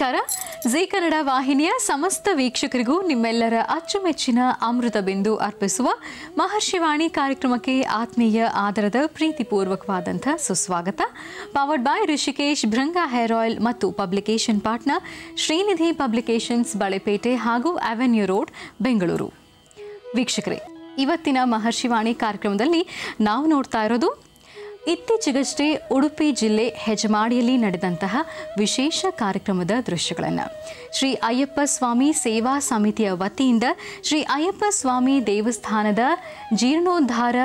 ನಮಸ್ಕಾರ. ಜೀ ಕನ್ನಡ ವಾಹಿನಿಯ ಸಮಸ್ತ ವೀಕ್ಷಕರಿಗೂ ನಿಮ್ಮೆಲ್ಲರ ಅಚ್ಚುಮೆಚ್ಚಿನ ಅಮೃತ ಬಿಂದು ಅರ್ಪಿಸುವ ಮಹರ್ಷಿವಾಣಿ ಕಾರ್ಯಕ್ರಮಕ್ಕೆ ಆತ್ಮೀಯ ಆದರದ ಪ್ರೀತಿಪೂರ್ವಕವಾದಂಥ ಸುಸ್ವಾಗತ. Powered by Rishikesh Bhringa hair oil ಮತ್ತು publication partner Shrinidhi publications Balepete ಹಾಗೂ ಅವೆನ್ಯೂ ರೋಡ್ ಬೆಂಗಳೂರು ವೀಕ್ಷಕರೇ, ಇವತ್ತಿನ ಮಹರ್ಷಿವಾಣಿ ಕಾರ್ಯಕ್ರಮದಲ್ಲಿ ನಾವು ನೋಡ್ತಾ ಇರೋದು ಇತ್ತೀಚೆಗಷ್ಟೇ ಉಡುಪಿ ಜಿಲ್ಲೆ ಹೆಜಮಾಡಿಯಲ್ಲಿ ನಡೆದಂತಹ ವಿಶೇಷ ಕಾರ್ಯಕ್ರಮದ ದೃಶ್ಯಗಳನ್ನು. ಶ್ರೀ ಅಯ್ಯಪ್ಪ ಸ್ವಾಮಿ ಸೇವಾ ಸಮಿತಿಯ ವತಿಯಿಂದ ಶ್ರೀ ಅಯ್ಯಪ್ಪ ಸ್ವಾಮಿ ದೇವಸ್ಥಾನದ ಜೀರ್ಣೋದ್ಧಾರ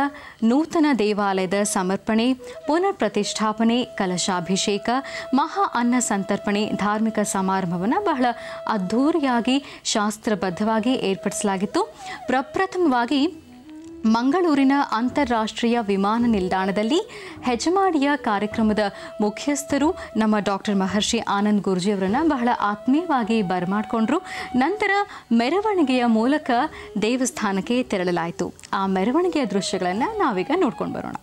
ನೂತನ ದೇವಾಲಯದ ಸಮರ್ಪಣೆ ಪುನರ್ ಪ್ರತಿಷ್ಠಾಪನೆ ಕಲಶಾಭಿಷೇಕ, ಮಹಾ ಅನ್ನ ಸಂತರ್ಪಣೆ ಧಾರ್ಮಿಕ ಸಮಾರಂಭವನ್ನು ಬಹಳ ಅದ್ಧೂರಿಯಾಗಿ ಶಾಸ್ತ್ರಬದ್ಧವಾಗಿ ಏರ್ಪಡಿಸಲಾಗಿತ್ತು. ಪ್ರಪ್ರಥಮವಾಗಿ ಮಂಗಳೂರಿನ ಅಂತಾರಾಷ್ಟ್ರೀಯ ವಿಮಾನ ನಿಲ್ದಾಣದಲ್ಲಿ ಹೆಜಮಾಡಿಯ ಕಾರ್ಯಕ್ರಮದ ಮುಖ್ಯಸ್ಥರು ನಮ್ಮ ಡಾಕ್ಟರ್ ಮಹರ್ಷಿ ಆನಂದ್ ಗುರುಜಿಯವರನ್ನು ಬಹಳ ಆತ್ಮೀಯವಾಗಿ ಬರಮಾಡಿಕೊಂಡ್ರು. ನಂತರ ಮೆರವಣಿಗೆಯ ಮೂಲಕ ದೇವಸ್ಥಾನಕ್ಕೆ ತೆರಳಲಾಯಿತು. ಆ ಮೆರವಣಿಗೆಯ ದೃಶ್ಯಗಳನ್ನು ನಾವೀಗ ನೋಡ್ಕೊಂಡು ಬರೋಣ.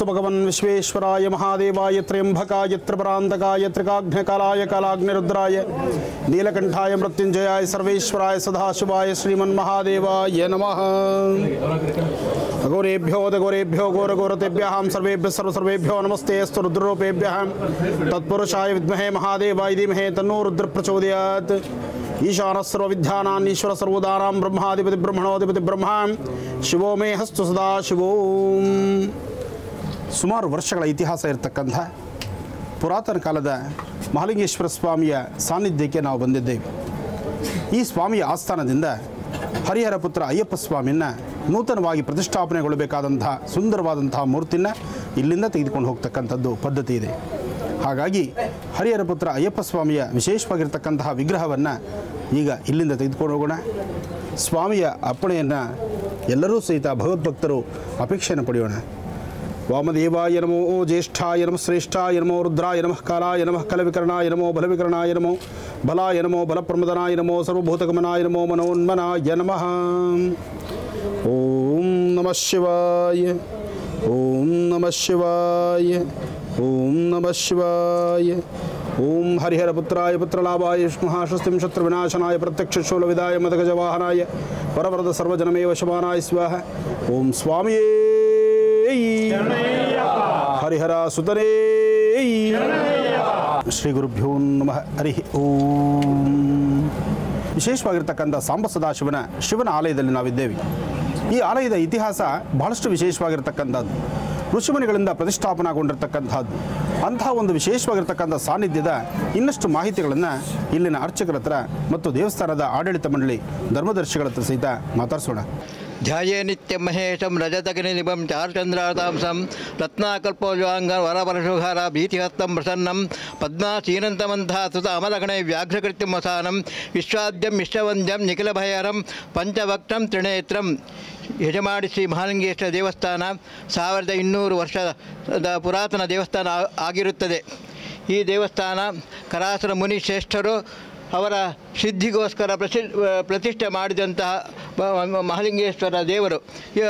ನಮಸ್ತೆ ಅಸ್ತು ಭಗವನ್ ವಿಶ್ವೇಶ್ವರಾಯ ಮಹಾದೇವಾಯ ತ್ರ್ಯಂಬಕಾಯ ತ್ರಿಪರಾಂತಕಾಯ ತ್ರಿಕಾಘ್ನಕಾಲಾಯ ಕಾಲಾಗ್ನಿರುದ್ರಾಯ ನೀಲಕಂಠಾಯ ಮೃತ್ಯುಂಜಯಾಯ ಸರ್ವೇಶ್ವರಾಯ ಸದಾಶಿವಾಯ ಶ್ರೀಮನ್ಮಹಾದೇವಾಯ ನಮಃ ಘೋರೇಭ್ಯೋ ಘೋರೇಭ್ಯೋ ಘೋರಘೋರತೆಭ್ಯಃ ಸರ್ವೇಭ್ಯ ಸರ್ವಸರ್ವೇಭ್ಯೋ ನಮಸ್ತೆ ಅಸ್ತು ರುದ್ರರೂಪೇಭ್ಯಃ ತತ್ಪುರುಷಾಯ ವಿದ್ಮಹೇ ಮಹಾದೇವಾಯ ಧೀಮಹೇ ತನ್ನೋ ರುದ್ರ ಪ್ರಚೋದಯಾತ್ ಈಶಾನ ಸರ್ವವಿದ್ಯಾನಾನ್ ಈಶ್ವರ ಸರ್ವದಾನಾಂ ಬ್ರಹ್ಮಾಧಿಪತಿ ಬ್ರಹ್ಮಣೋಧಿಪತಿ ಬ್ರಹ್ಮ ಶಿವೋ ಮೇ ಹಸ್ತು ಸದಾ ಶಿವೋ ಸುಮಾರು ವರ್ಷಗಳ ಇತಿಹಾಸ ಇರತಕ್ಕಂಥ ಪುರಾತನ ಕಾಲದ ಮಹಾಲಿಂಗೇಶ್ವರ ಸ್ವಾಮಿಯ ಸಾನ್ನಿಧ್ಯಕ್ಕೆ ನಾವು ಬಂದಿದ್ದೇವೆ. ಈ ಸ್ವಾಮಿಯ ಆಸ್ಥಾನದಿಂದ ಹರಿಹರ ಪುತ್ರ ಅಯ್ಯಪ್ಪ ಸ್ವಾಮಿನ ನೂತನವಾಗಿ ಪ್ರತಿಷ್ಠಾಪನೆಗೊಳ್ಳಬೇಕಾದಂತಹ ಸುಂದರವಾದಂತಹ ಮೂರ್ತಿನ ಇಲ್ಲಿಂದ ತೆಗೆದುಕೊಂಡು ಹೋಗ್ತಕ್ಕಂಥದ್ದು ಪದ್ಧತಿ ಇದೆ. ಹಾಗಾಗಿ ಹರಿಹರ ಪುತ್ರ ಅಯ್ಯಪ್ಪ ಸ್ವಾಮಿಯ ವಿಶೇಷವಾಗಿರ್ತಕ್ಕಂತಹ ವಿಗ್ರಹವನ್ನು ಈಗ ಇಲ್ಲಿಂದ ತೆಗೆದುಕೊಂಡು ಹೋಗೋಣ. ಸ್ವಾಮಿಯ ಅಪ್ಪಣೆಯನ್ನು ಎಲ್ಲರೂ ಸಹಿತ ಭಗವದ್ಭಕ್ತರು ಅಪೇಕ್ಷೆಯನ್ನು ಪಡೆಯೋಣ. ವಾಮದೇವಾಯ ನಮೋ ಜ್ಯೇಷ್ಠಾಯ ನಮಃ ಶ್ರೇಷ್ಠಾಯ ನಮೋ ರುದ್ರಾಯ ನಮಃ ಕಾಲಾಯ ನಮಃ ಕಲವಿಕರಣಾಯ ನಮೋ ಬಲವಿಕರಣಾಯ ನಮೋ ಬಲಾಯ ನಮೋ ಬಲಪ್ರಮದನಾಯ ನಮೋ ಸರ್ವಭೂತಗಮನಾಯ ನಮೋ ಮನೋನ್ಮನಾಯ ನಮಃ ಓಂ ನಮಃ ಶಿವಾಯ ಓಂ ನಮಃ ಶಿವಾಯ ಓಂ ನಮಃ ಶಿವಾಯ ಓಂ ಹರಿಹರ ಪುತ್ರಾಯ ಪುತ್ರಲಾಭಾಯ ಮಹಾಶಸ್ತಿಂ ಶತ್ರು ವಿನಾಶನಾಯ ಪ್ರತ್ಯಕ್ಷ ಶೂಲವಿದಾಯ ಮದಗಜವಾಹನಾಯ ಪರವರದ ಸರ್ವಜನಮೇವ ಶಮಾನಾಯ ಸ್ವಾಹ ಓಂ ಸ್ವಾಮಿಯೇ ಹರಿಹರ ಸುತನೇ ಶ್ರೀ ಗುರುಭ್ಯೋ ನಮಃ. ಹರಿ ಓಂ. ವಿಶೇಷವಾಗಿರ್ತಕ್ಕಂಥ ಸಾಂಬ ಸದಾಶಿವನ ಶಿವನ ಆಲಯದಲ್ಲಿ ನಾವಿದ್ದೇವೆ. ಈ ಆಲಯದ ಇತಿಹಾಸ ಬಹಳಷ್ಟು ವಿಶೇಷವಾಗಿರ್ತಕ್ಕಂಥದ್ದು. ಋಷಿಮುನಿಗಳಿಂದ ಪ್ರತಿಷ್ಠಾಪನಾಗೊಂಡಿರ್ತಕ್ಕಂಥದ್ದು. ಅಂತಹ ಒಂದು ವಿಶೇಷವಾಗಿರ್ತಕ್ಕಂಥ ಸಾನ್ನಿಧ್ಯದ ಇನ್ನಷ್ಟು ಮಾಹಿತಿಗಳನ್ನು ಇಲ್ಲಿನ ಅರ್ಚಕರ ಹತ್ರ ಮತ್ತು ದೇವಸ್ಥಾನದ ಆಡಳಿತ ಮಂಡಳಿ ಧರ್ಮದರ್ಶಿಗಳ ಹತ್ರ ಸಹಿತ ಮಾತಾಡಿಸೋಣ. ಧ್ಯಾಯೇ ನಿತ್ಯ ಮಹೇಶಂ ನಿಭಂ ಚಾರುಚಂದ್ರಾತಾಂಸಂ ರತ್ನಾಕಲ್ಪೋಜಾಂಗ ವರಪರಶುಹಾರ ಭೀತಿಹಸ್ತಂ ಪ್ರಸನ್ನಂ ಪದ್ಮಾಶೀನಂತಮಂಥ ಸುತ ಅಮಲಗಣೆ ವ್ಯಾಘ್ರಕೃತ್ಯಂ ವಸಾನಂ ವಿಶ್ವಾದ್ಯಂ ವಿಶ್ವವಂದ್ಯಂ ನಿಖಿಲಭಯರಂ ಪಂಚವಕ್ತಂ ತ್ರಿನೇತ್ರಂ ಯಜಮಾಡಿ ಶ್ರೀ ಮಹಾಲಿಂಗೇಶ್ವರ ದೇವಸ್ಥಾನ ಸಾವಿರದ ಇನ್ನೂರು ವರ್ಷದ ಪುರಾತನ ದೇವಸ್ಥಾನ ಆಗಿರುತ್ತದೆ. ಈ ದೇವಸ್ಥಾನ ಕರಾಸರ ಮುನಿ ಶ್ರೇಷ್ಠರು ಅವರ ಸಿದ್ಧಿಗೋಸ್ಕರ ಪ್ರತಿ ಪ್ರತಿಷ್ಠೆ ಮಾಡಿದಂತಹ ಮಹಾಲಿಂಗೇಶ್ವರ ದೇವರು.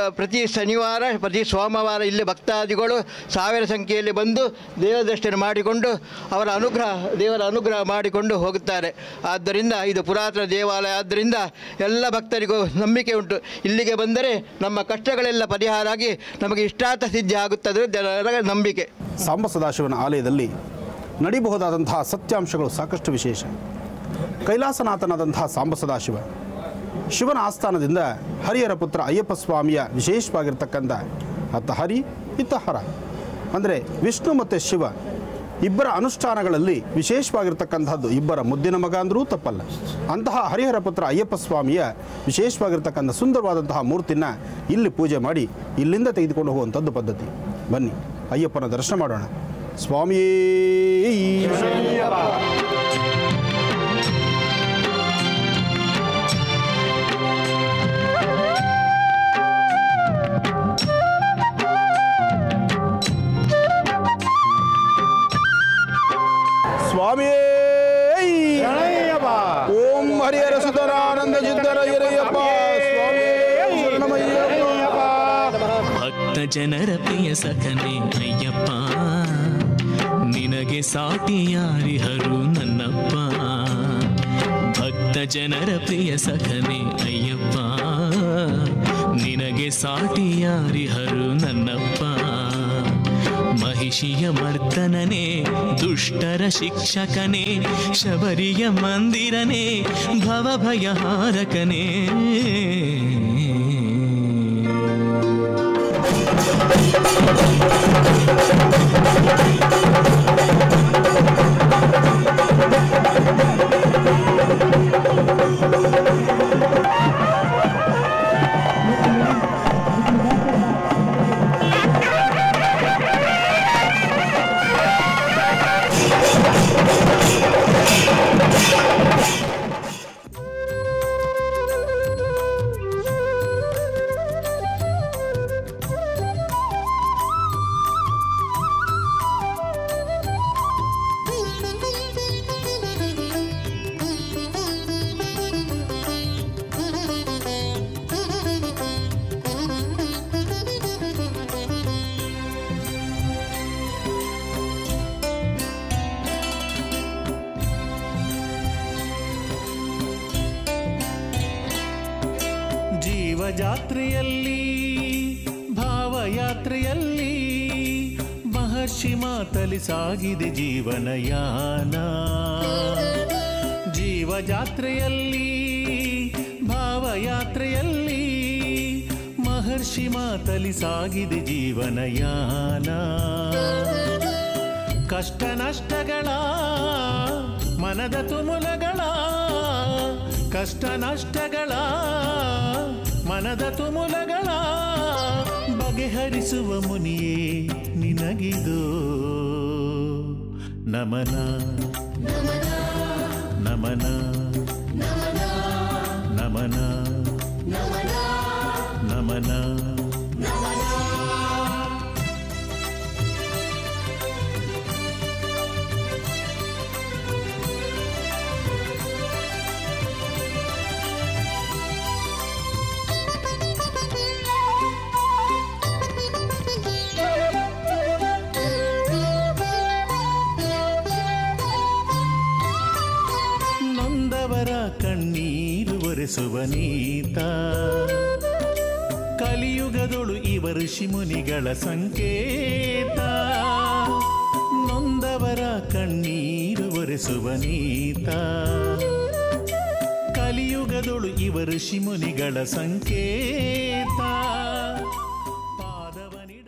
ಪ್ರತಿ ಶನಿವಾರ, ಪ್ರತಿ ಸೋಮವಾರ ಇಲ್ಲಿ ಭಕ್ತಾದಿಗಳು ಸಾವಿರ ಸಂಖ್ಯೆಯಲ್ಲಿ ಬಂದು ದೇವದರ್ಶನ ಮಾಡಿಕೊಂಡು ಅವರ ಅನುಗ್ರಹ, ದೇವರ ಅನುಗ್ರಹ ಮಾಡಿಕೊಂಡು ಹೋಗುತ್ತಾರೆ. ಆದ್ದರಿಂದ ಇದು ಪುರಾತನ ದೇವಾಲಯ. ಆದ್ದರಿಂದ ಎಲ್ಲ ಭಕ್ತರಿಗೂ ನಂಬಿಕೆ ಉಂಟು. ಇಲ್ಲಿಗೆ ಬಂದರೆ ನಮ್ಮ ಕಷ್ಟಗಳೆಲ್ಲ ಪರಿಹಾರ ಆಗಿ ನಮಗೆ ಇಷ್ಟಾರ್ಥ ಸಿದ್ಧಿ ಆಗುತ್ತದೆ ಜನರ ನಂಬಿಕೆ. ಸಾಂಬ ಸದಾಶಿವನ ಆಲಯದಲ್ಲಿ ನಡಿಬಹುದಾದಂತಹ ಸತ್ಯಾಂಶಗಳು ಸಾಕಷ್ಟು ವಿಶೇಷ. ಕೈಲಾಸನಾಥನಾದಂತಹ ಸಾಂಬ ಸದಾಶಿವ. ಶಿವನ ಆಸ್ಥಾನದಿಂದ ಹರಿಹರ ಪುತ್ರ ಅಯ್ಯಪ್ಪ ಸ್ವಾಮಿಯ ವಿಶೇಷವಾಗಿರ್ತಕ್ಕಂಥ ಅತ್ತ ಹರಿ, ಇತ್ತ ಹರ. ಅಂದರೆ ವಿಷ್ಣು ಮತ್ತು ಶಿವ ಇಬ್ಬರ ಅನುಷ್ಠಾನಗಳಲ್ಲಿ ವಿಶೇಷವಾಗಿರ್ತಕ್ಕಂಥದ್ದು. ಇಬ್ಬರ ಮುದ್ದಿನ ಮಗ ಅಂದರೂ ತಪ್ಪಲ್ಲ. ಅಂತಹ ಹರಿಹರ ಪುತ್ರ ಅಯ್ಯಪ್ಪ ಸ್ವಾಮಿಯ ವಿಶೇಷವಾಗಿರ್ತಕ್ಕಂಥ ಸುಂದರವಾದಂತಹ ಮೂರ್ತಿನ ಇಲ್ಲಿ ಪೂಜೆ ಮಾಡಿ ಇಲ್ಲಿಂದ ತೆಗೆದುಕೊಂಡು ಹೋಗುವಂಥದ್ದು ಪದ್ಧತಿ. ಬನ್ನಿ, ಅಯ್ಯಪ್ಪನ ದರ್ಶನ ಮಾಡೋಣ. ಸ್ವಾಮಿಯೇ ಸ್ವಾಮಿಯೇ ಓಂ ಹರಿಹರ ಹಿರಯ್ಯಪ್ಪ ಸ್ವಾಮಿಯೇ ಶರಣಮಯ್ಯಪ್ಪ! ಭಕ್ತ ಜನರ ಪ್ರಿಯ ಸಖನೆ ಅಯ್ಯಪ್ಪ! ನಿನಗೆ ಸಾಟಿ ಯಾರಿಹರು ನನ್ನಪ್ಪ! ಭಕ್ತ ಜನರ ಪ್ರಿಯ ಸಖನೆ ಅಯ್ಯಪ್ಪ! ನಿನಗೆ ಸಾಟಿ ಯಾರಿಹರು ನನ್ನಪ್ಪ! ಮಹಿಷಿಯ ಮರ್ದನನೇ ದುಷ್ಟರ ಶಿಕ್ಷಕನೇ ಶಬರಿಯ ಮಂದಿರನೇ ಭವಭಯಹಾರಕನೇ ಜೀವಜಾತ್ರೆಯಲ್ಲಿ ಮುನಿಯೇ ನಿನಗಿದು ನಮನ. ನಮನ. ನಮನ. ನಮನ. ಒರೆಸುವ ನೀತ. ಕಲಿಯುಗದೊಳು ಇವರು ಶಿಮುನಿಗಳ ಮುನಿಗಳ ಸಂಕೇತ. ನೊಂದವರ ಕಣ್ಣೀರು ಒರೆಸುವ ನೀತ. ಕಲಿಯುಗದೊಳು ಇವರು ಶಿಮುನಿಗಳ ಮುನಿಗಳ ಸಂಕೇತ. ಪಾದವನಿಡ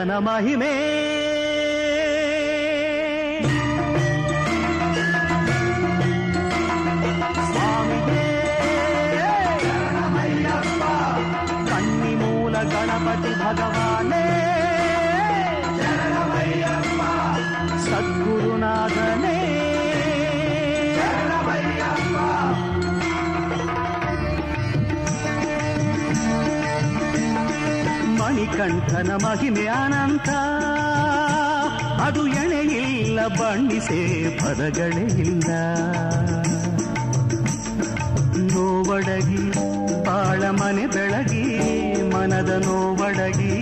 ಮಣಿಕಂಠನ ಮಣಿಕಂಠನ ಮಹಿಮೆ ಅನಂತ ಅದು ಎಣೆಯಿಲ್ಲ, ಬಣ್ಣಿಸೆ ಪದಗಳೆಯಿಲ್ಲ ನೋವಡಗಿ, ಬಾಳ ಮನೆ ಬೆಳಗಿ, ಮನದ ನೋವಡಗಿ,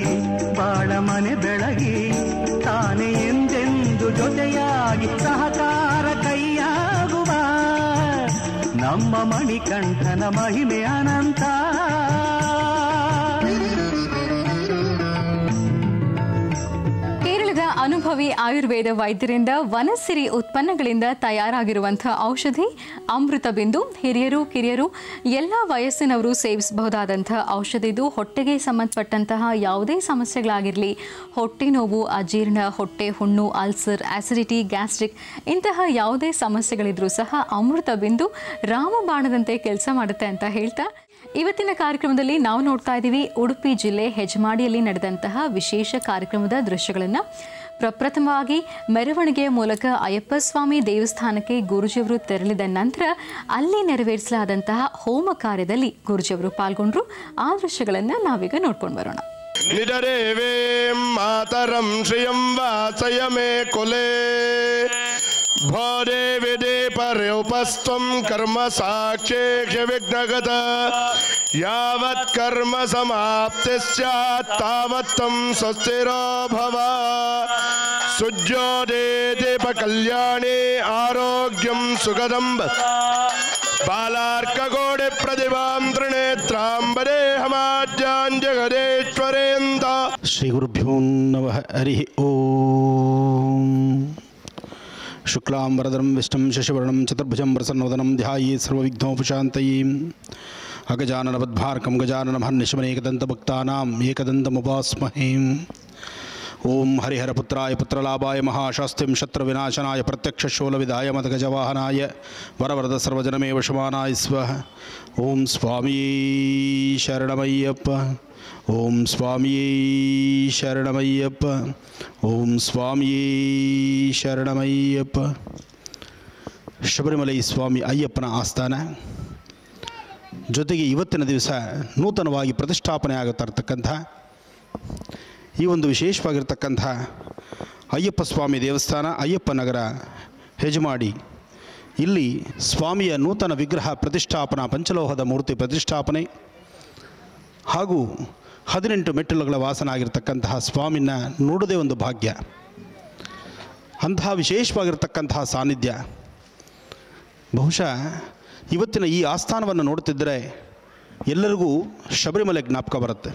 ಬಾಳ ಮನೆ ಬೆಳಗಿ, ತಾನೇ ಎಂದೆಂದು ಜೊತೆಯಾಗಿ ಸಹಕಾರ ಕೈಯಾಗುವ. ನಮ್ಮ ಮಣಿಕಂಠನ ಮಹಿಮೆ ಅನಂತ. ಅನುಭವಿ ಆಯುರ್ವೇದ ವೈದ್ಯರಿಂದ ವನಸಿರಿ ಉತ್ಪನ್ನಗಳಿಂದ ತಯಾರಾಗಿರುವಂತಹ ಔಷಧಿ, ಅಮೃತ ಬಿಂದು. ಹಿರಿಯರು, ಕಿರಿಯರು, ಎಲ್ಲ ವಯಸ್ಸಿನವರು ಸೇವಿಸಬಹುದಾದಂತಹ ಔಷಧಿ ಇದು. ಹೊಟ್ಟೆಗೆ ಸಂಬಂಧಪಟ್ಟಂತಹ ಯಾವುದೇ ಸಮಸ್ಯೆಗಳಾಗಿರಲಿ ಹೊಟ್ಟೆ ನೋವು ಅಜೀರ್ಣ, ಹೊಟ್ಟೆ, ಹುಣ್ಣು, ಅಲ್ಸರ್ ಆಸಿಡಿಟಿ ಗ್ಯಾಸ್ಟ್ರಿಕ್ ಇಂತಹ ಯಾವುದೇ ಸಮಸ್ಯೆಗಳಿದ್ರೂ ಸಹ ಅಮೃತ ಬಿಂದು ರಾಮಬಾಣದಂತೆ ಕೆಲಸ ಮಾಡುತ್ತೆ ಅಂತ ಹೇಳ್ತಾ ಇವತ್ತಿನ ಕಾರ್ಯಕ್ರಮದಲ್ಲಿ ನಾವು ನೋಡ್ತಾ ಇದ್ದೀವಿ ಉಡುಪಿ ಜಿಲ್ಲೆ ಹೆಜಮಾಡಿಯಲ್ಲಿ ನಡೆದಂತಹ ವಿಶೇಷ ಕಾರ್ಯಕ್ರಮದ ದೃಶ್ಯಗಳನ್ನು. ಪ್ರಪ್ರಥಮವಾಗಿ ಮೆರವಣಿಗೆಯ ಮೂಲಕ ಅಯ್ಯಪ್ಪಸ್ವಾಮಿ ದೇವಸ್ಥಾನಕ್ಕೆ ಗುರುಜಿಯವರು ತೆರಳಿದ ನಂತರ ಅಲ್ಲಿ ನೆರವೇರಿಸಲಾದಂತಹ ಹೋಮ ಕಾರ್ಯದಲ್ಲಿ ಗುರುಜಿಯವರು ಪಾಲ್ಗೊಂಡ್ರು. ಆ ದೃಶ್ಯಗಳನ್ನು ನಾವೀಗ ನೋಡ್ಕೊಂಡು ಬರೋಣ. ನಿಡರೇವೇ ಮಾತರಂ ಶ್ರಿಯಂ ವಾಸಯ ಮೇ ಕೊಲೆ. भोदे विदे पर्युपस्त्वं कर्म साक्षे विघ्नगत, यावत् कर्म समाप्ति स्यात् तावत् त्वं स्वस्थिरो भव। सुज्योदे दीपकल्याणे आरोग्यं सुखदं बालार्कगोडे प्रतिभां त्रिनेत्राम्बरे हमाद्याञ्जगदेश्वरेन्द श्रीगुरुभ्यो नमः, हरिः ओम्। शुक्लां वरदरं विष्णं शशिवर्णं चतुर्भुजं प्रसन्नवदनं ध्याये सर्वविघ्नोपशान्तये। अगजाननवद्भार्कं गजाननमहर्निशमनेकदन्तभक्तानाम् एकदन्तमुपास्महे। ओम हरिहरपुत्राय पुत्रलाभाय महाशास्त्रिम शत्रुविनाशनाय प्रत्यक्षशूलविधाय मदगजवाहनाय वरवरद सर्वजनमेव शमानाय स्व। ओं स्वामी शरणमय्यप्प। ಓಂ ಸ್ವಾಮಿಯೇ ಶರಣಮಯ್ಯಪ್ಪ. ಓಂ ಸ್ವಾಮಿಯೇ ಶರಣಮಯ್ಯಪ್ಪ. ಶಬರಿಮಲೈ ಸ್ವಾಮಿ ಅಯ್ಯಪ್ಪನ ಆಸ್ಥಾನ. ಜೊತೆಗೆ ಇವತ್ತಿನ ದಿವಸ ನೂತನವಾಗಿ ಪ್ರತಿಷ್ಠಾಪನೆ ಆಗುತ್ತಾ ಇರ್ತಕ್ಕಂಥ, ಈ ಒಂದು ವಿಶೇಷವಾಗಿರ್ತಕ್ಕಂಥ ಅಯ್ಯಪ್ಪ ಸ್ವಾಮಿ ದೇವಸ್ಥಾನ, ಅಯ್ಯಪ್ಪ ನಗರ ಹೆಜಮಾಡಿ. ಇಲ್ಲಿ ಸ್ವಾಮಿಯ ನೂತನ ವಿಗ್ರಹ ಪ್ರತಿಷ್ಠಾಪನಾ ಪಂಚಲೋಹದ ಮೂರ್ತಿ ಪ್ರತಿಷ್ಠಾಪನೆ. ಹಾಗೂ ಹದಿನೆಂಟು ಮೆಟ್ಟಿಲುಗಳ ವಾಸನ ಆಗಿರತಕ್ಕಂತಹ ಸ್ವಾಮಿನ ನೋಡೋದೇ ಒಂದು ಭಾಗ್ಯ. ಅಂತಹ ವಿಶೇಷವಾಗಿರ್ತಕ್ಕಂತಹ ಸಾನ್ನಿಧ್ಯ. ಬಹುಶಃ ಇವತ್ತಿನ ಈ ಆಸ್ಥಾನವನ್ನು ನೋಡ್ತಿದ್ದರೆ ಎಲ್ಲರಿಗೂ ಶಬರಿಮಲೆ ಜ್ಞಾಪಕ ಬರುತ್ತೆ.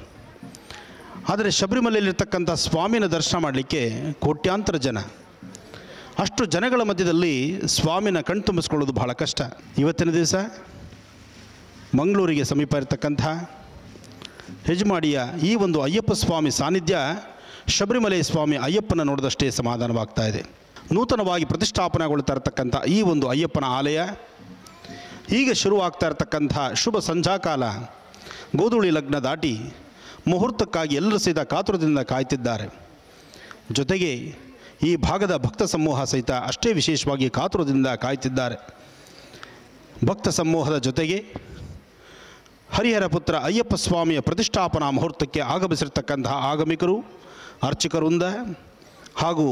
ಆದರೆ ಶಬರಿಮಲೆಯಲ್ಲಿರ್ತಕ್ಕಂಥ ಸ್ವಾಮಿನ ದರ್ಶನ ಮಾಡಲಿಕ್ಕೆ ಕೋಟ್ಯಾಂತರ ಜನ. ಅಷ್ಟು ಜನಗಳ ಮಧ್ಯದಲ್ಲಿ ಸ್ವಾಮಿನ ಕಣ್ತುಂಬಿಸ್ಕೊಳ್ಳೋದು ಬಹಳ ಕಷ್ಟ. ಇವತ್ತಿನ ದಿವಸ ಮಂಗಳೂರಿಗೆ ಸಮೀಪ ಇರತಕ್ಕಂಥ ಹೆಜ್ಮಾಡಿಯ ಈ ಒಂದು ಅಯ್ಯಪ್ಪ ಸ್ವಾಮಿ ಸಾನ್ನಿಧ್ಯ ಶಬರಿಮಲೆ ಸ್ವಾಮಿ ಅಯ್ಯಪ್ಪನ ನೋಡಿದಷ್ಟೇ ಸಮಾಧಾನವಾಗ್ತಾ ಇದೆ. ನೂತನವಾಗಿ ಪ್ರತಿಷ್ಠಾಪನೆಗೊಳ್ತಾ ಇರತಕ್ಕಂಥ ಈ ಒಂದು ಅಯ್ಯಪ್ಪನ ಆಲಯ, ಈಗ ಶುರುವಾಗ್ತಾ ಇರತಕ್ಕಂಥ ಶುಭ ಸಂಜಾಕಾಲ ಗೋಧೂಳಿ ಲಗ್ನ ದಾಟಿ ಮುಹೂರ್ತಕ್ಕಾಗಿ ಎಲ್ಲರೂ ಸಹಿತ ಕಾತುರದಿಂದ ಕಾಯ್ತಿದ್ದಾರೆ. ಜೊತೆಗೆ ಈ ಭಾಗದ ಭಕ್ತ ಸಮೂಹ ಸಹಿತ ಅಷ್ಟೇ ವಿಶೇಷವಾಗಿ ಕಾತುರದಿಂದ ಕಾಯ್ತಿದ್ದಾರೆ. ಭಕ್ತ ಸಮೂಹದ ಜೊತೆಗೆ ಹರಿಹರ ಪುತ್ರ ಅಯ್ಯಪ್ಪ ಸ್ವಾಮಿಯ ಪ್ರತಿಷ್ಠಾಪನಾ ಮುಹೂರ್ತಕ್ಕೆ ಆಗಮಿಸಿರ್ತಕ್ಕಂತಹ ಆಗಮಿಕರು ಅರ್ಚಕರುಂದ ಹಾಗೂ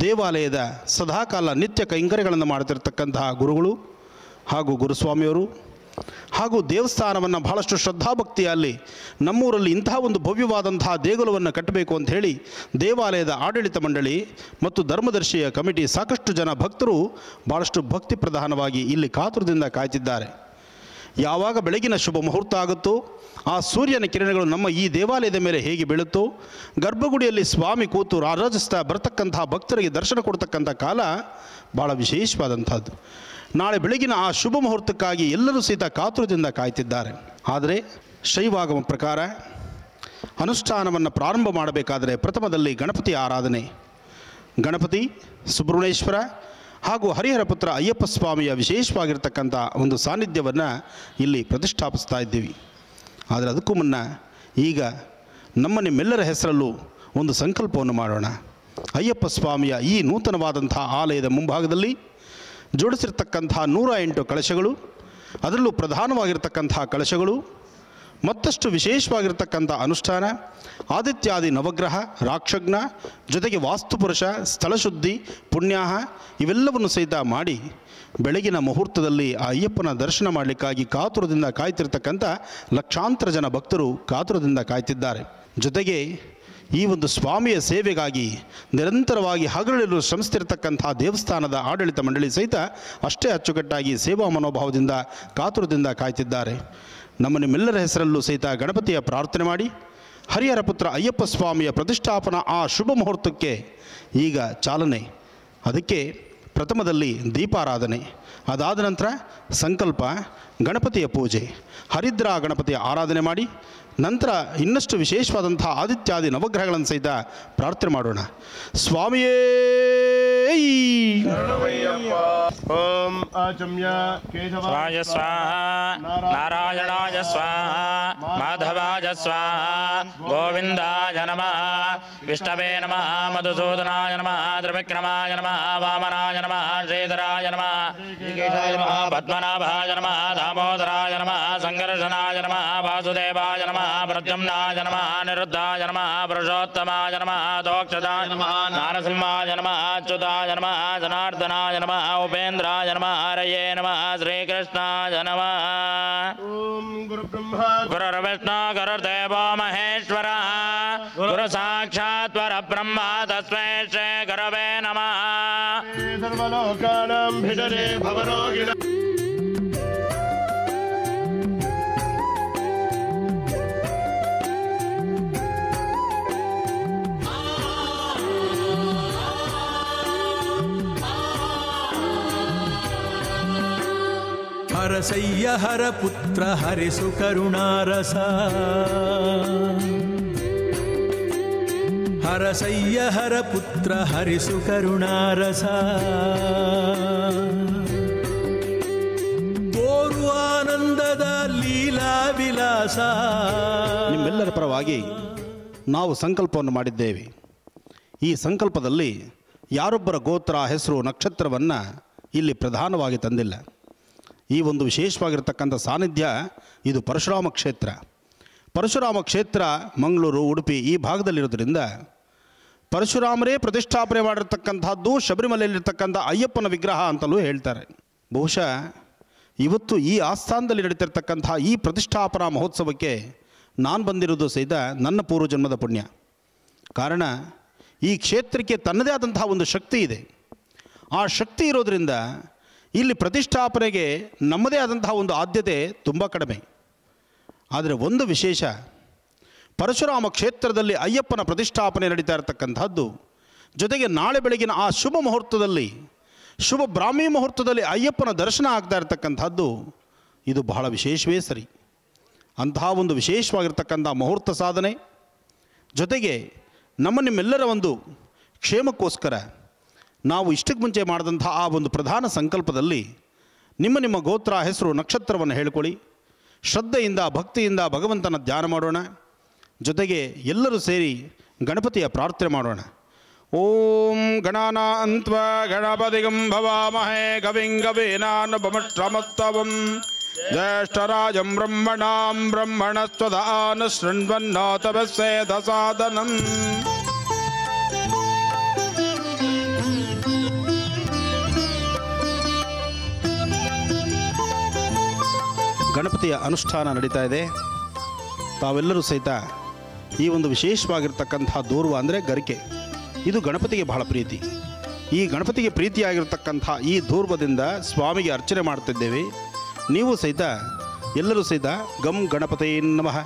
ದೇವಾಲಯದ ಸದಾಕಾಲ ನಿತ್ಯ ಕೈಂಕರ್ಯಗಳನ್ನು ಮಾಡುತ್ತಿರ್ತಕ್ಕಂತಹ ಗುರುಗಳು ಹಾಗೂ ಗುರುಸ್ವಾಮಿಯವರು ಹಾಗೂ ದೇವಸ್ಥಾನವನ್ನು ಬಹಳಷ್ಟು ಶ್ರದ್ಧಾಭಕ್ತಿಯಲ್ಲಿ ನಮ್ಮೂರಲ್ಲಿ ಇಂತಹ ಒಂದು ಭವ್ಯವಾದಂತಹ ದೇಗುಲವನ್ನು ಕಟ್ಟಬೇಕು ಅಂತ ಹೇಳಿ ದೇವಾಲಯದ ಆಡಳಿತ ಮಂಡಳಿ ಮತ್ತು ಧರ್ಮದರ್ಶಿಯ ಕಮಿಟಿ ಸಾಕಷ್ಟು ಜನ ಭಕ್ತರು ಭಾಳಷ್ಟು ಭಕ್ತಿ ಪ್ರಧಾನವಾಗಿ ಇಲ್ಲಿ ಕಾತುರದಿಂದ ಕಾಯ್ತಿದ್ದಾರೆ. ಯಾವಾಗ ಬೆಳಗಿನ ಶುಭ ಮುಹೂರ್ತ ಆಗುತ್ತೋ, ಆ ಸೂರ್ಯನ ಕಿರಣಗಳು ನಮ್ಮ ಈ ದೇವಾಲಯದ ಮೇಲೆ ಹೇಗೆ ಬೀಳುತ್ತೋ, ಗರ್ಭಗುಡಿಯಲ್ಲಿ ಸ್ವಾಮಿ ಕೂತು ಆರಾಧಿಸ್ತಾ ಬರ್ತಕ್ಕಂತಹ ಭಕ್ತರಿಗೆ ದರ್ಶನ ಕೊಡ್ತಕ್ಕಂಥ ಕಾಲ ಭಾಳ ವಿಶೇಷವಾದಂಥದ್ದು. ನಾಳೆ ಬೆಳಗಿನ ಆ ಶುಭ ಮುಹೂರ್ತಕ್ಕಾಗಿ ಎಲ್ಲರೂ ಸಹಿತ ಕಾತುರದಿಂದ ಕಾಯ್ತಿದ್ದಾರೆ. ಆದರೆ ಶೈವಾಗಮ ಪ್ರಕಾರ ಅನುಷ್ಠಾನವನ್ನು ಪ್ರಾರಂಭ ಮಾಡಬೇಕಾದರೆ ಪ್ರಥಮದಲ್ಲಿ ಗಣಪತಿ ಆರಾಧನೆ. ಗಣಪತಿ, ಸುಬ್ರಹ್ಮಣ್ಯೇಶ್ವರ ಹಾಗೂ ಹರಿಹರ ಪುತ್ರ ಅಯ್ಯಪ್ಪ ಸ್ವಾಮಿಯ ವಿಶೇಷವಾಗಿರ್ತಕ್ಕಂಥ ಒಂದು ಸಾನ್ನಿಧ್ಯವನ್ನು ಇಲ್ಲಿ ಪ್ರತಿಷ್ಠಾಪಿಸ್ತಾ ಇದ್ದೀವಿ. ಆದರೆ ಅದಕ್ಕೂ ಮುನ್ನ ಈಗ ನಮ್ಮ ನಿಮ್ಮೆಲ್ಲರ ಹೆಸರಲ್ಲೂ ಒಂದು ಸಂಕಲ್ಪವನ್ನು ಮಾಡೋಣ. ಅಯ್ಯಪ್ಪ ಸ್ವಾಮಿಯ ಈ ನೂತನವಾದಂಥ ಆಲಯದ ಮುಂಭಾಗದಲ್ಲಿ ಜೋಡಿಸಿರ್ತಕ್ಕಂಥ ನೂರ ಎಂಟು ಕಳಶಗಳು, ಅದರಲ್ಲೂ ಪ್ರಧಾನವಾಗಿರ್ತಕ್ಕಂಥ ಕಳಶಗಳು ಮತ್ತಷ್ಟು ವಿಶೇಷವಾಗಿರ್ತಕ್ಕಂಥ ಅನುಷ್ಠಾನ, ಆದಿತ್ಯಾದಿ ನವಗ್ರಹ, ರಾಕ್ಷಗ್ನ, ಜೊತೆಗೆ ವಾಸ್ತುಪುರುಷ, ಸ್ಥಳಶುದ್ಧಿ, ಪುಣ್ಯಾಹ ಇವೆಲ್ಲವನ್ನು ಸಹಿತ ಮಾಡಿ ಬೆಳಗಿನ ಮುಹೂರ್ತದಲ್ಲಿ ಆ ಅಯ್ಯಪ್ಪನ ದರ್ಶನ ಮಾಡಲಿಕ್ಕಾಗಿ ಕಾತುರದಿಂದ ಕಾಯ್ತಿರ್ತಕ್ಕಂಥ ಲಕ್ಷಾಂತರ ಜನ ಭಕ್ತರು ಕಾತುರದಿಂದ ಕಾಯ್ತಿದ್ದಾರೆ. ಜೊತೆಗೆ ಈ ಒಂದು ಸ್ವಾಮಿಯ ಸೇವೆಗಾಗಿ ನಿರಂತರವಾಗಿ ಹಗಲಿರಲು ಶ್ರಮಿಸ್ತಿರ್ತಕ್ಕಂಥ ದೇವಸ್ಥಾನದ ಆಡಳಿತ ಮಂಡಳಿ ಸಹಿತ ಅಷ್ಟೇ ಅಚ್ಚುಕಟ್ಟಾಗಿ ಸೇವಾ ಮನೋಭಾವದಿಂದ ಕಾತುರದಿಂದ ಕಾಯ್ತಿದ್ದಾರೆ. ನಮ್ಮ ನಿಮ್ಮೆಲ್ಲರ ಹೆಸರಲ್ಲೂ ಸಹಿತ ಗಣಪತಿಯ ಪ್ರಾರ್ಥನೆ ಮಾಡಿ ಹರಿಹರ ಪುತ್ರ ಅಯ್ಯಪ್ಪ ಸ್ವಾಮಿಯ ಪ್ರತಿಷ್ಠಾಪನಾ ಆ ಶುಭ ಮುಹೂರ್ತಕ್ಕೆ ಈಗ ಚಾಲನೆ. ಅದಕ್ಕೆ ಪ್ರಥಮದಲ್ಲಿ ದೀಪಾರಾಧನೆ. ಅದಾದ ನಂತರ ಸಂಕಲ್ಪ, ಗಣಪತಿಯ ಪೂಜೆ, ಹರಿದ್ರಾ ಗಣಪತಿಯ ಆರಾಧನೆ ಮಾಡಿ, ನಂತರ ಇನ್ನಷ್ಟು ವಿಶೇಷವಾದಂತಹ ಆದಿತ್ಯಾದಿ ನವಗ್ರಹಗಳನ್ನು ಸಹಿತ ಪ್ರಾರ್ಥನೆ ಮಾಡೋಣ. ಸ್ವಾಮಿಯೇ! ॐ अचम्य केशवाय स्वाहा नारायणाय स्वाहा माधवाय स्वाहा गोविन्दाय नमः विष्णवे नमः मधुसूदनाय नम त्रिविक्रमाय नमः वामनाय नमः श्रीधराय नम ऋषिकेशाय नमः पद्मनाभाय नमः दामोदराय नमः सङ्कर्षणाय नमः वासुदेवाय नमः प्रद्युम्नाय नमः निरुद्धाय नमः पुरुषोत्तमाय नमः दोक्षदाय नमः नारसिंहाय नमः अच्युताय नमः जनार्दनाय नमः उपेन्द्राय नमः हरये नमः ಸರ್ವಲೋಕಾನಾಂ ಭಿಡರೆ ಭವರೋಗಿಣ ಹರಸಯ್ಯ ಹರ ಪುತ್ರ ಹರಿಸು ಕರುಣಾರಸ. ಹರಸಯ್ಯ ಹರ ಪುತ್ರ ಹರಿಸು ಕರುಣಾರಸ. ತೋರು ಆನಂದದ ಲೀಲಾ ವಿಲಾಸ. ನಿಮ್ಮೆಲ್ಲರ ಪರವಾಗಿ ನಾವು ಸಂಕಲ್ಪವನ್ನು ಮಾಡಿದ್ದೇವೆ. ಈ ಸಂಕಲ್ಪದಲ್ಲಿ ಯಾರೊಬ್ಬರ ಗೋತ್ರ, ಹೆಸರು, ನಕ್ಷತ್ರವನ್ನು ಇಲ್ಲಿ ಪ್ರಧಾನವಾಗಿ ತಂದಿಲ್ಲ. ಈ ಒಂದು ವಿಶೇಷವಾಗಿರ್ತಕ್ಕಂಥ ಸಾನ್ನಿಧ್ಯ ಇದು ಪರಶುರಾಮ ಕ್ಷೇತ್ರ. ಪರಶುರಾಮ ಕ್ಷೇತ್ರ ಮಂಗಳೂರು, ಉಡುಪಿ ಈ ಭಾಗದಲ್ಲಿರೋದ್ರಿಂದ ಪರಶುರಾಮರೇ ಪ್ರತಿಷ್ಠಾಪನೆ ಮಾಡಿರ್ತಕ್ಕಂಥದ್ದು ಶಬರಿಮಲೆಯಲ್ಲಿರ್ತಕ್ಕಂಥ ಅಯ್ಯಪ್ಪನ ವಿಗ್ರಹ ಅಂತಲೂ ಹೇಳ್ತಾರೆ. ಬಹುಶಃ ಇವತ್ತು ಈ ಆಸ್ಥಾನದಲ್ಲಿ ನಡೀತಿರ್ತಕ್ಕಂಥ ಈ ಪ್ರತಿಷ್ಠಾಪನಾ ಮಹೋತ್ಸವಕ್ಕೆ ನಾನು ಬಂದಿರೋದು ಸಹಿತ ನನ್ನ ಪೂರ್ವಜನ್ಮದ ಪುಣ್ಯ. ಕಾರಣ ಈ ಕ್ಷೇತ್ರಕ್ಕೆ ತನ್ನದೇ ಆದಂತಹ ಒಂದು ಶಕ್ತಿ ಇದೆ. ಆ ಶಕ್ತಿ ಇರೋದರಿಂದ ಇಲ್ಲಿ ಪ್ರತಿಷ್ಠಾಪನೆಗೆ ನಮ್ಮದೇ ಆದಂತಹ ಒಂದು ಆದ್ಯತೆ ತುಂಬ ಕಡಿಮೆ. ಆದರೆ ಒಂದು ವಿಶೇಷ ಪರಶುರಾಮ ಕ್ಷೇತ್ರದಲ್ಲಿ ಅಯ್ಯಪ್ಪನ ಪ್ರತಿಷ್ಠಾಪನೆ ನಡೀತಾ ಇರತಕ್ಕಂಥದ್ದು. ಜೊತೆಗೆ ನಾಳೆ ಬೆಳಗಿನ ಆ ಶುಭ ಮುಹೂರ್ತದಲ್ಲಿ, ಶುಭ ಬ್ರಾಹ್ಮಿ ಮುಹೂರ್ತದಲ್ಲಿ ಅಯ್ಯಪ್ಪನ ದರ್ಶನ ಆಗ್ತಾ ಇರತಕ್ಕಂಥದ್ದು ಇದು ಬಹಳ ವಿಶೇಷವೇ ಸರಿ. ಅಂತಹ ಒಂದು ವಿಶೇಷವಾಗಿರ್ತಕ್ಕಂಥ ಮುಹೂರ್ತ ಸಾಧನೆ. ಜೊತೆಗೆ ನಮ್ಮ ನಿಮ್ಮೆಲ್ಲರ ಒಂದು ಕ್ಷೇಮಕ್ಕೋಸ್ಕರ ನಾವು ಇಷ್ಟಕ್ಕೆ ಮುಂಚೆ ಮಾಡಿದಂಥ ಆ ಒಂದು ಪ್ರಧಾನ ಸಂಕಲ್ಪದಲ್ಲಿ ನಿಮ್ಮ ನಿಮ್ಮ ಗೋತ್ರ ಹೆಸರು ನಕ್ಷತ್ರವನ್ನು ಹೇಳ್ಕೊಳ್ಳಿ. ಶ್ರದ್ಧೆಯಿಂದ ಭಕ್ತಿಯಿಂದ ಭಗವಂತನ ಧ್ಯಾನ ಮಾಡೋಣ. ಜೊತೆಗೆ ಎಲ್ಲರೂ ಸೇರಿ ಗಣಪತಿಯ ಪ್ರಾರ್ಥನೆ ಮಾಡೋಣ. ಓಂ ಗಣಾನಾಂತ್ವ ಗಣಪತಿಗಂ ಭವಾಮಹೇ ಕವಿಂ ಕವೀನಾನುಪಮಶ್ರಮಸ್ತವಂ ಜ್ಯೇಷ್ಠರಾಜಂ ಬ್ರಹ್ಮಣಾಂ ಬ್ರಹ್ಮಣಸ್ವದಾನ ಶೃಣ್ವನ್ನೋತಪಸ್ಸೇಧ ಸಾಧನಂ. ಗಣಪತಿಯ ಅನುಷ್ಠಾನ ನಡೀತಾ ಇದೆ. ತಾವೆಲ್ಲರೂ ಸಹಿತ ಈ ಒಂದು ವಿಶೇಷವಾಗಿರ್ತಕ್ಕಂಥ ದೂರ್ವ ಅಂದರೆ ಗರಿಕೆ. ಇದು ಗಣಪತಿಗೆ ಬಹಳ ಪ್ರೀತಿ. ಈ ಗಣಪತಿಗೆ ಪ್ರೀತಿಯಾಗಿರ್ತಕ್ಕಂಥ ಈ ದೂರ್ವದಿಂದ ಸ್ವಾಮಿಗೆ ಅರ್ಚನೆ ಮಾಡ್ತಿದ್ದೇವೆ. ನೀವು ಸಹಿತ ಎಲ್ಲರೂ ಸಹಿತ ಗಂ ಗಣಪತೈ ನಮಃ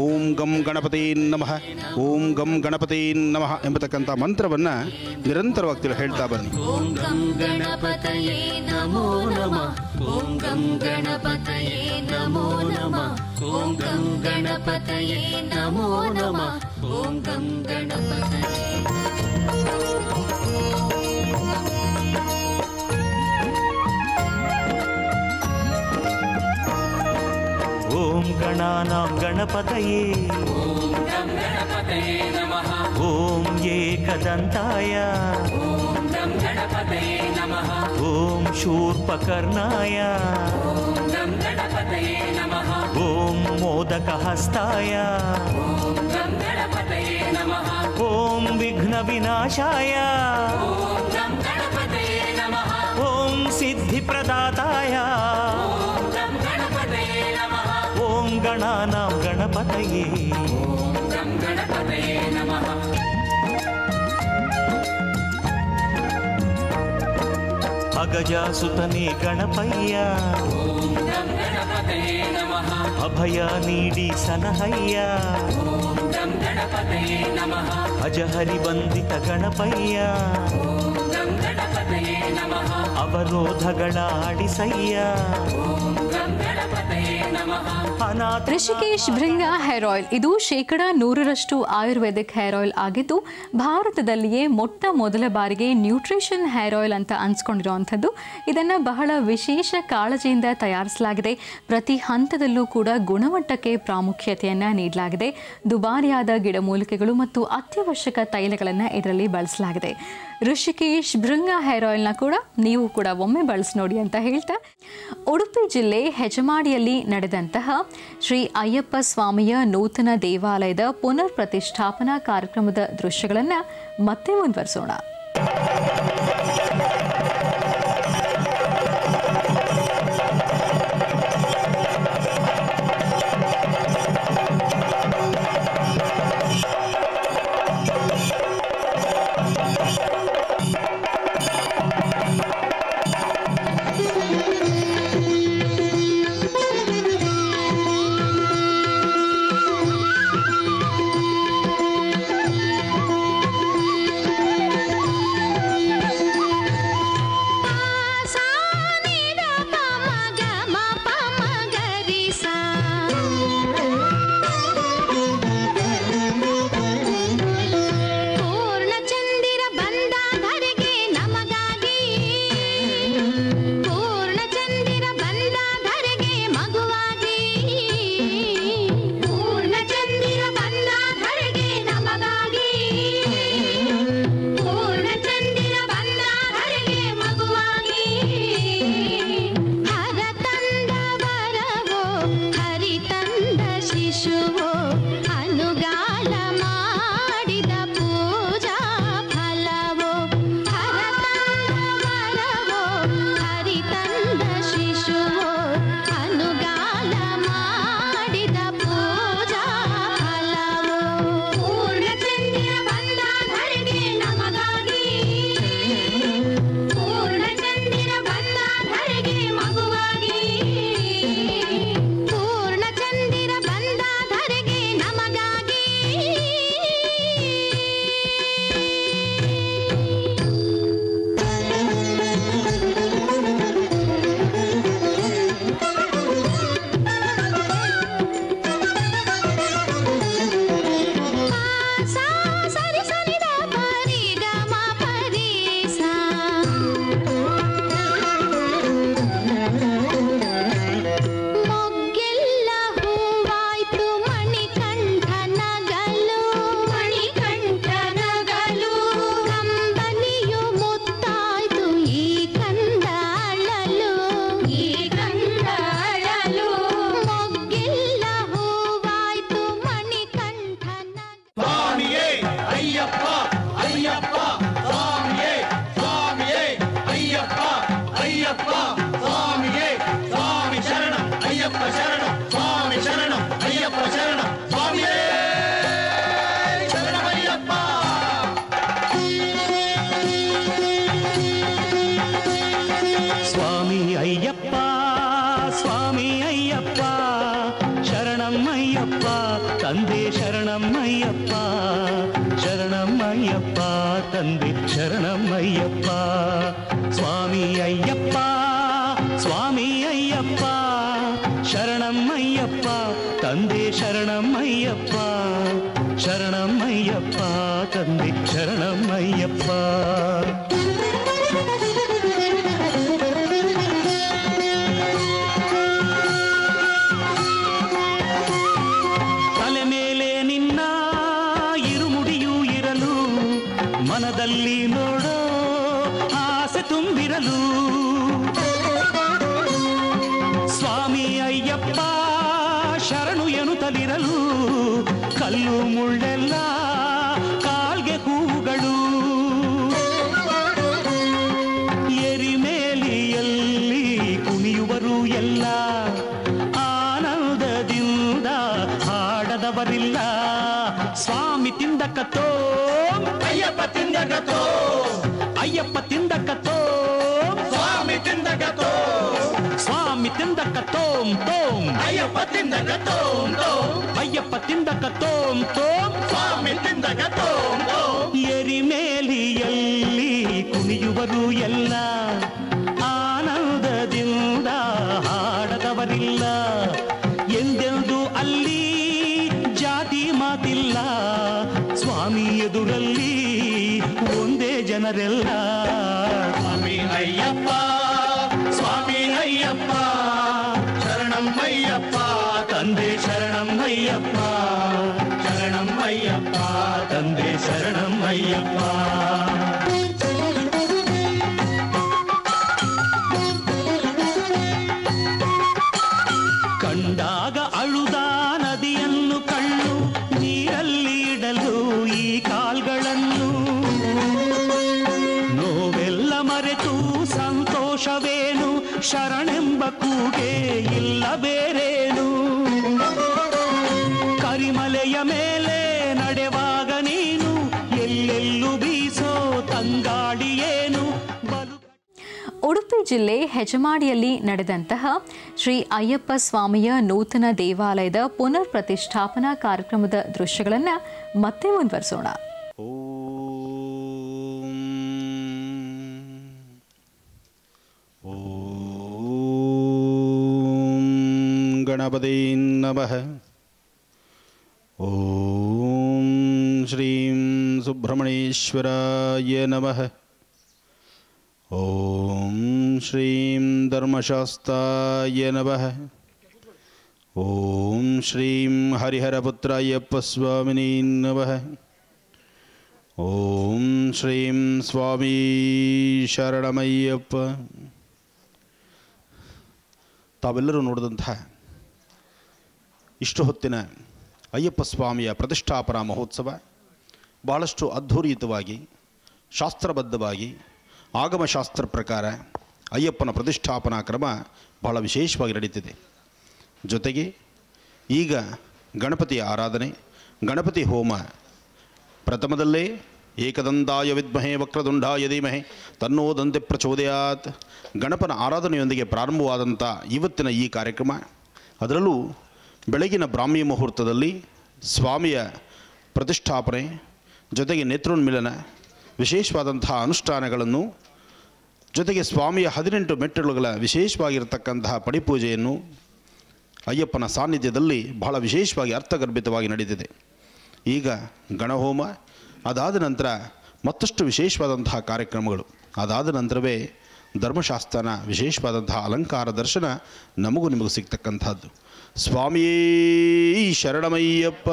ಓಂ ಗಂ ಗಣಪತೈ ನಮಃ ಓಂ ಗಂ ಗಣಪತೈ ನಮಃ ಎಂಬತಕ್ಕಂಥ ಮಂತ್ರವನ್ನು ನಿರಂತರವಾಗಿ ಹೇಳ್ತಾ ಬನ್ನಿ ಓಂ ಗಂ ಗಣಪತಯೇ ನಮೋ ನಮಃ ಓಂ ಗಂ ಗಣಪತಯೇ ನಮೋ ನಮಃ ಓಂ ಗಂ ಗಣಪತಯೇ ನಮೋ ನಮಃ ಓಂ ಗಂ ಗಣಪತಯೇ ॐ गणानां गणपतये। ॐ एकदन्ताय ॐ शूर्पकर्णाय। ॐ मोदकहस्ताय। ॐ विघ्नविनाशाय। ॐ ॐ गणानां गणपतये। अगजासुतने गणपय्या। अभय नीडी सनहय्या। अजहरिबन्दित गणपय्या। अवरोधगणाडिसय्या। Rishikesh Bhringa hair oil. ಇದು ಶೇಕಡ ನೂರರಷ್ಟು ಆಯುರ್ವೇದಿಕ್ ಹೇರ್ ಆಯಿಲ್ ಆಗಿದ್ದು, ಭಾರತದಲ್ಲಿಯೇ ಮೊಟ್ಟ ಮೊದಲ ಬಾರಿಗೆ ನ್ಯೂಟ್ರಿಷನ್ ಹೇರ್ ಆಯಿಲ್ ಅಂತ ಅನ್ಸ್ಕೊಂಡಿರುವಂಥದ್ದು. ಇದನ್ನು ಬಹಳ ವಿಶೇಷ ಕಾಳಜಿಯಿಂದ ತಯಾರಿಸಲಾಗಿದೆ. ಪ್ರತಿ ಹಂತದಲ್ಲೂ ಕೂಡ ಗುಣಮಟ್ಟಕ್ಕೆ ಪ್ರಾಮುಖ್ಯತೆಯನ್ನು ನೀಡಲಾಗಿದೆ. ದುಬಾರಿಯಾದ ಗಿಡಮೂಲಿಕೆಗಳು ಮತ್ತು ಅತ್ಯವಶ್ಯಕ ತೈಲಗಳನ್ನು ಇದರಲ್ಲಿ ಬಳಸಲಾಗಿದೆ. ಋಷಿಕೇಶ್ ಭೃಂಗ ಹೇರ್ ಆಯಿಲ್ನ ಕೂಡ ನೀವು ಕೂಡ ಒಮ್ಮೆ ಬಳಸಿ ನೋಡಿ ಅಂತ ಹೇಳ್ತಾ, ಉಡುಪಿ ಜಿಲ್ಲೆ ಹೆಜಮಾಡಿಯಲ್ಲಿ ನಡೆದಂತಹ ಶ್ರೀ ಅಯ್ಯಪ್ಪ ಸ್ವಾಮಿಯ ನೂತನ ದೇವಾಲಯದ ಪುನರ್ ಪ್ರತಿಷ್ಠಾಪನಾ ಕಾರ್ಯಕ್ರಮದ ದೃಶ್ಯಗಳನ್ನು ಮತ್ತೆ ಮುಂದುವರಿಸೋಣ. ಕುಣಿಯುವರು ಎಲ್ಲ. ಜಿಲ್ಲೆ ಹೆಜಮಾಡಿಯಲ್ಲಿ ನಡೆದಂತಹ ಶ್ರೀ ಅಯ್ಯಪ್ಪ ಸ್ವಾಮಿಯ ನೂತನ ದೇವಾಲಯದ ಪುನರ್ ಪ್ರತಿಷ್ಠಾಪನಾ ಕಾರ್ಯಕ್ರಮದ ದೃಶ್ಯಗಳನ್ನು ಮತ್ತೆ ಮುಂದುವರಿಸೋಣ. ಗಣಪತಿ ನಮಃ. ಓಂ ಶ್ರೀಂ ಸುಬ್ರಹ್ಮಣ್ಯೇಶ್ವರಾಯ ನಮಃ. ಓಂ ಶ್ರೀಂ ನಮಃ ಓಂ ಶ್ರೀಂ ಹರಿಹರಪುತ್ರಾಯಪ್ಪ ಸ್ವಾಮಿನೇ ನಮಃ ಓಂ ಶ್ರೀಂ ಸ್ವಾಮಿ ಶರಣಮಯ್ಯಪ್ಪ ತಾವೆಲ್ಲರೂ ನೋಡಿದಂತಹ ಇಷ್ಟು ಹೊತ್ತಿನ ಅಯ್ಯಪ್ಪ ಸ್ವಾಮಿಯ ಪ್ರತಿಷ್ಠಾಪನಾ ಮಹೋತ್ಸವ ಬಹಳಷ್ಟು ಅದ್ಧೂರಿಯುತವಾಗಿ ಶಾಸ್ತ್ರಬದ್ಧವಾಗಿ ಆಗಮಶಾಸ್ತ್ರ ಪ್ರಕಾರ ಅಯ್ಯಪ್ಪನ ಪ್ರತಿಷ್ಠಾಪನಾ ಕ್ರಮ ಬಹಳ ವಿಶೇಷವಾಗಿ ನಡೀತಿದೆ. ಜೊತೆಗೆ ಈಗ ಗಣಪತಿಯ ಆರಾಧನೆ, ಗಣಪತಿ ಹೋಮ ಪ್ರಥಮದಲ್ಲೇ ಏಕದಂದಾಯ ವಿದ್ಮಹೆ ವಕ್ರದುಂಡಾಯ ಧೀಮಹೆ ತನ್ನೋ ದಂತೆ ಪ್ರಚೋದಯಾತ್. ಗಣಪನ ಆರಾಧನೆಯೊಂದಿಗೆ ಪ್ರಾರಂಭವಾದಂಥ ಇವತ್ತಿನ ಈ ಕಾರ್ಯಕ್ರಮ, ಅದರಲ್ಲೂ ಬೆಳಗಿನ ಬ್ರಾಹ್ಮಿ ಮುಹೂರ್ತದಲ್ಲಿ ಸ್ವಾಮಿಯ ಪ್ರತಿಷ್ಠಾಪನೆ, ಜೊತೆಗೆ ನೇತ್ರೋನ್ಮಿಲನ ವಿಶೇಷವಾದಂತಹ ಅನುಷ್ಠಾನಗಳನ್ನು, ಜೊತೆಗೆ ಸ್ವಾಮಿಯ ಹದಿನೆಂಟು ಮೆಟ್ಟಲುಗಳ ವಿಶೇಷವಾಗಿರತಕ್ಕಂತಹ ಪಡಿಪೂಜೆಯನ್ನು ಅಯ್ಯಪ್ಪನ ಸಾನ್ನಿಧ್ಯದಲ್ಲಿ ಬಹಳ ವಿಶೇಷವಾಗಿ ಅರ್ಥಗರ್ಭಿತವಾಗಿ ನಡೆದಿದೆ. ಈಗ ಗಣಹೋಮ, ಅದಾದ ನಂತರ ಮತ್ತಷ್ಟು ವಿಶೇಷವಾದಂತಹ ಕಾರ್ಯಕ್ರಮಗಳು. ಅದಾದ ನಂತರವೇ ಧರ್ಮಶಾಸ್ತ್ರನ ವಿಶೇಷವಾದಂತಹ ಅಲಂಕಾರ ದರ್ಶನ ನಮಗೂ ನಿಮಗೂ ಸಿಗ್ತಕ್ಕಂಥದ್ದು. ಸ್ವಾಮಿಯೇ ಶರಣಮಯ್ಯಪ್ಪ.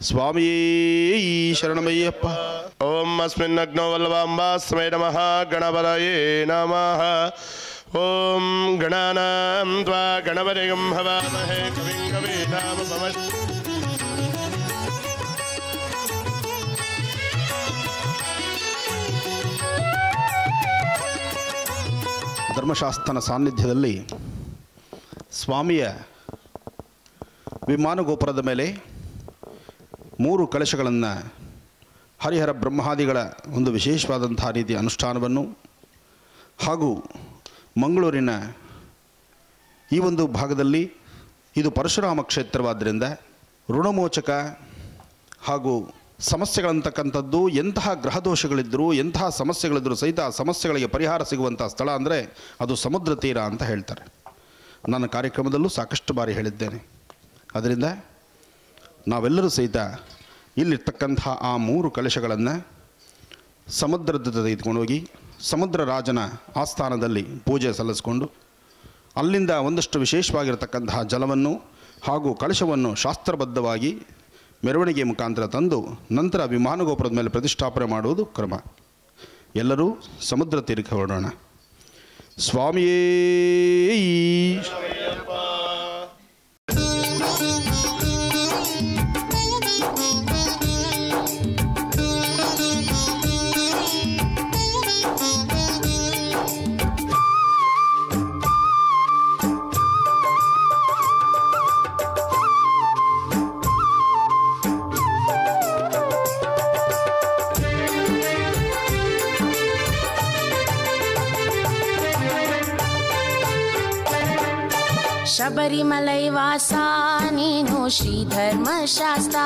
ಸ್ವಾಮಿಯೇ ಶರಣಮಯ್ಯಪ್ಪ. ಓಂ ಅಸ್ಮಿನ್ ವಲ್ಲವಾಂಬಾಸ್ಮೈ ನಮಃ. ಗಣಪತಯೇ ನಮಃ. ಓಂ ಗಣಾನಾಂ ತ್ವಾ ಗಣಪತಿಗಂ ಹವಾಮಹೇ. ಕವಿಂ ಕವೀನಾಮುಪಮಶ್ಯ ಧರ್ಮಶಾಸ್ತ್ರನ ಸಾನ್ನಿಧ್ಯದಲ್ಲಿ ಸ್ವಾಮಿಯ ವಿಮಾನ ಗೋಪುರದ ಮೇಲೆ ಮೂರು ಕಲಶಗಳನ್ನು ಹರಿಹರ ಬ್ರಹ್ಮಾದಿಗಳ ಒಂದು ವಿಶೇಷವಾದಂತಹ ರೀತಿಯ ಅನುಷ್ಠಾನವನ್ನು ಹಾಗೂ ಮಂಗಳೂರಿನ ಈ ಒಂದು ಭಾಗದಲ್ಲಿ ಇದು ಪರಶುರಾಮ ಕ್ಷೇತ್ರವಾದ್ದರಿಂದ ಋಣಮೋಚಕ ಹಾಗೂ ಸಮಸ್ಯೆಗಳಂತಕ್ಕಂಥದ್ದು ಎಂತಹ ಗ್ರಹದೋಷಗಳಿದ್ದರೂ ಎಂತಹ ಸಮಸ್ಯೆಗಳಿದ್ದರೂ ಸಹಿತ ಆ ಸಮಸ್ಯೆಗಳಿಗೆ ಪರಿಹಾರ ಸಿಗುವಂಥ ಸ್ಥಳ ಅಂದರೆ ಅದು ಸಮುದ್ರ ತೀರ ಅಂತ ಹೇಳ್ತಾರೆ. ನನ್ನ ಕಾರ್ಯಕ್ರಮದಲ್ಲೂ ಸಾಕಷ್ಟು ಬಾರಿ ಹೇಳಿದ್ದೇನೆ. ಅದರಿಂದ ನಾವೆಲ್ಲರೂ ಸಹಿತ ಇಲ್ಲಿರ್ತಕ್ಕಂತಹ ಆ ಮೂರು ಕಲಶಗಳನ್ನು ಸಮುದ್ರದ ತೆಗೆದುಕೊಂಡೋಗಿ ಸಮುದ್ರ ರಾಜನ ಆಸ್ಥಾನದಲ್ಲಿ ಪೂಜೆ ಸಲ್ಲಿಸಿಕೊಂಡು ಅಲ್ಲಿಂದ ಒಂದಷ್ಟು ವಿಶೇಷವಾಗಿರತಕ್ಕಂತಹ ಜಲವನ್ನು ಹಾಗೂ ಕಳಶವನ್ನು ಶಾಸ್ತ್ರಬದ್ಧವಾಗಿ ಮೆರವಣಿಗೆ ಮುಖಾಂತರ ತಂದು ನಂತರ ವಿಮಾನ ಗೋಪುರದ ಮೇಲೆ ಪ್ರತಿಷ್ಠಾಪನೆ ಮಾಡುವುದು ಕ್ರಮ. ಎಲ್ಲರೂ ಸಮುದ್ರ ತೀರ್ಥ ಹೊರಡೋಣ. ಸ್ವಾಮಿಯೇ ಶಬರಿಮಲೈ ವಾಸ ನೀನು ಶ್ರೀಧರ್ಮ ಶಾಸ್ತ್ರ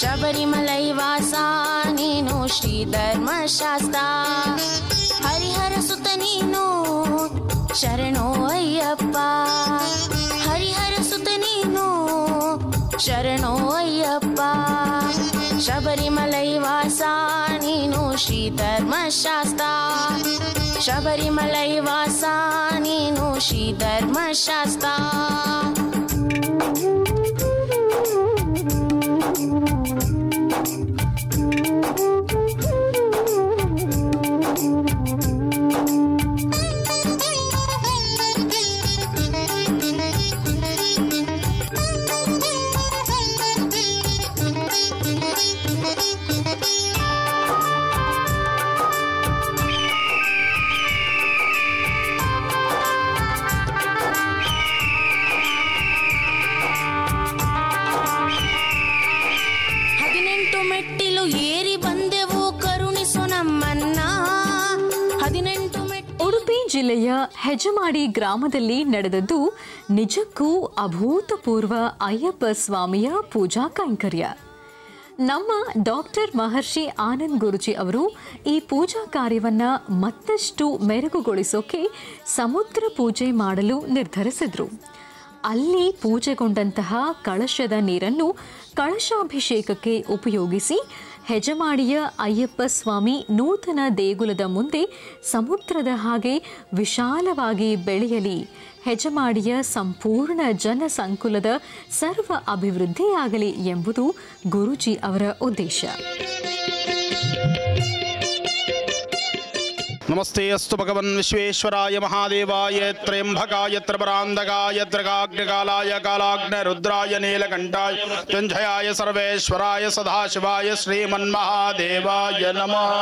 ಶಬರಿಮಲೈ ವಾಸ ನೀನು ಶ್ರೀಧರ್ಮ ಶಾಸ್ತ್ರ ಹರಿಹರ ಸುತ ನೀನು ಶರಣೋ ಅಯ್ಯಪ್ಪ ಹರಿಹರ ಸುತ शबरिमलैवासा नीनो धर्मशास्ता। ಹೆಜಮಾಡಿ ಗ್ರಾಮದಲ್ಲಿ ನಡೆದದ್ದು ನಿಜಕ್ಕೂ ಅಭೂತಪೂರ್ವ ಅಯ್ಯಪ್ಪ ಸ್ವಾಮಿಯ ಪೂಜಾ ಕೈಂಕರ್ಯ. ನಮ್ಮ ಡಾಕ್ಟರ್ ಮಹರ್ಷಿ ಆನಂದ್ ಗುರುಜಿ ಅವರು ಈ ಪೂಜಾ ಕಾರ್ಯವನ್ನ ಮತ್ತಷ್ಟು ಮೆರುಗುಗೊಳಿಸೋಕೆ ಸಮುದ್ರ ಪೂಜೆ ಮಾಡಲು ನಿರ್ಧರಿಸಿದ್ರು. ಅಲ್ಲಿ ಪೂಜೆಗೊಂಡಂತಹ ಕಳಶದ ನೀರನ್ನು ಕಳಶಾಭಿಷೇಕಕ್ಕೆ ಉಪಯೋಗಿಸಿ ಹೆಜಮಾಡಿಯ ಅಯ್ಯಪ್ಪ ಸ್ವಾಮಿ ನೂತನ ದೇಗುಲದ ಮುಂದೆ ಸಮುದ್ರದ ಹಾಗೆ ವಿಶಾಲವಾಗಿ ಬೆಳೆಯಲಿ. ಹೆಜಮಾಡಿಯ ಸಂಪೂರ್ಣ ಜನಸಂಕುಲದ ಸರ್ವ ಅಭಿವೃದ್ಧಿಯಾಗಲಿ ಎಂಬುದು ಗುರುಜಿ ಅವರ ಉದ್ದೇಶ. ನಮಸ್ತೆ, ಅಸ್ತು ಭಗವನ್ ವಿಶ್ವೇಶ್ವರಾಯ ಮಹಾದೇವಾಯ, ತ್ರ್ಯಂಬಕಾಯ ತ್ರಪರಾಂಧಕಾಯ ಕಾಲಾಗ್ನ ರುದ್ರಾಯ ನೀಲಕಂಠಾಯ ಚಂಜಯಾಯ ಸರ್ವೇಶ್ವರಾಯ, ಸದಾಶಿವಾಯ, ಶ್ರೀಮನ್ಮಹಾದೇವಾಯ ನಮಃ.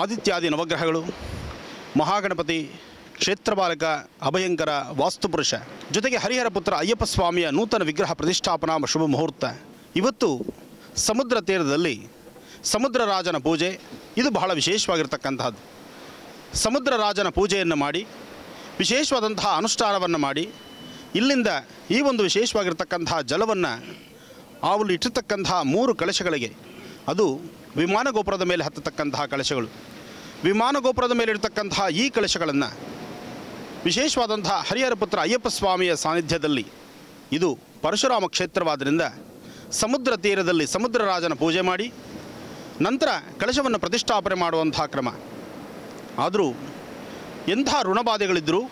ಆದಿತ್ಯಾದಿ ನವಗ್ರಹಗಳು, ಮಹಾಗಣಪತಿ ಕ್ಷೇತ್ರಪಾಲಕ ಅಭಯಂಕರ, ವಾಸ್ತುಪುರುಷ, ಜೊತೆಗೆ ಹರಿಹರ ಪುತ್ರ ಅಯ್ಯಪ್ಪ ಸ್ವಾಮಿಯ ನೂತನ ವಿಗ್ರಹ ಪ್ರತಿಷ್ಠಾಪನಾ ಶುಭ ಮುಹೂರ್ತ ಇವತ್ತು ಸಮುದ್ರ ತೀರದಲ್ಲಿ ಸಮುದ್ರ ರಾಜನ ಪೂಜೆ, ಇದು ಬಹಳ ವಿಶೇಷವಾಗಿರ್ತಕ್ಕಂತಹದ್ದು. ಸಮುದ್ರ ರಾಜನ ಪೂಜೆಯನ್ನು ಮಾಡಿ, ವಿಶೇಷವಾದಂತಹ ಅನುಷ್ಠಾನವನ್ನು ಮಾಡಿ, ಇಲ್ಲಿಂದ ಈ ಒಂದು ವಿಶೇಷವಾಗಿರ್ತಕ್ಕಂತಹ ಜಲವನ್ನು ಆವಲು ಇಟ್ಟಿರ್ತಕ್ಕಂತಹ ಮೂರು ಕಳಶಗಳಿಗೆ, ಅದು ವಿಮಾನ ಗೋಪುರದ ಮೇಲೆ ಹತ್ತತಕ್ಕಂತಹ ಕಳಶಗಳು. ವಿಮಾನ ಗೋಪುರದ ಮೇಲೆ ಇರತಕ್ಕಂತಹ ಈ ಕಳಶಗಳನ್ನು, ವಿಶೇಷವಾದಂತಹ ಹರಿಹರ ಪುತ್ರ ಅಯ್ಯಪ್ಪ ಸ್ವಾಮಿಯ ಸಾನ್ನಿಧ್ಯದಲ್ಲಿ, ಇದು ಪರಶುರಾಮ ಕ್ಷೇತ್ರವಾದ್ದರಿಂದ ಸಮುದ್ರ ತೀರದಲ್ಲಿ ಸಮುದ್ರ ರಾಜನ ಪೂಜೆ ಮಾಡಿ ನಂತರ ಕಳಶವನ್ನು ಪ್ರತಿಷ್ಠಾಪನೆ ಮಾಡುವಂತಹ ಕ್ರಮ. ಆದರೂ ಎಂತಹ ಋಣಬಾಧೆಗಳಿದ್ದರೂ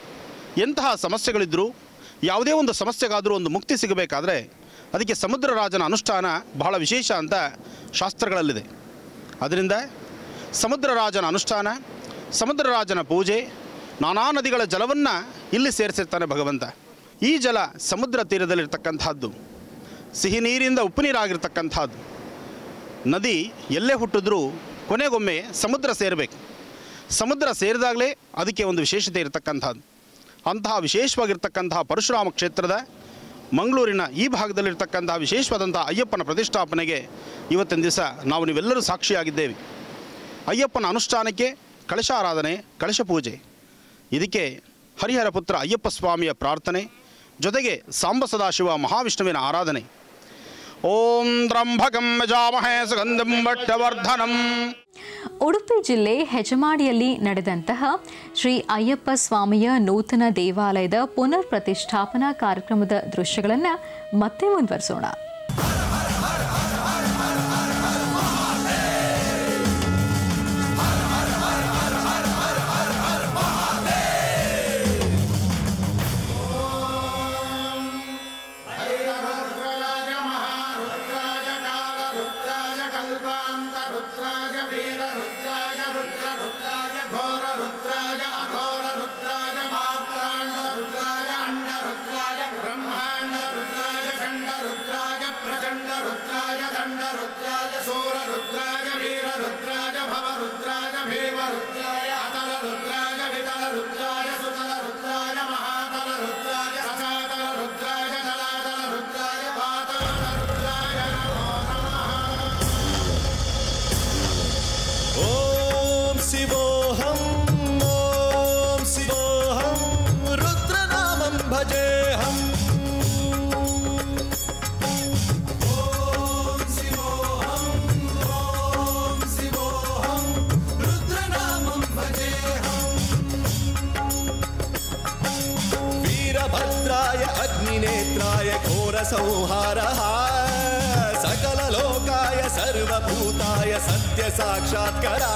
ಎಂತಹ ಸಮಸ್ಯೆಗಳಿದ್ದರೂ ಯಾವುದೇ ಒಂದು ಸಮಸ್ಯೆಗಾದರೂ ಒಂದು ಮುಕ್ತಿ ಸಿಗಬೇಕಾದ್ರೆ ಅದಕ್ಕೆ ಸಮುದ್ರ ರಾಜನ ಅನುಷ್ಠಾನ ಬಹಳ ವಿಶೇಷ ಅಂತ ಶಾಸ್ತ್ರಗಳಲ್ಲಿದೆ. ಅದರಿಂದ ಸಮುದ್ರ ರಾಜನ ಅನುಷ್ಠಾನ ಸಮುದ್ರ ರಾಜನ ಪೂಜೆ, ನಾನಾ ನದಿಗಳ ಜಲವನ್ನು ಇಲ್ಲಿ ಸೇರಿಸಿರ್ತಾನೆ ಭಗವಂತ. ಈ ಜಲ ಸಮುದ್ರ ತೀರದಲ್ಲಿರ್ತಕ್ಕಂಥದ್ದು ಸಿಹಿ ನೀರಿಂದ ಉಪ್ಪು ನೀರಾಗಿರ್ತಕ್ಕಂಥದ್ದು. ನದಿ ಎಲ್ಲೇ ಹುಟ್ಟಿದ್ರೂ ಕೊನೆಗೊಮ್ಮೆ ಸಮುದ್ರ ಸೇರಬೇಕು. ಸಮುದ್ರ ಸೇರಿದಾಗಲೇ ಅದಕ್ಕೆ ಒಂದು ವಿಶೇಷತೆ ಇರತಕ್ಕಂಥದ್ದು. ಅಂತಹ ವಿಶೇಷವಾಗಿರ್ತಕ್ಕಂತಹ ಪರಶುರಾಮ ಕ್ಷೇತ್ರದ ಮಂಗಳೂರಿನ ಈ ಭಾಗದಲ್ಲಿರ್ತಕ್ಕಂತಹ ವಿಶೇಷವಾದಂಥ ಅಯ್ಯಪ್ಪನ ಪ್ರತಿಷ್ಠಾಪನೆಗೆ ಇವತ್ತಿನ ದಿವಸ ನಾವು ನೀವೆಲ್ಲರೂ ಸಾಕ್ಷಿಯಾಗಿದ್ದೇವೆ. ಅಯ್ಯಪ್ಪನ ಅನುಷ್ಠಾನಕ್ಕೆ ಕಳಶಾರಾಧನೆ ಕಳಶ ಪೂಜೆ. ಇದಕ್ಕೆ ಹರಿಹರ ಪುತ್ರ ಅಯ್ಯಪ್ಪ ಸ್ವಾಮಿಯ ಪ್ರಾರ್ಥನೆ, ಜೊತೆಗೆ ಸಾಂಬ ಸದಾಶಿವ ಮಹಾವಿಷ್ಣುವಿನ ಆರಾಧನೆ. ಓಂ ತ್ರಂಭಕಂ ಯಜಾಮಹೇ ಭಟ್ಟವರ್ಧನಂ ಉಡುಪಿ ಜಿಲ್ಲೆ ಹೆಜಮಾಡಿಯಲ್ಲಿ ನಡೆದಂತಹ ಶ್ರೀ ಅಯ್ಯಪ್ಪ ಸ್ವಾಮಿಯ ನೂತನ ದೇವಾಲಯದ ಪುನರ್ ಪ್ರತಿಷ್ಠಾಪನಾ ಕಾರ್ಯಕ್ರಮದ ದೃಶ್ಯಗಳನ್ನು ಮತ್ತೆ ಮುಂದುವರಿಸೋಣ. सर्वभूताय सत्य साक्षात्करा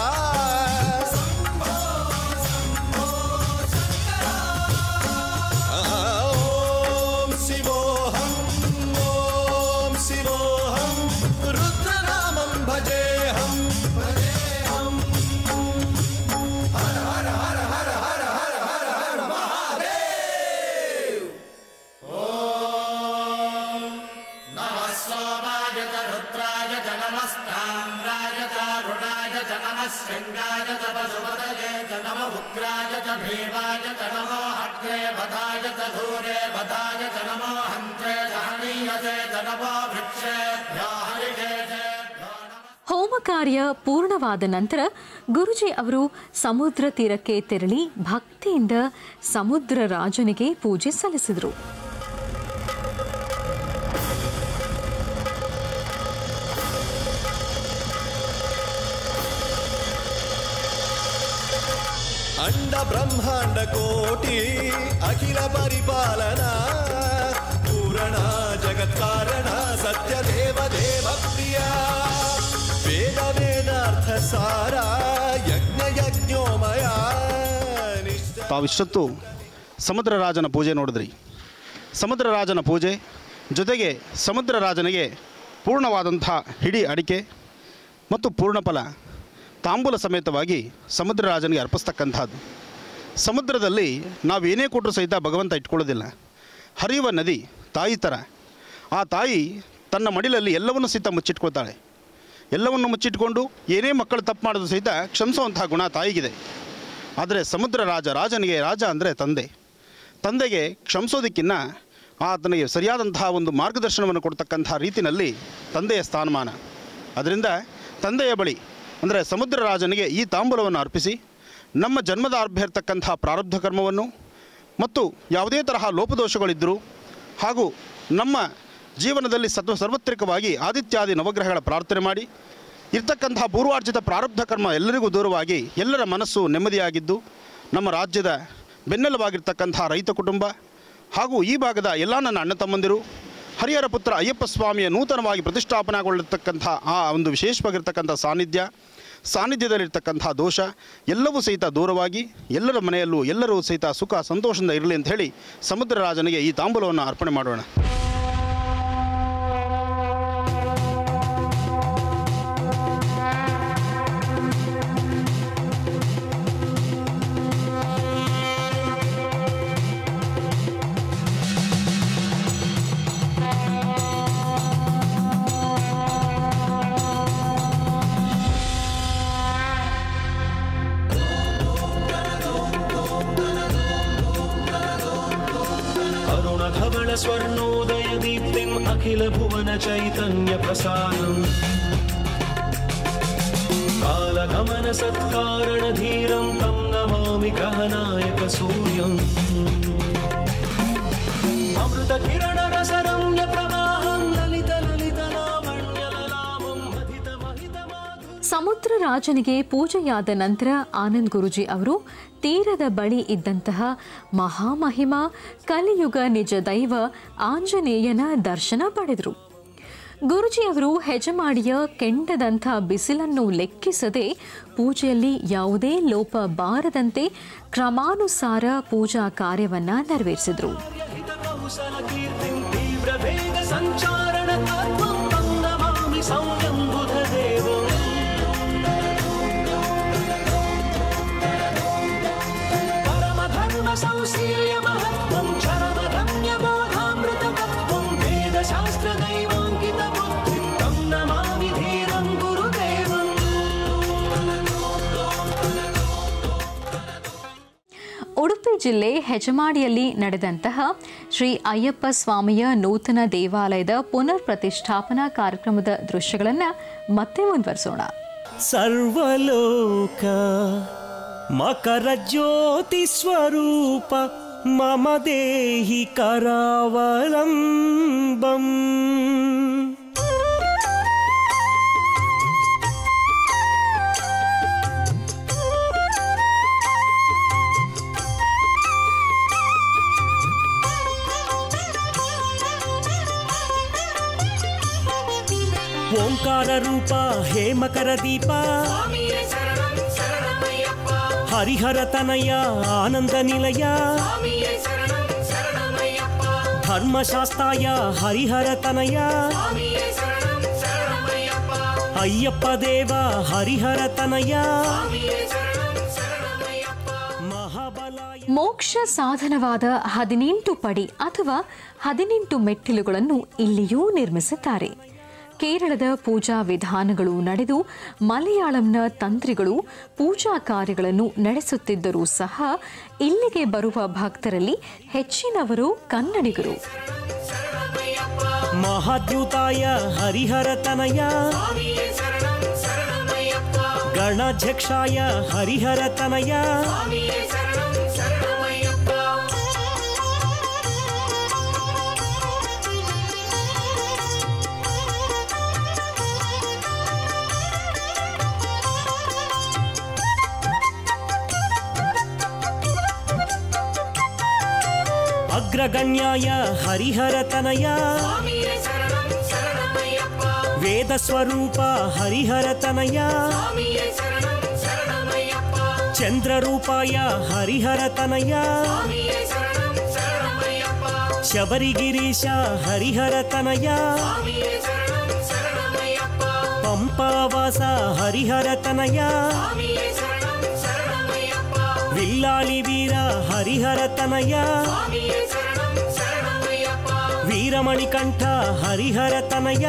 भीमाय च नमो हग्रे वधाय च धूरे वधाय च नमो हन्त्रे च हनीयते च नमो वृक्षेभ्यो हरिते च ಹೋಮ ಕಾರ್ಯ ಪೂರ್ಣವಾದ ನಂತರ ಗುರುಜಿ ಅವರು ಸಮುದ್ರ ತೀರಕ್ಕೆ ತೆರಳಿ ಭಕ್ತಿಯಿಂದ ಸಮುದ್ರ ರಾಜನಿಗೆ ಪೂಜೆ ಸಲ್ಲಿಸಿದರು ಅಂಡ ಬ್ರಹ್ಮಾಂಡ ಕೋಟಿ ಅಖಿಲ ಪರಿಪಾಲನ, ಪೂರಣ ಜಗತ್ಕಾರಣ ಸತ್ಯ ದೇವ ದೇವ ಪ್ರಿಯ. ವೇದ ವೇದಾರ್ಥ ಸಾರ, ಯಜ್ಞ ಯಜ್ಞೋಮಯ ತಾವಿಷ್ಟತ್ತು ಸಮುದ್ರ ರಾಜನ ಪೂಜೆ ನೋಡಿದ್ರಿ. ಸಮುದ್ರ ರಾಜನ ಪೂಜೆ ಜೊತೆಗೆ ಸಮುದ್ರ ರಾಜನಿಗೆ ಪೂರ್ಣವಾದಂಥ ಹಿಡಿ ಅಡಿಕೆ ಮತ್ತು ಪೂರ್ಣಫಲ, ತಾಂಬೂಲ ಸಮೇತವಾಗಿ ಸಮುದ್ರ ರಾಜನಿಗೆ ಅರ್ಪಿಸ್ತಕ್ಕಂಥದ್ದು. ಸಮುದ್ರದಲ್ಲಿ ನಾವು ಏನೇ ಕೊಟ್ಟರು ಸಹಿತ ಭಗವಂತ ಇಟ್ಕೊಳ್ಳೋದಿಲ್ಲ. ಹರಿಯುವ ನದಿ ತಾಯಿ ಥರ ಆ ತಾಯಿ ತನ್ನ ಮಡಿಲಲ್ಲಿ ಎಲ್ಲವನ್ನು ಸಹಿತ ಮುಚ್ಚಿಟ್ಕೊಳ್ತಾಳೆ. ಎಲ್ಲವನ್ನು ಮುಚ್ಚಿಟ್ಕೊಂಡು ಏನೇ ಮಕ್ಕಳು ತಪ್ಪು ಮಾಡೋದು ಸಹಿತ ಕ್ಷಮಿಸುವಂತಹ ಗುಣ ತಾಯಿಗಿದೆ. ಆದರೆ ಸಮುದ್ರ ರಾಜ, ರಾಜನಿಗೆ ರಾಜ ಅಂದರೆ ತಂದೆ. ತಂದೆಗೆ ಕ್ಷಮಿಸೋದಕ್ಕಿನ್ನ ಆತನಿಗೆ ಸರಿಯಾದಂತಹ ಒಂದು ಮಾರ್ಗದರ್ಶನವನ್ನು ಕೊಡ್ತಕ್ಕಂತಹ ರೀತಿಯಲ್ಲಿ ತಂದೆಯ ಸ್ಥಾನಮಾನ. ಅದರಿಂದ ತಂದೆಯ ಬಳಿ ಅಂದರೆ ಸಮುದ್ರ ರಾಜನಿಗೆ ಈ ತಾಂಬೂಲವನ್ನು ಅರ್ಪಿಸಿ ನಮ್ಮ ಜನ್ಮದ ಇರತಕ್ಕಂತಹ ಪ್ರಾರಬ್ಧ ಕರ್ಮವನ್ನು ಮತ್ತು ಯಾವುದೇ ತರಹ ಲೋಪದೋಷಗಳಿದ್ದರು ಹಾಗೂ ನಮ್ಮ ಜೀವನದಲ್ಲಿ ಸತ್ವ ಸರ್ವತ್ರಿಕವಾಗಿ ಆದಿತ್ಯಾದಿ ನವಗ್ರಹಗಳ ಪ್ರಾರ್ಥನೆ ಮಾಡಿ ಇರ್ತಕ್ಕಂತಹ ಪೂರ್ವಾರ್ಜಿತ ಪ್ರಾರಬ್ಧ ಕರ್ಮ ಎಲ್ಲರಿಗೂ ದೂರವಾಗಿ ಎಲ್ಲರ ಮನಸ್ಸು ನೆಮ್ಮದಿಯಾಗಿದ್ದು ನಮ್ಮ ರಾಜ್ಯದ ಬೆನ್ನೆಲುವಾಗಿರ್ತಕ್ಕಂತಹ ರೈತ ಕುಟುಂಬ ಹಾಗೂ ಈ ಭಾಗದ ಎಲ್ಲ ನನ್ನ ಅಣ್ಣ ತಮ್ಮಂದಿರು ಹರಿಹರ ಪುತ್ರ ಅಯ್ಯಪ್ಪ ಸ್ವಾಮಿಯ ನೂತನವಾಗಿ ಪ್ರತಿಷ್ಠಾಪನೆಗೊಳ್ಳಿರ್ತಕ್ಕಂಥ ಆ ಒಂದು ವಿಶೇಷವಾಗಿರ್ತಕ್ಕಂಥ ಸಾನ್ನಿಧ್ಯ, ಸಾನ್ನಿಧ್ಯದಲ್ಲಿರ್ತಕ್ಕಂಥ ದೋಷ, ಎಲ್ಲವೂ ಸಹಿತ ದೂರವಾಗಿ, ಎಲ್ಲರ ಮನೆಯಲ್ಲೂ ಎಲ್ಲರೂ ಸಹಿತ ಸುಖ, ಸಂತೋಷದಿಂದ ಇರಲಿ ಅಂತ ಹೇಳಿ ಸಮುದ್ರ ರಾಜನಿಗೆ ಈ ತಾಂಬೂಲವನ್ನು ಅರ್ಪಣೆ ಮಾಡೋಣ. ರುದ್ರರಾಜನಿಗೆ ಪೂಜೆಯಾದ ನಂತರ ಆನಂದ್ ಗುರುಜಿ ಅವರು ತೀರದ ಬಳಿ ಇದ್ದಂತಹ ಮಹಾಮಹಿಮ ಕಲಿಯುಗ ನಿಜ ದೈವ ಆಂಜನೇಯನ ದರ್ಶನ ಪಡೆದರು. ಗುರುಜಿಯವರು ಹೆಜಮಾಡಿಯ ಕೆಂಡದಂಥ ಬಿಸಿಲನ್ನು ಲೆಕ್ಕಿಸದೆ ಪೂಜೆಯಲ್ಲಿ ಯಾವುದೇ ಲೋಪ ಬಾರದಂತೆ ಕ್ರಮಾನುಸಾರ ಪೂಜಾ ಕಾರ್ಯವನ್ನು ನೆರವೇರಿಸಿದರು. ಸಂಚಾರಣ ಉಡುಪಿ ಜಿಲ್ಲೆ ಹೆಜಮಾಡಿಯಲ್ಲಿ ನಡೆದಂತಹ ಶ್ರೀ ಅಯ್ಯಪ್ಪ ಸ್ವಾಮಿಯ ನೂತನ ದೇವಾಲಯದ ಪುನರ್ ಪ್ರತಿಷ್ಠಾಪನಾ ಕಾರ್ಯಕ್ರಮದ ದೃಶ್ಯಗಳನ್ನು ಮತ್ತೆ ಮುಂದುವರಿಸೋಣ. ಸರ್ವಲೋಕ ಮಕರ ಜ್ಯೋತಿ ಸ್ವರೂಪ ಮಮ ದೇಹಿ ಕರಾವಲಂಬಂ. ಓಂಕಾರ ರೂಪ ಹೇ ಮಕರ ದೀಪ ಹರಿಹರ ತನಯ ಆನಂದ ನಿಲಯ. ಧರ್ಮಶಾಸ್ತಾಯ ಹರಿಹರ ತನಯ. ಅಯ್ಯಪ್ಪ ದೇವ ಹರಿಹರ ತನಯ. ಮಹಾಬಲಾಯ ಮೋಕ್ಷ ಸಾಧನವಾದ ಹದಿನೆಂಟು ಪಡಿ ಅಥವಾ ಹದಿನೆಂಟು ಮೆಟ್ಟಿಲುಗಳನ್ನು ಇಲ್ಲಿಯೂ ನಿರ್ಮಿಸಿದ್ದಾರೆ ಕೇರಳದ ಪೂಜಾ ವಿಧಾನಗಳು ನಡೆದು ಮಲಯಾಳಂನ ತಂತ್ರಿಗಳು ಪೂಜಾ ಕಾರ್ಯಗಳನ್ನು ನಡೆಸುತ್ತಿದ್ದರೂ ಸಹ ಇಲ್ಲಿಗೆ ಬರುವ ಭಕ್ತರಲ್ಲಿ ಹೆಚ್ಚಿನವರು ಕನ್ನಡಿಗರು. ಮಹಾದ್ಯೂತಾಯ ಹರಿಹರ ತನಯ ಗಣಾಧ್ಯಕ್ಷಾಯ ಹರಿಹರ ತನಯ ಅಗ್ರಗಣ್ಯಾಯ ಹರಿಹರ ತನಯ ವೇದ ಸ್ವರೂಪ ಹರಿಹರ ತನಯ ಚಂದ್ರರೂಪಾಯ ಹರಿಹರ ತನಯ ಶಬರಿಗಿರೀಶ ಹರಿಹರ ತನಯ ವೀರಮಣಿಕಂಠ ಹರಿಹರ ತನಯ.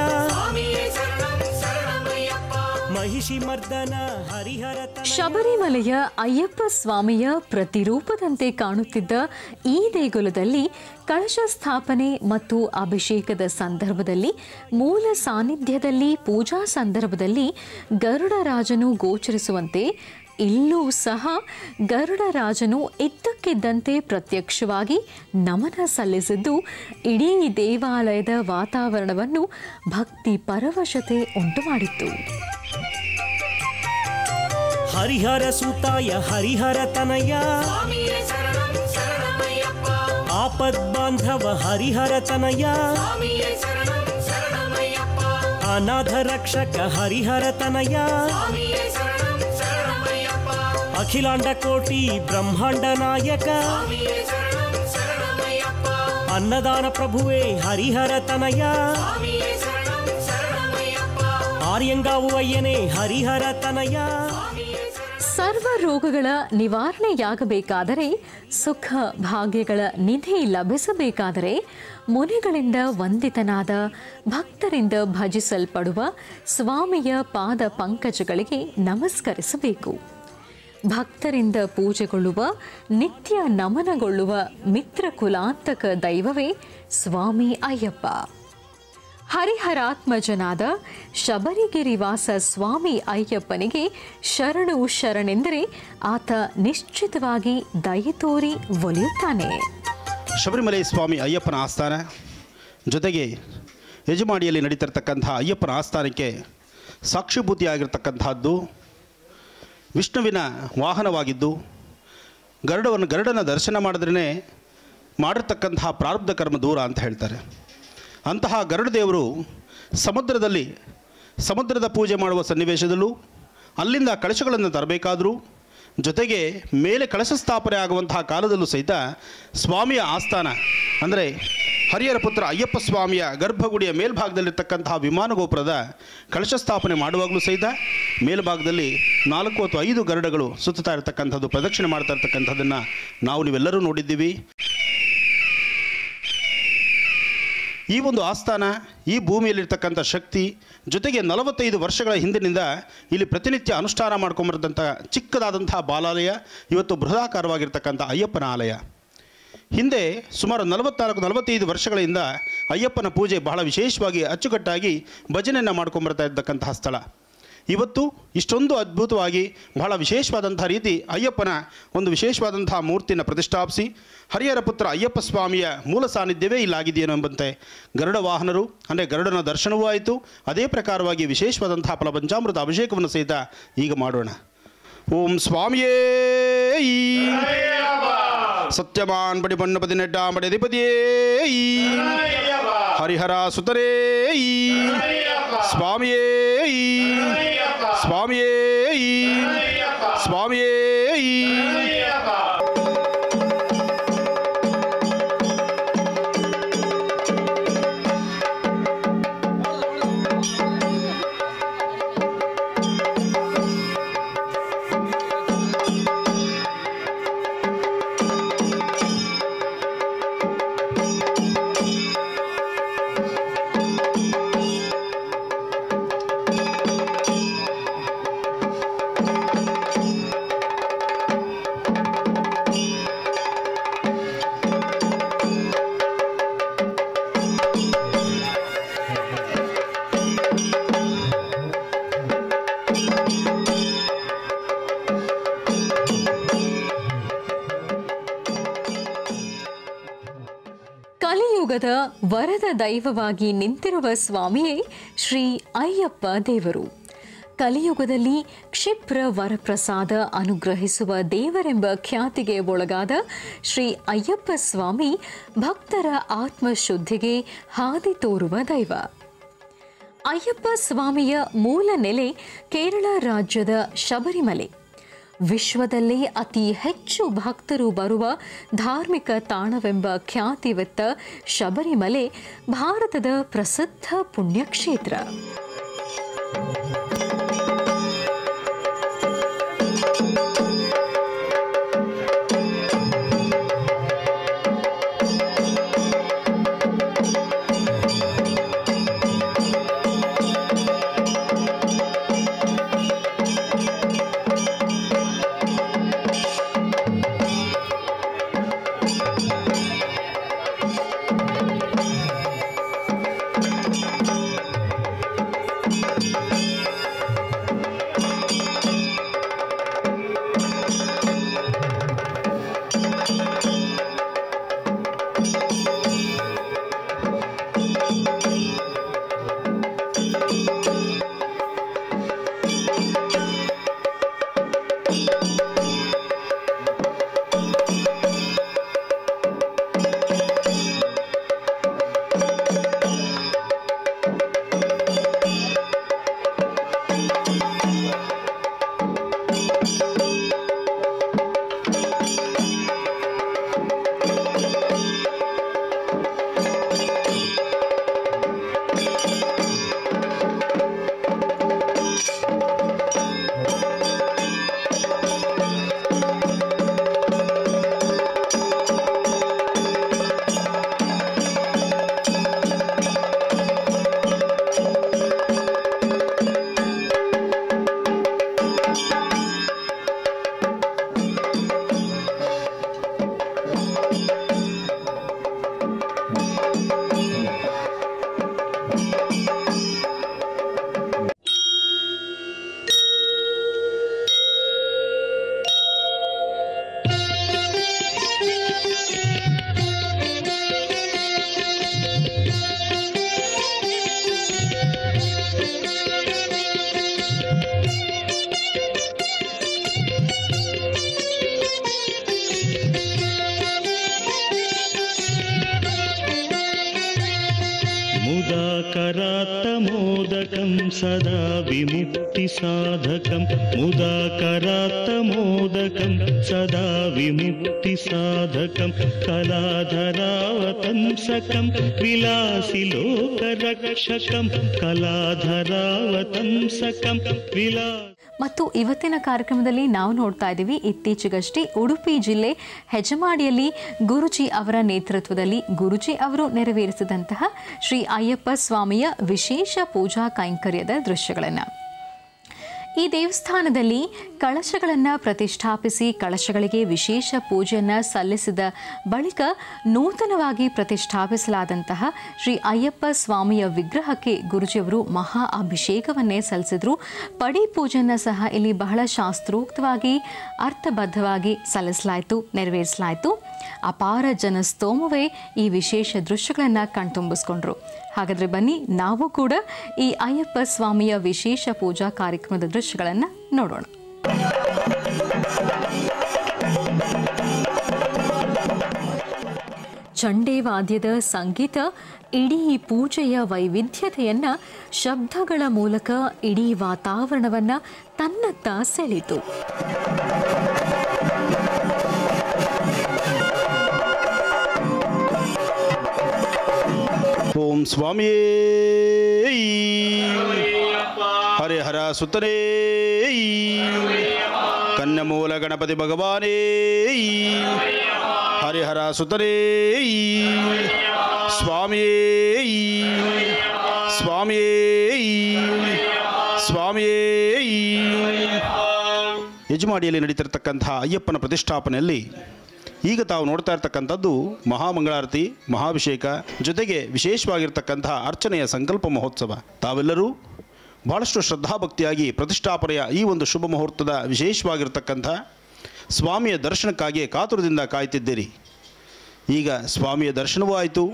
ಮಹಿಷಿ ಮರ್ದನ ಹರಿಹರ ತನಯ. ಶಬರಿಮಲೆಯ ಅಯ್ಯಪ್ಪ ಸ್ವಾಮಿಯ ಪ್ರತಿರೂಪದಂತೆ ಕಾಣುತ್ತಿದ್ದ ಈ ದೇಗುಲದಲ್ಲಿ ಕಳಶ ಸ್ಥಾಪನೆ ಮತ್ತು ಅಭಿಷೇಕದ ಸಂದರ್ಭದಲ್ಲಿ ಮೂಲ ಸಾನ್ನಿಧ್ಯದಲ್ಲಿ ಪೂಜಾ ಸಂದರ್ಭದಲ್ಲಿ ಗರುಡರಾಜನು ಗೋಚರಿಸುವಂತೆ ಇಲ್ಲೂ ಸಹ ಗರುಡರಾಜನು ಇದ್ದಕ್ಕಿದ್ದಂತೆ ಪ್ರತ್ಯಕ್ಷವಾಗಿ ನಮನ ಸಲ್ಲಿಸಿದ್ದು ಇಡೀ ದೇವಾಲಯದ ವಾತಾವರಣವನ್ನು ಭಕ್ತಿ ಪರವಶತೆ ಉಂಟು ಮಾಡಿತ್ತು ಹರಿಹರ ಸುತಾಯ ಹರಿಹರ ತನಯ. ಆಪದ್ ಬಾಂಧವ ಹರಿಹರ ತನಯ. ಅನಾಥ ರಕ್ಷಕ ಹರಿಹರ ತನಯ. ಅಖಿಲಾಂಡ ಕೋಟಿ ಬ್ರಹ್ಮಾಂಡ ನಾಯಕ. ಅನ್ನದಾನ ಪ್ರಭುವೇ ಹರಿಹರ ತನಯ. ಆರ್ಯಂಗಾವು ಅಯ್ಯನೇ ಹರಿಹರ ತನಯ. ಸರ್ವ ರೋಗಗಳ ನಿವಾರಣೆಯಾಗಬೇಕಾದರೆ ಸುಖ ಭಾಗ್ಯಗಳ ನಿಧಿ ಲಭಿಸಬೇಕಾದರೆ ಮುನಿಗಳಿಂದ ವಂದಿತನಾದ ಭಕ್ತರಿಂದ ಭಜಿಸಲ್ಪಡುವ ಸ್ವಾಮಿಯ ಪಾದ ಪಂಕಜಗಳಿಗೆ ನಮಸ್ಕರಿಸಬೇಕು. ಭಕ್ತರಿಂದ ಪೂಜೆಗೊಳ್ಳುವ, ನಿತ್ಯ ನಮನಗೊಳ್ಳುವ ಮಿತ್ರ ಕುಲಾಂತಕ ದೈವವೇ ಸ್ವಾಮಿ ಅಯ್ಯಪ್ಪ. ಹರಿಹರಾತ್ಮಜನಾದ ಶಬರಿಗಿರಿವಾಸ ಸ್ವಾಮಿ ಅಯ್ಯಪ್ಪನಿಗೆ ಶರಣು ಶರಣೆಂದರೆ ಆತ ನಿಶ್ಚಿತವಾಗಿ ದಯ ತೋರಿ ಒಲಿಯುತ್ತಾನೆ. ಶಬರಿಮಲೆ ಸ್ವಾಮಿ ಅಯ್ಯಪ್ಪನ ಆಸ್ಥಾನ. ಜೊತೆಗೆ ಯಜಮಾಡಿಯಲ್ಲಿ ನಡೀತಿರ್ತಕ್ಕಂಥ ಅಯ್ಯಪ್ಪನ ಆಸ್ಥಾನಕ್ಕೆ ಸಾಕ್ಷಿಭೂತಿಯಾಗಿರ್ತಕ್ಕಂಥದ್ದು ವಿಷ್ಣುವಿನ ವಾಹನವಾಗಿದ್ದು ಗರುಡವನ್ನು ಗರುಡನ ದರ್ಶನ ಮಾಡಿದ್ರೇ ಮಾಡಿರ್ತಕ್ಕಂತಹ ಪ್ರಾರಬ್ಧ ಕರ್ಮ ದೂರ ಅಂತ ಹೇಳ್ತಾರೆ. ಅಂತಹ ಗರುಡ ದೇವರು ಸಮುದ್ರದಲ್ಲಿ, ಸಮುದ್ರದ ಪೂಜೆ ಮಾಡುವ ಸನ್ನಿವೇಶದಲ್ಲೂ, ಅಲ್ಲಿಂದ ಕಳಶಗಳನ್ನು ತರಬೇಕಾದರೂ ಜೊತೆಗೆ ಮೇಲೆ ಕಳಶ ಸ್ಥಾಪನೆ ಆಗುವಂತಹ ಕಾಲದಲ್ಲೂ ಸಹಿತ ಸ್ವಾಮಿಯ ಆಸ್ಥಾನ, ಅಂದರೆ ಹರಿಯರ ಪುತ್ರ ಅಯ್ಯಪ್ಪ ಸ್ವಾಮಿಯ ಗರ್ಭಗುಡಿಯ ಮೇಲ್ಭಾಗದಲ್ಲಿರ್ತಕ್ಕಂತಹ ವಿಮಾನ ಗೋಪುರದ ಕಳಶ ಸ್ಥಾಪನೆ ಮಾಡುವಾಗಲೂ ಸಹಿತ ಮೇಲ್ಭಾಗದಲ್ಲಿ ನಾಲ್ಕು ಅಥವಾ ಐದು ಗರುಡಗಳು ಸುತ್ತಾ ಇರತಕ್ಕಂಥದ್ದು, ಪ್ರದಕ್ಷಿಣೆ ಮಾಡ್ತಾ ಇರ್ತಕ್ಕಂಥದ್ದನ್ನು ನಾವು ನೀವೆಲ್ಲರೂ ನೋಡಿದ್ದೀವಿ. ಈ ಒಂದು ಆಸ್ಥಾನ, ಈ ಭೂಮಿಯಲ್ಲಿರ್ತಕ್ಕಂಥ ಶಕ್ತಿ ಜೊತೆಗೆ ನಲವತ್ತೈದು ವರ್ಷಗಳ ಹಿಂದಿನಿಂದ ಇಲ್ಲಿ ಪ್ರತಿನಿತ್ಯ ಅನುಷ್ಠಾನ ಮಾಡ್ಕೊಂಬರದಂಥ ಚಿಕ್ಕದಾದಂಥ ಬಾಲಾಲಯ, ಇವತ್ತು ಬೃಹದಾಕಾರವಾಗಿರ್ತಕ್ಕಂಥ ಅಯ್ಯಪ್ಪನ ಆಲಯ. ಹಿಂದೆ ಸುಮಾರು ನಲವತ್ನಾಲ್ಕು, ನಲವತ್ತೈದು ವರ್ಷಗಳಿಂದ ಅಯ್ಯಪ್ಪನ ಪೂಜೆ ಬಹಳ ವಿಶೇಷವಾಗಿ ಅಚ್ಚುಕಟ್ಟಾಗಿ ಭಜನೆಯನ್ನು ಮಾಡ್ಕೊಂಬರ್ತಾ ಇದ್ದಕ್ಕಂತಹ ಸ್ಥಳ. ಇವತ್ತು ಇಷ್ಟೊಂದು ಅದ್ಭುತವಾಗಿ ಬಹಳ ವಿಶೇಷವಾದಂಥ ರೀತಿ ಅಯ್ಯಪ್ಪನ ಒಂದು ವಿಶೇಷವಾದಂಥ ಮೂರ್ತಿನ ಪ್ರತಿಷ್ಠಾಪಿಸಿ ಹರಿಹರ ಪುತ್ರ ಅಯ್ಯಪ್ಪ ಸ್ವಾಮಿಯ ಮೂಲ ಸಾನ್ನಿಧ್ಯವೇ ಇಲ್ಲಾಗಿದೆಯೇನೋ ಎಂಬಂತೆ ಗರುಡ ವಾಹನರು ಅಂದರೆ ಗರುಡನ ದರ್ಶನವೂ ಆಯಿತು. ಅದೇ ಪ್ರಕಾರವಾಗಿ ವಿಶೇಷವಾದಂತಹ ಫಲಪಂಚಾಮೃತ ಅಭಿಷೇಕವನ್ನು ಸಹಿತ ಈಗ ಮಾಡೋಣ. ಓಂ ಸ್ವಾಮಿಯೇ ಸತ್ಯಮಾನ್ ಬಡಿ ಬಣ್ಣಪತಿ ನೆಡ್ಡಾಂಬಡಿ ಅಧಿಪತಿಯೇ ಹರಿಹರ ಸುತರೇ ಸ್ವಾಮಿಯೇ ಈ ಸ್ವಾಮಿಯೇ ವರದ ದೈವವಾಗಿ ನಿಂತಿರುವ ಸ್ವಾಮಿಯೇ ಶ್ರೀ ಅಯ್ಯಪ್ಪ ದೇವರು. ಕಲಿಯುಗದಲ್ಲಿ ಕ್ಷಿಪ್ರ ವರಪ್ರಸಾದ ಅನುಗ್ರಹಿಸುವ ದೇವರೆಂಬ ಖ್ಯಾತಿಗೆ ಒಳಗಾದ ಶ್ರೀ ಅಯ್ಯಪ್ಪ ಸ್ವಾಮಿ ಭಕ್ತರ ಆತ್ಮಶುದ್ಧಿಗೆ ಹಾದಿ ತೋರುವ ದೈವ. ಅಯ್ಯಪ್ಪ ಸ್ವಾಮಿಯ ಮೂಲ ನೆಲೆ ಕೇರಳ ರಾಜ್ಯದ ಶಬರಿಮಲೆ. ವಿಶ್ವದಲ್ಲೇ ಅತಿ ಹೆಚ್ಚು ಭಕ್ತರು ಬರುವ ಧಾರ್ಮಿಕ ತಾಣವೆಂಬ ಖ್ಯಾತಿವೆತ್ತ ಶಬರಿಮಲೆ ಭಾರತದ ಪ್ರಸಿದ್ಧ ಪುಣ್ಯಕ್ಷೇತ್ರ. ಶತಂ ಕಲಾಧರಾವತಂಸಕಂ ವಿಲಾ ಮತ್ತು ಇವತ್ತಿನ ಕಾರ್ಯಕ್ರಮದಲ್ಲಿ ನಾವು ನೋಡ್ತಾ ಇದ್ದೀವಿ ಇತ್ತೀಚೆಗಷ್ಟೇ ಉಡುಪಿ ಜಿಲ್ಲೆ ಹೆಜಮಾಡಿಯಲ್ಲಿ ಗುರುಜಿ ಅವರ ನೇತೃತ್ವದಲ್ಲಿ ಗುರುಜಿ ಅವರು ನೆರವೇರಿಸಿದಂತಹ ಶ್ರೀ ಅಯ್ಯಪ್ಪ ಸ್ವಾಮಿಯ ವಿಶೇಷ ಪೂಜಾ ಕೈಂಕರ್ಯದ ದೃಶ್ಯಗಳನ್ನು. ಈ ದೇವಸ್ಥಾನದಲ್ಲಿ ಕಳಶಗಳನ್ನು ಪ್ರತಿಷ್ಠಾಪಿಸಿ ಕಳಶಗಳಿಗೆ ವಿಶೇಷ ಪೂಜೆಯನ್ನು ಸಲ್ಲಿಸಿದ ಬಳಿಕ ನೂತನವಾಗಿ ಪ್ರತಿಷ್ಠಾಪಿಸಲಾದಂತಹ ಶ್ರೀ ಅಯ್ಯಪ್ಪ ಸ್ವಾಮಿಯ ವಿಗ್ರಹಕ್ಕೆ ಗುರುಜಿಯವರು ಮಹಾ ಅಭಿಷೇಕವನ್ನೇ ಸಲ್ಲಿಸಿದರು. ಪಡಿ ಪೂಜೆಯನ್ನು ಸಹ ಇಲ್ಲಿ ಬಹಳ ಶಾಸ್ತ್ರೋಕ್ತವಾಗಿ, ಅರ್ಥಬದ್ಧವಾಗಿ ಸಲ್ಲಿಸಲಾಯಿತು, ನೆರವೇರಿಸಲಾಯಿತು. ಅಪಾರ ಜನಸ್ತೋಮವೇ ಈ ವಿಶೇಷ ದೃಶ್ಯಗಳನ್ನು ಕಣ್ತುಂಬಿಸ್ಕೊಂಡ್ರು. ಹಾಗಾದರೆ ಬನ್ನಿ ನಾವು ಕೂಡ ಈ ಅಯ್ಯಪ್ಪ ಸ್ವಾಮಿಯ ವಿಶೇಷ ಪೂಜಾ ಕಾರ್ಯಕ್ರಮದ ದೃಶ್ಯಗಳನ್ನು ನೋಡೋಣ. ಚಂಡೇವಾದ್ಯದ ಸಂಗೀತ ಇಡೀ ಪೂಜೆಯ ವೈವಿಧ್ಯತೆಯನ್ನ ಶಬ್ದಗಳ ಮೂಲಕ ಇಡೀ ವಾತಾವರಣವನ್ನ ತನ್ನತ್ತ ಸೆಳೆತು ಓಂ ಸ್ವಾಮಿಯೇ. ಹರಿಹರ ಸುತನೇ ಕನ್ನಮೂಲ ಗಣಪತಿ ಭಗವಾನೇ. ಹರಿಹರ ಸುತನೇ ಸ್ವಾಮಿಯೇ. ಸ್ವಾಮಿಯೇ. ಸ್ವಾಮಿಯೇ. ಯಜಮಾಡಿಯಲ್ಲಿ ನಡೀತಿರ್ತಕ್ಕಂತಹ ಅಯ್ಯಪ್ಪನ ಪ್ರತಿಷ್ಠಾಪನೆಯಲ್ಲಿ ಈಗ ತಾವು ನೋಡ್ತಾ ಇರ್ತಕ್ಕಂಥದ್ದು ಮಹಾಮಂಗಳಾರತಿ, ಮಹಾಭಿಷೇಕ ಜೊತೆಗೆ ವಿಶೇಷವಾಗಿರ್ತಕ್ಕಂತಹ ಅರ್ಚನೆಯ ಸಂಕಲ್ಪ ಮಹೋತ್ಸವ. ತಾವೆಲ್ಲರೂ ಭಾಳಷ್ಟು ಶ್ರದ್ಧಾಭಕ್ತಿಯಾಗಿ ಪ್ರತಿಷ್ಠಾಪನೆಯ ಈ ಒಂದು ಶುಭ ಮುಹೂರ್ತದ ವಿಶೇಷವಾಗಿರ್ತಕ್ಕಂಥ ಸ್ವಾಮಿಯ ದರ್ಶನಕ್ಕಾಗಿ ಕಾತುರದಿಂದ ಕಾಯ್ತಿದ್ದೀರಿ ಈಗ ಸ್ವಾಮಿಯ ದರ್ಶನವೂ ಆಯಿತು.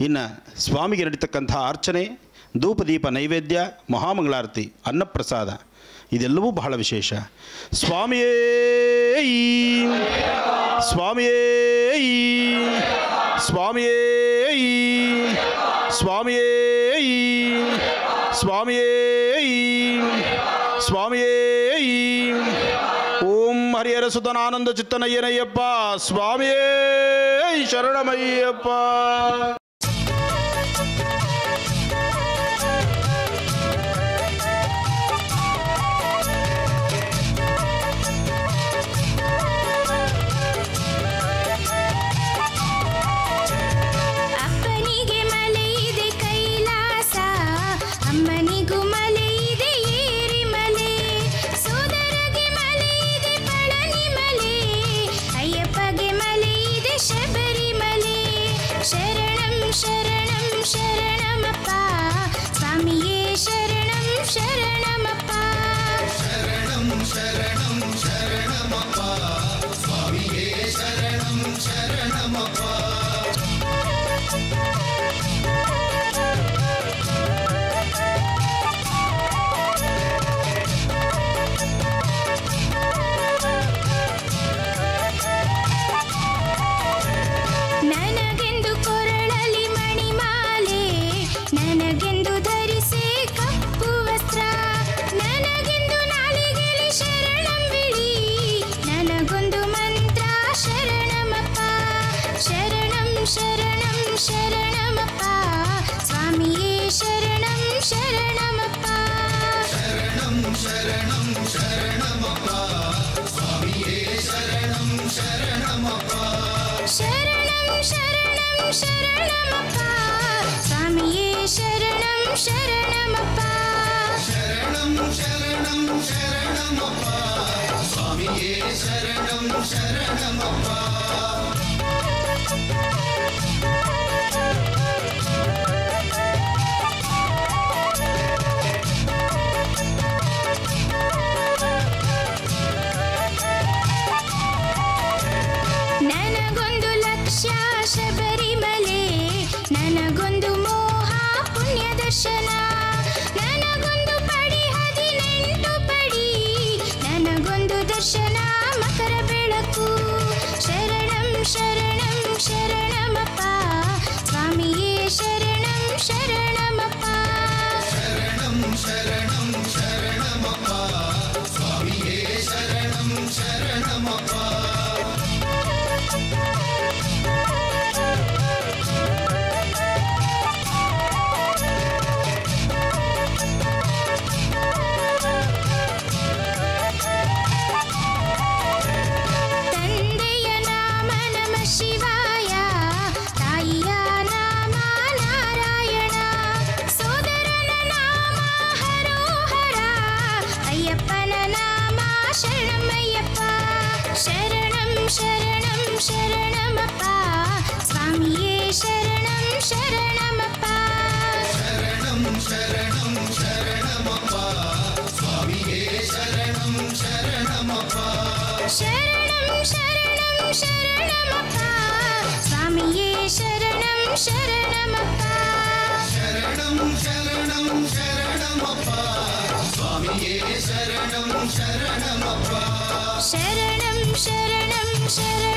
ಇನ್ನು ಸ್ವಾಮಿಗೆ ನಡೀತಕ್ಕಂಥ ಅರ್ಚನೆ, ಧೂಪದೀಪ ನೈವೇದ್ಯ, ಮಹಾಮಂಗಳಾರತಿ, ಅನ್ನಪ್ರಸಾದ. ಇದೆಲ್ಲವೂ ಬಹಳ ವಿಶೇಷ. ಸ್ವಾಮಿಯೇ ಸ್ವಾಮಿಯೇ ಸ್ವಾಮಿಯೇ ಸ್ವಾಮಿಯೇ ಸ್ವಾಮಿಯೇ ಸ್ವಾಮಿಯೇ ಓಂ ಹರಿಹರ ಸುತನಾನಂದ ಚಿತ್ತನಯ್ಯನಯ್ಯಪ್ಪ, ಸ್ವಾಮಿಯೇ ಶರಣಮಯ್ಯಪ್ಪ. ಮಲೆ ಇದೆ ಶಬರಿಮಲೆ ಶರಣಂ ಶರಣಂ ಶರಣಮಪ್ಪ ಸ್ವಾಮಿಯೇ ಶರಣಂ ಶರಣಮಪ್ಪ ಶರಣಂ ಶರಣಂ ಶರಣಮಪ್ಪ ಸ್ವಾಮಿಯೇ ಶರಣಂ ಶರಣಮಪ್ಪ ಸ್ವಾಮಿಯೇ ಶರಣಂ ಶರಣಮಪ್ಪ ಶರಣಂ ಶರಣಂ ಶರಣಮಪ್ಪ ಸ್ವಾಮಿಯೇ ಶರಣಂ ಶರಣಮಪ್ಪ ಶರಣಂ ಶರಣಂ ಶರಣಮಪ್ಪ ಸ್ವಾಮಿಯೇ ಶರಣಂ ಶರಣಮಪ್ಪ ಶರಣಂ ಶರಣಂ ಶರಣಮಪ್ಪ ಸ್ವಾಮಿಯೇ ಶರಣಂ शरणं शरणं शरणं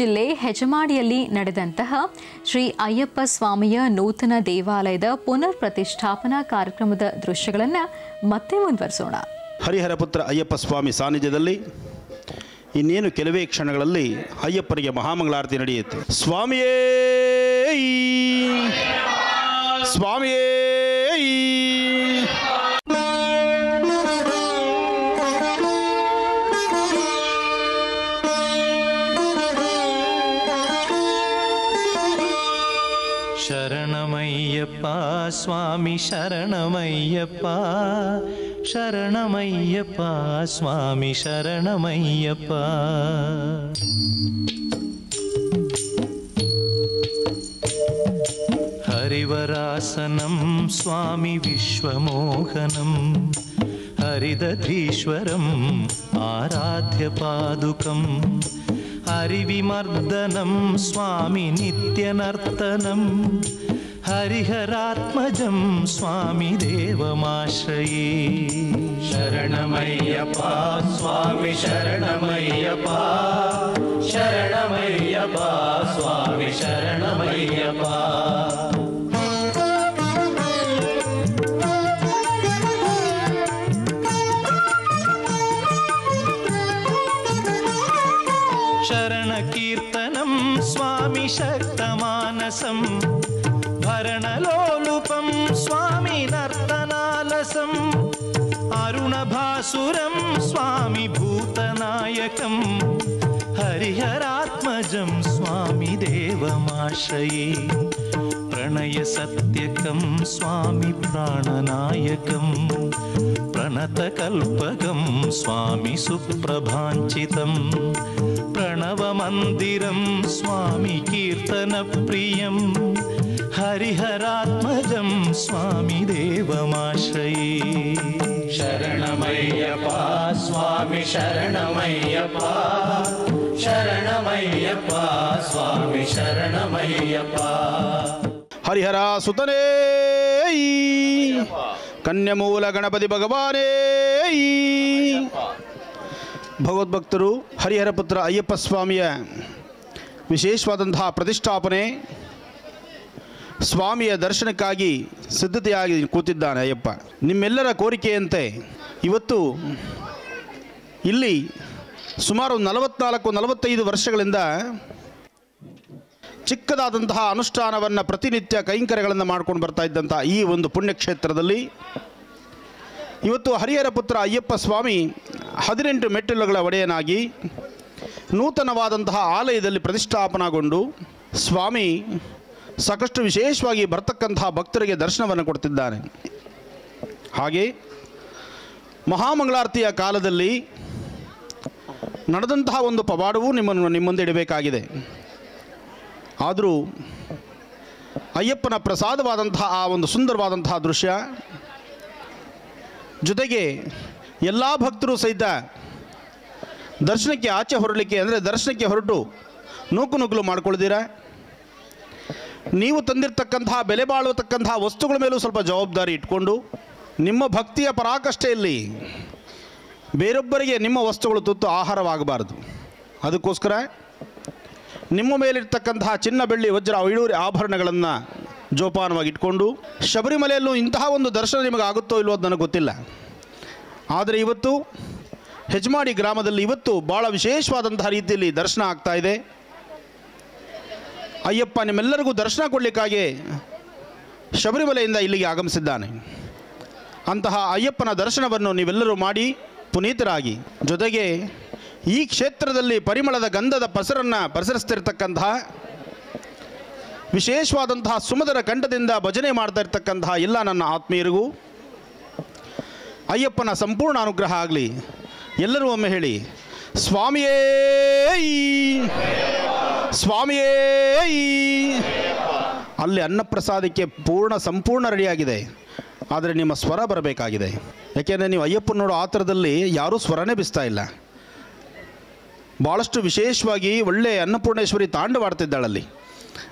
ಜಿಲ್ಲೆ ಹೆಜಮಾಡಿಯಲ್ಲಿ ನಡೆದಂತಹ ಶ್ರೀ ಅಯ್ಯಪ್ಪ ಸ್ವಾಮಿಯ ನೂತನ ದೇವಾಲಯದ ಪುನರ್ ಪ್ರತಿಷ್ಠಾಪನಾ ಕಾರ್ಯಕ್ರಮದ ದೃಶ್ಯಗಳನ್ನು ಮತ್ತೆ ಮುಂದುವರಿಸೋಣ. ಹರಿಹರ ಪುತ್ರ ಅಯ್ಯಪ್ಪ ಸ್ವಾಮಿ ಸಾನ್ನಿಧ್ಯದಲ್ಲಿ ಇನ್ನೇನು ಕೆಲವೇ ಕ್ಷಣಗಳಲ್ಲಿ ಅಯ್ಯಪ್ಪನಿಗೆ ಮಹಾಮಂಗಳಾರತಿ ನಡೆಯುತ್ತೆ. ಸ್ವಾಮಿಯೇ ಸ್ವಾಮಿಯೇ स्वामिय्यप्पाय्यप्पा स्वामि शरणमय्यप्पा. हरिवरासनं स्वामी विश्वमोहनं हरिदधीश्वरम् आराध्यपादुकम् हरिविमर्दनं स्वामि नित्यनर्तनम् हरिहरात्मजं स्वामि देवमाश्रये शरणमय्यपा स्वामि शरणमय्यपा। शरणमय्यपा स्वामी शरणमय्यपा। शरणकीर्तनं स्वामि शक्तमानसम् भरणलोलुपं स्वामि नर्तनालसम् अरुणभासुरं स्वामि भूतनायकं हरिहरात्मजं स्वामि देवमाश्रये प्रणयसत्यकं स्वामि प्राणनायकं प्रणतकल्पकं स्वामि सुप्रभाञ्चितं। प्रणवमन्दिरं स्वामि कीर्तनप्रियं। हरिहरात्मजं स्वामि देवमाश्रये। शरणमय्यपा स्वामि शरणमय्यपा। शरणमय्यपा स्वामि शरणमय्यपा। हरिहरा सुतने। ಕನ್ಯಮೂಲ ಗಣಪತಿ ಭಗವಾನೇ ಭಗವದ್ಭಕ್ತರು, ಹರಿಹರ ಪುತ್ರ ಅಯ್ಯಪ್ಪ ಸ್ವಾಮಿಯ ವಿಶೇಷವಾದಂತಹ ಪ್ರತಿಷ್ಠಾಪನೆ ಸ್ವಾಮಿಯ ದರ್ಶನಕ್ಕಾಗಿ ಸಿದ್ಧತೆಯಾಗಿ ಕೂತಿದ್ದಾನೆ ಅಯ್ಯಪ್ಪ. ನಿಮ್ಮೆಲ್ಲರ ಕೋರಿಕೆಯಂತೆ ಇವತ್ತು ಇಲ್ಲಿ ಸುಮಾರು ನಲವತ್ನಾಲ್ಕು ನಲವತ್ತೈದು ವರ್ಷಗಳಿಂದ ಚಿಕ್ಕದಾದಂತಹ ಅನುಷ್ಠಾನವನ್ನು ಪ್ರತಿನಿತ್ಯ ಕೈಂಕರ್ಯಗಳನ್ನು ಮಾಡ್ಕೊಂಡು ಬರ್ತಾ ಇದ್ದಂಥ ಈ ಒಂದು ಪುಣ್ಯಕ್ಷೇತ್ರದಲ್ಲಿ ಇವತ್ತು ಹರಿಹರ ಪುತ್ರ ಅಯ್ಯಪ್ಪ ಸ್ವಾಮಿ ಹದಿನೆಂಟು ಮೆಟ್ಟಿಲುಗಳ ಒಡೆಯನಾಗಿ ನೂತನವಾದಂತಹ ಆಲಯದಲ್ಲಿ ಪ್ರತಿಷ್ಠಾಪನಾಗೊಂಡು ಸ್ವಾಮಿ ಸಾಕಷ್ಟು ವಿಶೇಷವಾಗಿ ಬರ್ತಕ್ಕಂತಹ ಭಕ್ತರಿಗೆ ದರ್ಶನವನ್ನು ಕೊಡ್ತಿದ್ದಾನೆ. ಹಾಗೆ ಮಹಾಮಂಗಳಾರತಿಯ ಕಾಲದಲ್ಲಿ ನಡೆದಂತಹ ಒಂದು ಪವಾಡವೂ ನಿಮ್ಮನ್ನು ನಿಮ್ಮುಂದೆ ಇಡಬೇಕಾಗಿದೆ. ಆದರೂ ಅಯ್ಯಪ್ಪನ ಪ್ರಸಾದವಾದಂತಹ ಆ ಒಂದು ಸುಂದರವಾದಂತಹ ದೃಶ್ಯ, ಜೊತೆಗೆ ಎಲ್ಲ ಭಕ್ತರು ಸಹಿತ ದರ್ಶನಕ್ಕೆ ಆಚೆ ಹೊರಡಲಿಕ್ಕೆ ಅಂದರೆ ದರ್ಶನಕ್ಕೆ ಹೊರಟು ನೂಕು ನುಗ್ಗಲು ಮಾಡ್ಕೊಳ್ತೀರ ನೀವು ತಂದಿರತಕ್ಕಂತಹ, ಬೆಲೆ ಬಾಳುವತಕ್ಕಂತಹ ವಸ್ತುಗಳ ಮೇಲೂ ಸ್ವಲ್ಪ ಜವಾಬ್ದಾರಿ ಇಟ್ಕೊಂಡು ನಿಮ್ಮ ಭಕ್ತಿಯ ಪರಾಕಷ್ಟೆಯಲ್ಲಿ ಬೇರೊಬ್ಬರಿಗೆ ನಿಮ್ಮ ವಸ್ತುಗಳು ತುತ್ತು ಆಹಾರವಾಗಬಾರದು. ಅದಕ್ಕೋಸ್ಕರ ನಿಮ್ಮ ಮೇಲಿರ್ತಕ್ಕಂತಹ ಚಿನ್ನ ಬೆಳ್ಳಿ ವಜ್ರ ಐಡೂರಿ ಆಭರಣಗಳನ್ನು ಜೋಪಾನವಾಗಿ ಇಟ್ಕೊಂಡು ಶಬರಿಮಲೆಯಲ್ಲೂ ಇಂತಹ ಒಂದು ದರ್ಶನ ನಿಮಗೆ ಆಗುತ್ತೋ ಇಲ್ವೋ ಅದು ನನಗೆ ಗೊತ್ತಿಲ್ಲ. ಆದರೆ ಇವತ್ತು ಹೆಜ್ಮಾಡಿ ಗ್ರಾಮದಲ್ಲಿ ಇವತ್ತು ಭಾಳ ವಿಶೇಷವಾದಂತಹ ರೀತಿಯಲ್ಲಿ ದರ್ಶನ ಆಗ್ತಾ ಇದೆ. ಅಯ್ಯಪ್ಪ, ನಿಮ್ಮೆಲ್ಲರಿಗೂ ದರ್ಶನ ಕೊಡಲಿಕ್ಕಾಗಿ ಶಬರಿಮಲೆಯಿಂದ ಇಲ್ಲಿಗೆ ಆಗಮಿಸಿದ್ದಾನೆ. ಅಂತಹ ಅಯ್ಯಪ್ಪನ ದರ್ಶನವನ್ನು ನೀವೆಲ್ಲರೂ ಮಾಡಿ ಪುನೀತರಾಗಿ ಜೊತೆಗೆ ಈ ಕ್ಷೇತ್ರದಲ್ಲಿ ಪರಿಮಳದ ಗಂಧದ ಪಸರನ್ನು ಪಸರಿಸ್ತಿರ್ತಕ್ಕಂತಹ, ವಿಶೇಷವಾದಂತಹ ಸುಮಧುರ ಕಂಠದಿಂದ ಭಜನೆ ಮಾಡ್ತಾ ಇರ್ತಕ್ಕಂತಹ ಎಲ್ಲ ನನ್ನ ಆತ್ಮೀಯರಿಗೂ, ಅಯ್ಯಪ್ಪನ ಸಂಪೂರ್ಣ ಅನುಗ್ರಹ ಆಗಲಿ. ಎಲ್ಲರೂ ಒಮ್ಮೆ ಹೇಳಿ, ಸ್ವಾಮಿಯೇ ಸ್ವಾಮಿಯೇ. ಅಲ್ಲಿ ಅನ್ನಪ್ರಸಾದಕ್ಕೆ ಪೂರ್ಣ, ಸಂಪೂರ್ಣ ರೆಡಿಯಾಗಿದೆ. ಆದರೆ ನಿಮ್ಮ ಸ್ವರ ಬರಬೇಕಾಗಿದೆ. ಯಾಕೆಂದರೆ ನೀವು ಅಯ್ಯಪ್ಪನ ನೋಡೋ ಆತರದಲ್ಲಿ ಯಾರೂ ಸ್ವರನೇ ಬಿಸ್ತಾ ಇಲ್ಲ. ಭಾಳಷ್ಟು ವಿಶೇಷವಾಗಿ ಒಳ್ಳೆ ಅನ್ನಪೂರ್ಣೇಶ್ವರಿ ತಾಂಡವಾಡ್ತಿದ್ದಾಳಲ್ಲಿ.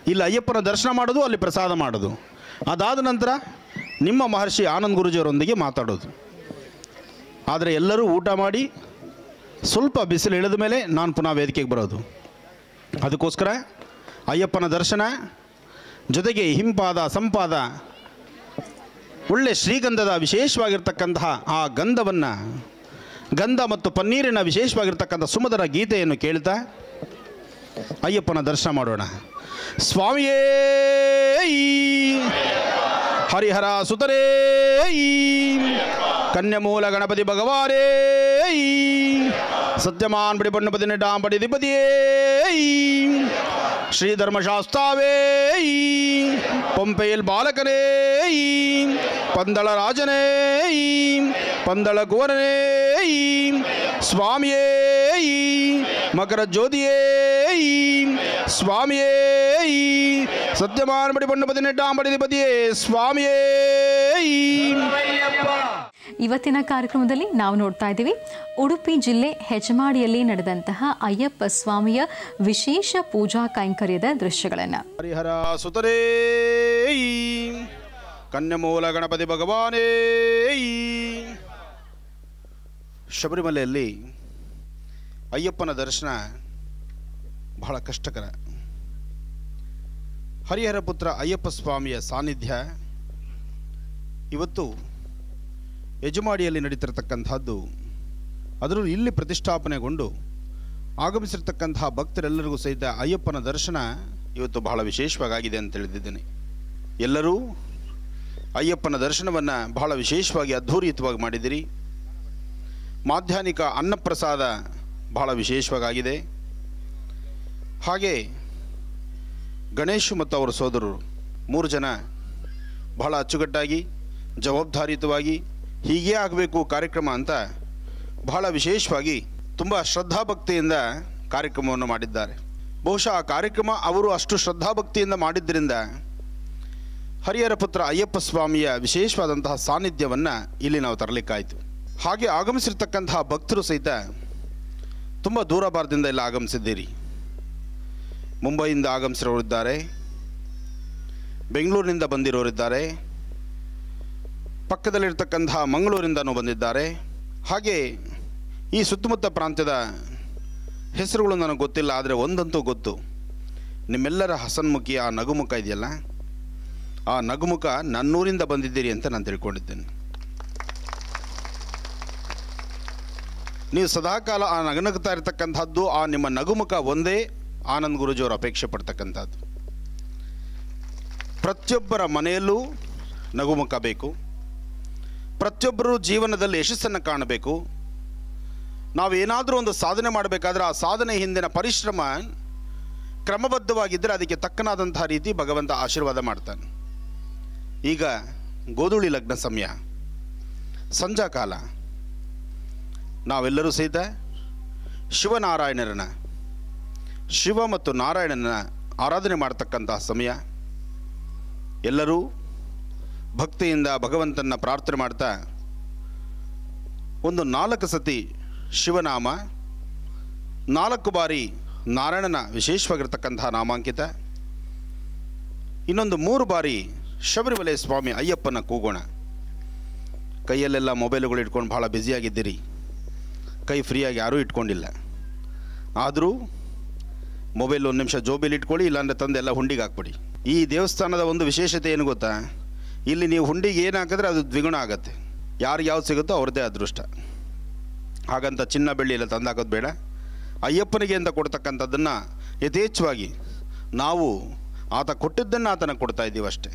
ಇಲ್ಲಿ ಅಯ್ಯಪ್ಪನ ದರ್ಶನ ಮಾಡೋದು, ಅಲ್ಲಿ ಪ್ರಸಾದ ಮಾಡೋದು. ಅದಾದ ನಂತರ ನಿಮ್ಮ ಮಹರ್ಷಿ ಆನಂದ್ ಗುರುಜಿಯವರೊಂದಿಗೆ ಮಾತಾಡೋದು. ಆದರೆ ಎಲ್ಲರೂ ಊಟ ಮಾಡಿ ಸ್ವಲ್ಪ ಬಿಸಿಲು ಇಳಿದ ಮೇಲೆ ನಾನು ಪುನಃ ವೇದಿಕೆಗೆ ಬರೋದು. ಅದಕ್ಕೋಸ್ಕರ ಅಯ್ಯಪ್ಪನ ದರ್ಶನ, ಜೊತೆಗೆ ಹಿಂಪಾದ, ಸಂಪಾದ, ಒಳ್ಳೆ ಶ್ರೀಗಂಧದ ವಿಶೇಷವಾಗಿರ್ತಕ್ಕಂತಹ ಆ ಗಂಧವನ್ನು ಗಂಧ ಮತ್ತು ಪನ್ನೀರಿನ ವಿಶೇಷವಾಗಿರ್ತಕ್ಕಂಥ ಸುಮಧರ ಗೀತೆಯನ್ನು ಕೇಳ್ತಾ ಅಯ್ಯಪ್ಪನ ದರ್ಶನ ಮಾಡೋಣ. ಸ್ವಾಮಿಯೇ ಈ, ಹರಿಹರ ಸುತರೇ ಈ, ಕನ್ಯಮೂಲ ಗಣಪತಿ ಭಗವಾರೇ ಈ, ಸತ್ಯಮಾನ್ ಬಿಡಿ ಪಣ್ಣಪತಿ ನೆಡ್ಡಾಂಬಡಿ ದಿಪತಿಯೇ ಈ, ಶ್ರೀ ಧರ್ಮಶಾಸ್ತಾವೇ ಈ, ಪಂಪೆಯಲ್ ಬಾಲಕನೇ ಈ, ಪಂದಳ ರಾಜನೇ ಈ, ಪಂದಳ ಗೋರನೇ பதினெட்டாம் படிதிபதியே சுவாமியே. ಇವತ್ತಿನ ಕಾರ್ಯಕ್ರಮದಲ್ಲಿ ನಾವು ನೋಡ್ತಾ ಇದ್ದೀವಿ ಉಡುಪಿ ಜಿಲ್ಲೆ ಹೆಜಮಾಡಿಯಲ್ಲಿ ನಡೆದಂತಹ ಅಯ್ಯಪ್ಪ ಸ್ವಾಮಿಯ ವಿಶೇಷ ಪೂಜಾ ಕೈಂಕರ್ಯದ ದೃಶ್ಯಗಳನ್ನು ಹರಿಹರ ಸುತರೇ ಕನ್ಯಮೂಲ ಗಣಪತಿ ಭಗವಾನೇ. ಶಬರಿಮಲೆಯಲ್ಲಿ ಅಯ್ಯಪ್ಪನ ದರ್ಶನ ಬಹಳ ಕಷ್ಟಕರ ಹರಿಹರ ಪುತ್ರ ಅಯ್ಯಪ್ಪ ಸ್ವಾಮಿಯ ಸಾನ್ನಿಧ್ಯ. ಇವತ್ತು ಯಜಮಾಡಿಯಲ್ಲಿ ನಡೀತಿರತಕ್ಕಂಥದ್ದು ಅದರಲ್ಲೂ ಇಲ್ಲಿ ಪ್ರತಿಷ್ಠಾಪನೆಗೊಂಡು ಆಗಮಿಸಿರ್ತಕ್ಕಂತಹ ಭಕ್ತರೆಲ್ಲರಿಗೂ ಸಹಿತ ಅಯ್ಯಪ್ಪನ ದರ್ಶನ ಇವತ್ತು ಬಹಳ ವಿಶೇಷವಾಗಿದೆ ಅಂತ ತಿಳಿದಿದ್ದೇನೆ. ಎಲ್ಲರೂ ಅಯ್ಯಪ್ಪನ ದರ್ಶನವನ್ನು ಬಹಳ ವಿಶೇಷವಾಗಿ ಅದ್ಧೂರಿಯುತವಾಗಿ ಮಾಡಿದಿರಿ ಮಾಧ್ಯಾಹ್ನಿಕ ಅನ್ನಪ್ರಸಾದ ಬಹಳ ವಿಶೇಷವಾಗಿದೆ. ಹಾಗೆ ಗಣೇಶ್ ಮತ್ತು ಅವರ ಸೋದರರು ಮೂರು ಜನ ಬಹಳ ಅಚ್ಚುಕಟ್ಟಾಗಿ, ಜವಾಬ್ದಾರಿಯುತವಾಗಿ ಹೀಗೇ ಆಗಬೇಕು ಕಾರ್ಯಕ್ರಮ ಅಂತ ಬಹಳ ವಿಶೇಷವಾಗಿ ತುಂಬ ಶ್ರದ್ಧಾಭಕ್ತಿಯಿಂದ ಕಾರ್ಯಕ್ರಮವನ್ನು ಮಾಡಿದ್ದಾರೆ. ಬಹುಶಃ ಆ ಕಾರ್ಯಕ್ರಮ ಅವರು ಅಷ್ಟು ಶ್ರದ್ಧಾಭಕ್ತಿಯಿಂದ ಮಾಡಿದ್ದರಿಂದ ಹರಿಹರ ಪುತ್ರ ಅಯ್ಯಪ್ಪ ಸ್ವಾಮಿಯ ವಿಶೇಷವಾದಂತಹ ಸಾನ್ನಿಧ್ಯವನ್ನು ಇಲ್ಲಿ ನಾವು ತರಲಿಕ್ಕಾಯಿತು. ಹಾಗೆ ಆಗಮಿಸಿರ್ತಕ್ಕಂತಹ ಭಕ್ತರು ಸಹಿತ ತುಂಬ ದೂರ ಭಾರತದಿಂದ ಎಲ್ಲ ಆಗಮಿಸಿದ್ದೀರಿ. ಮುಂಬೈಯಿಂದ ಆಗಮಿಸಿರೋರಿದ್ದಾರೆ. ಬೆಂಗಳೂರಿನಿಂದ ಬಂದಿರೋರಿದ್ದಾರೆ. ಪಕ್ಕದಲ್ಲಿರ್ತಕ್ಕಂತಹ ಮಂಗಳೂರಿಂದನೂ ಬಂದಿದ್ದಾರೆ. ಹಾಗೆ ಈ ಸುತ್ತಮುತ್ತ ಪ್ರಾಂತ್ಯದ ಹೆಸರುಗಳು ನನಗೆ ಗೊತ್ತಿಲ್ಲ, ಆದರೆ ಒಂದಂತೂ ಗೊತ್ತು. ನಿಮ್ಮೆಲ್ಲರ ಹಸನ್ಮುಖಿ ಆ ನಗುಮುಖ ಇದೆಯಲ್ಲ? ಆ ನಗುಮುಖ ನನ್ನೂರಿಂದ ಬಂದಿದ್ದೀರಿ ಅಂತ ನಾನು ತಿಳ್ಕೊಂಡಿದ್ದೇನೆ. ನೀವು ಸದಾಕಾಲ ಆ ನಗನಗ್ತಾ ಇರತಕ್ಕಂಥದ್ದು, ಆ ನಿಮ್ಮ ನಗುಮುಖ ಒಂದೇ ಆನಂದ್ ಗುರುಜಿಯವರು ಅಪೇಕ್ಷೆ ಪಡ್ತಕ್ಕಂಥದ್ದು. ಪ್ರತಿಯೊಬ್ಬರ ಮನೆಯಲ್ಲೂ ನಗುಮುಖ ಬೇಕು. ಪ್ರತಿಯೊಬ್ಬರು ಜೀವನದಲ್ಲಿ ಯಶಸ್ಸನ್ನು ಕಾಣಬೇಕು. ನಾವೇನಾದರೂ ಒಂದು ಸಾಧನೆ ಮಾಡಬೇಕಾದ್ರೆ ಆ ಸಾಧನೆ ಹಿಂದಿನ ಪರಿಶ್ರಮ ಕ್ರಮಬದ್ಧವಾಗಿದ್ದರೆ ಅದಕ್ಕೆ ತಕ್ಕನಾದಂತಹ ರೀತಿ ಭಗವಂತ ಆಶೀರ್ವಾದ ಮಾಡ್ತಾನೆ. ಈಗ ಗೋಧೂಳಿ ಲಗ್ನ ಸಮಯ. ಸಂಜಾ ಕಾಲ. ನಾವೆಲ್ಲರೂ ಸಹಿತ ಶಿವನಾರಾಯಣರನ್ನ ಶಿವ ಮತ್ತು ನಾರಾಯಣನ ಆರಾಧನೆ ಮಾಡತಕ್ಕಂತಹ ಸಮಯ. ಎಲ್ಲರೂ ಭಕ್ತಿಯಿಂದ ಭಗವಂತನ ಪ್ರಾರ್ಥನೆ ಮಾಡ್ತಾ ಒಂದು ನಾಲ್ಕು ಸತಿ ಶಿವನಾಮ, ನಾಲ್ಕು ಬಾರಿ ನಾರಾಯಣನ ವಿಶೇಷವಾಗಿರ್ತಕ್ಕಂತಹ ನಾಮಾಂಕಿತ, ಇನ್ನೊಂದು ಮೂರು ಬಾರಿ ಶಬರಿಮಲೆ ಸ್ವಾಮಿ ಅಯ್ಯಪ್ಪನ ಕೂಗೋಣ. ಕೈಯಲ್ಲೆಲ್ಲ ಮೊಬೈಲುಗಳು ಇಟ್ಕೊಂಡು ಭಾಳ ಬ್ಯುಸಿಯಾಗಿದ್ದೀರಿ ಕೈ ಫ್ರೀಯಾಗಿ ಯಾರೂ ಇಟ್ಕೊಂಡಿಲ್ಲ. ಆದರೂ ಮೊಬೈಲ್ ಒಂದು ನಿಮಿಷ ಜೋಬಿಲಿ ಇಟ್ಕೊಳ್ಳಿ, ಇಲ್ಲಾಂದರೆ ತಂದು ಎಲ್ಲ ಹುಂಡಿಗೆ ಹಾಕ್ಬಿಡಿ. ಈ ದೇವಸ್ಥಾನದ ಒಂದು ವಿಶೇಷತೆ ಏನು ಗೊತ್ತಾ? ಇಲ್ಲಿ ನೀವು ಹುಂಡಿಗೆ ಏನು ಹಾಕಿದ್ರೆ ಅದು ದ್ವಿಗುಣ ಆಗುತ್ತೆ. ಯಾರಿಗೆ ಯಾವ್ದು ಸಿಗುತ್ತೋ ಅವ್ರದ್ದೇ ಅದೃಷ್ಟ. ಹಾಗಂತ ಚಿನ್ನ ಬೆಳ್ಳಿ ಇಲ್ಲ ತಂದು ಬೇಡ. ಅಯ್ಯಪ್ಪನಿಗೆ ಅಂತ ಕೊಡ್ತಕ್ಕಂಥದ್ದನ್ನು ಯಥೇಚ್ಛವಾಗಿ ನಾವು ಆತ ಕೊಟ್ಟಿದ್ದನ್ನು ಆತನ ಕೊಡ್ತಾ ಇದ್ದೀವಿ ಅಷ್ಟೇ.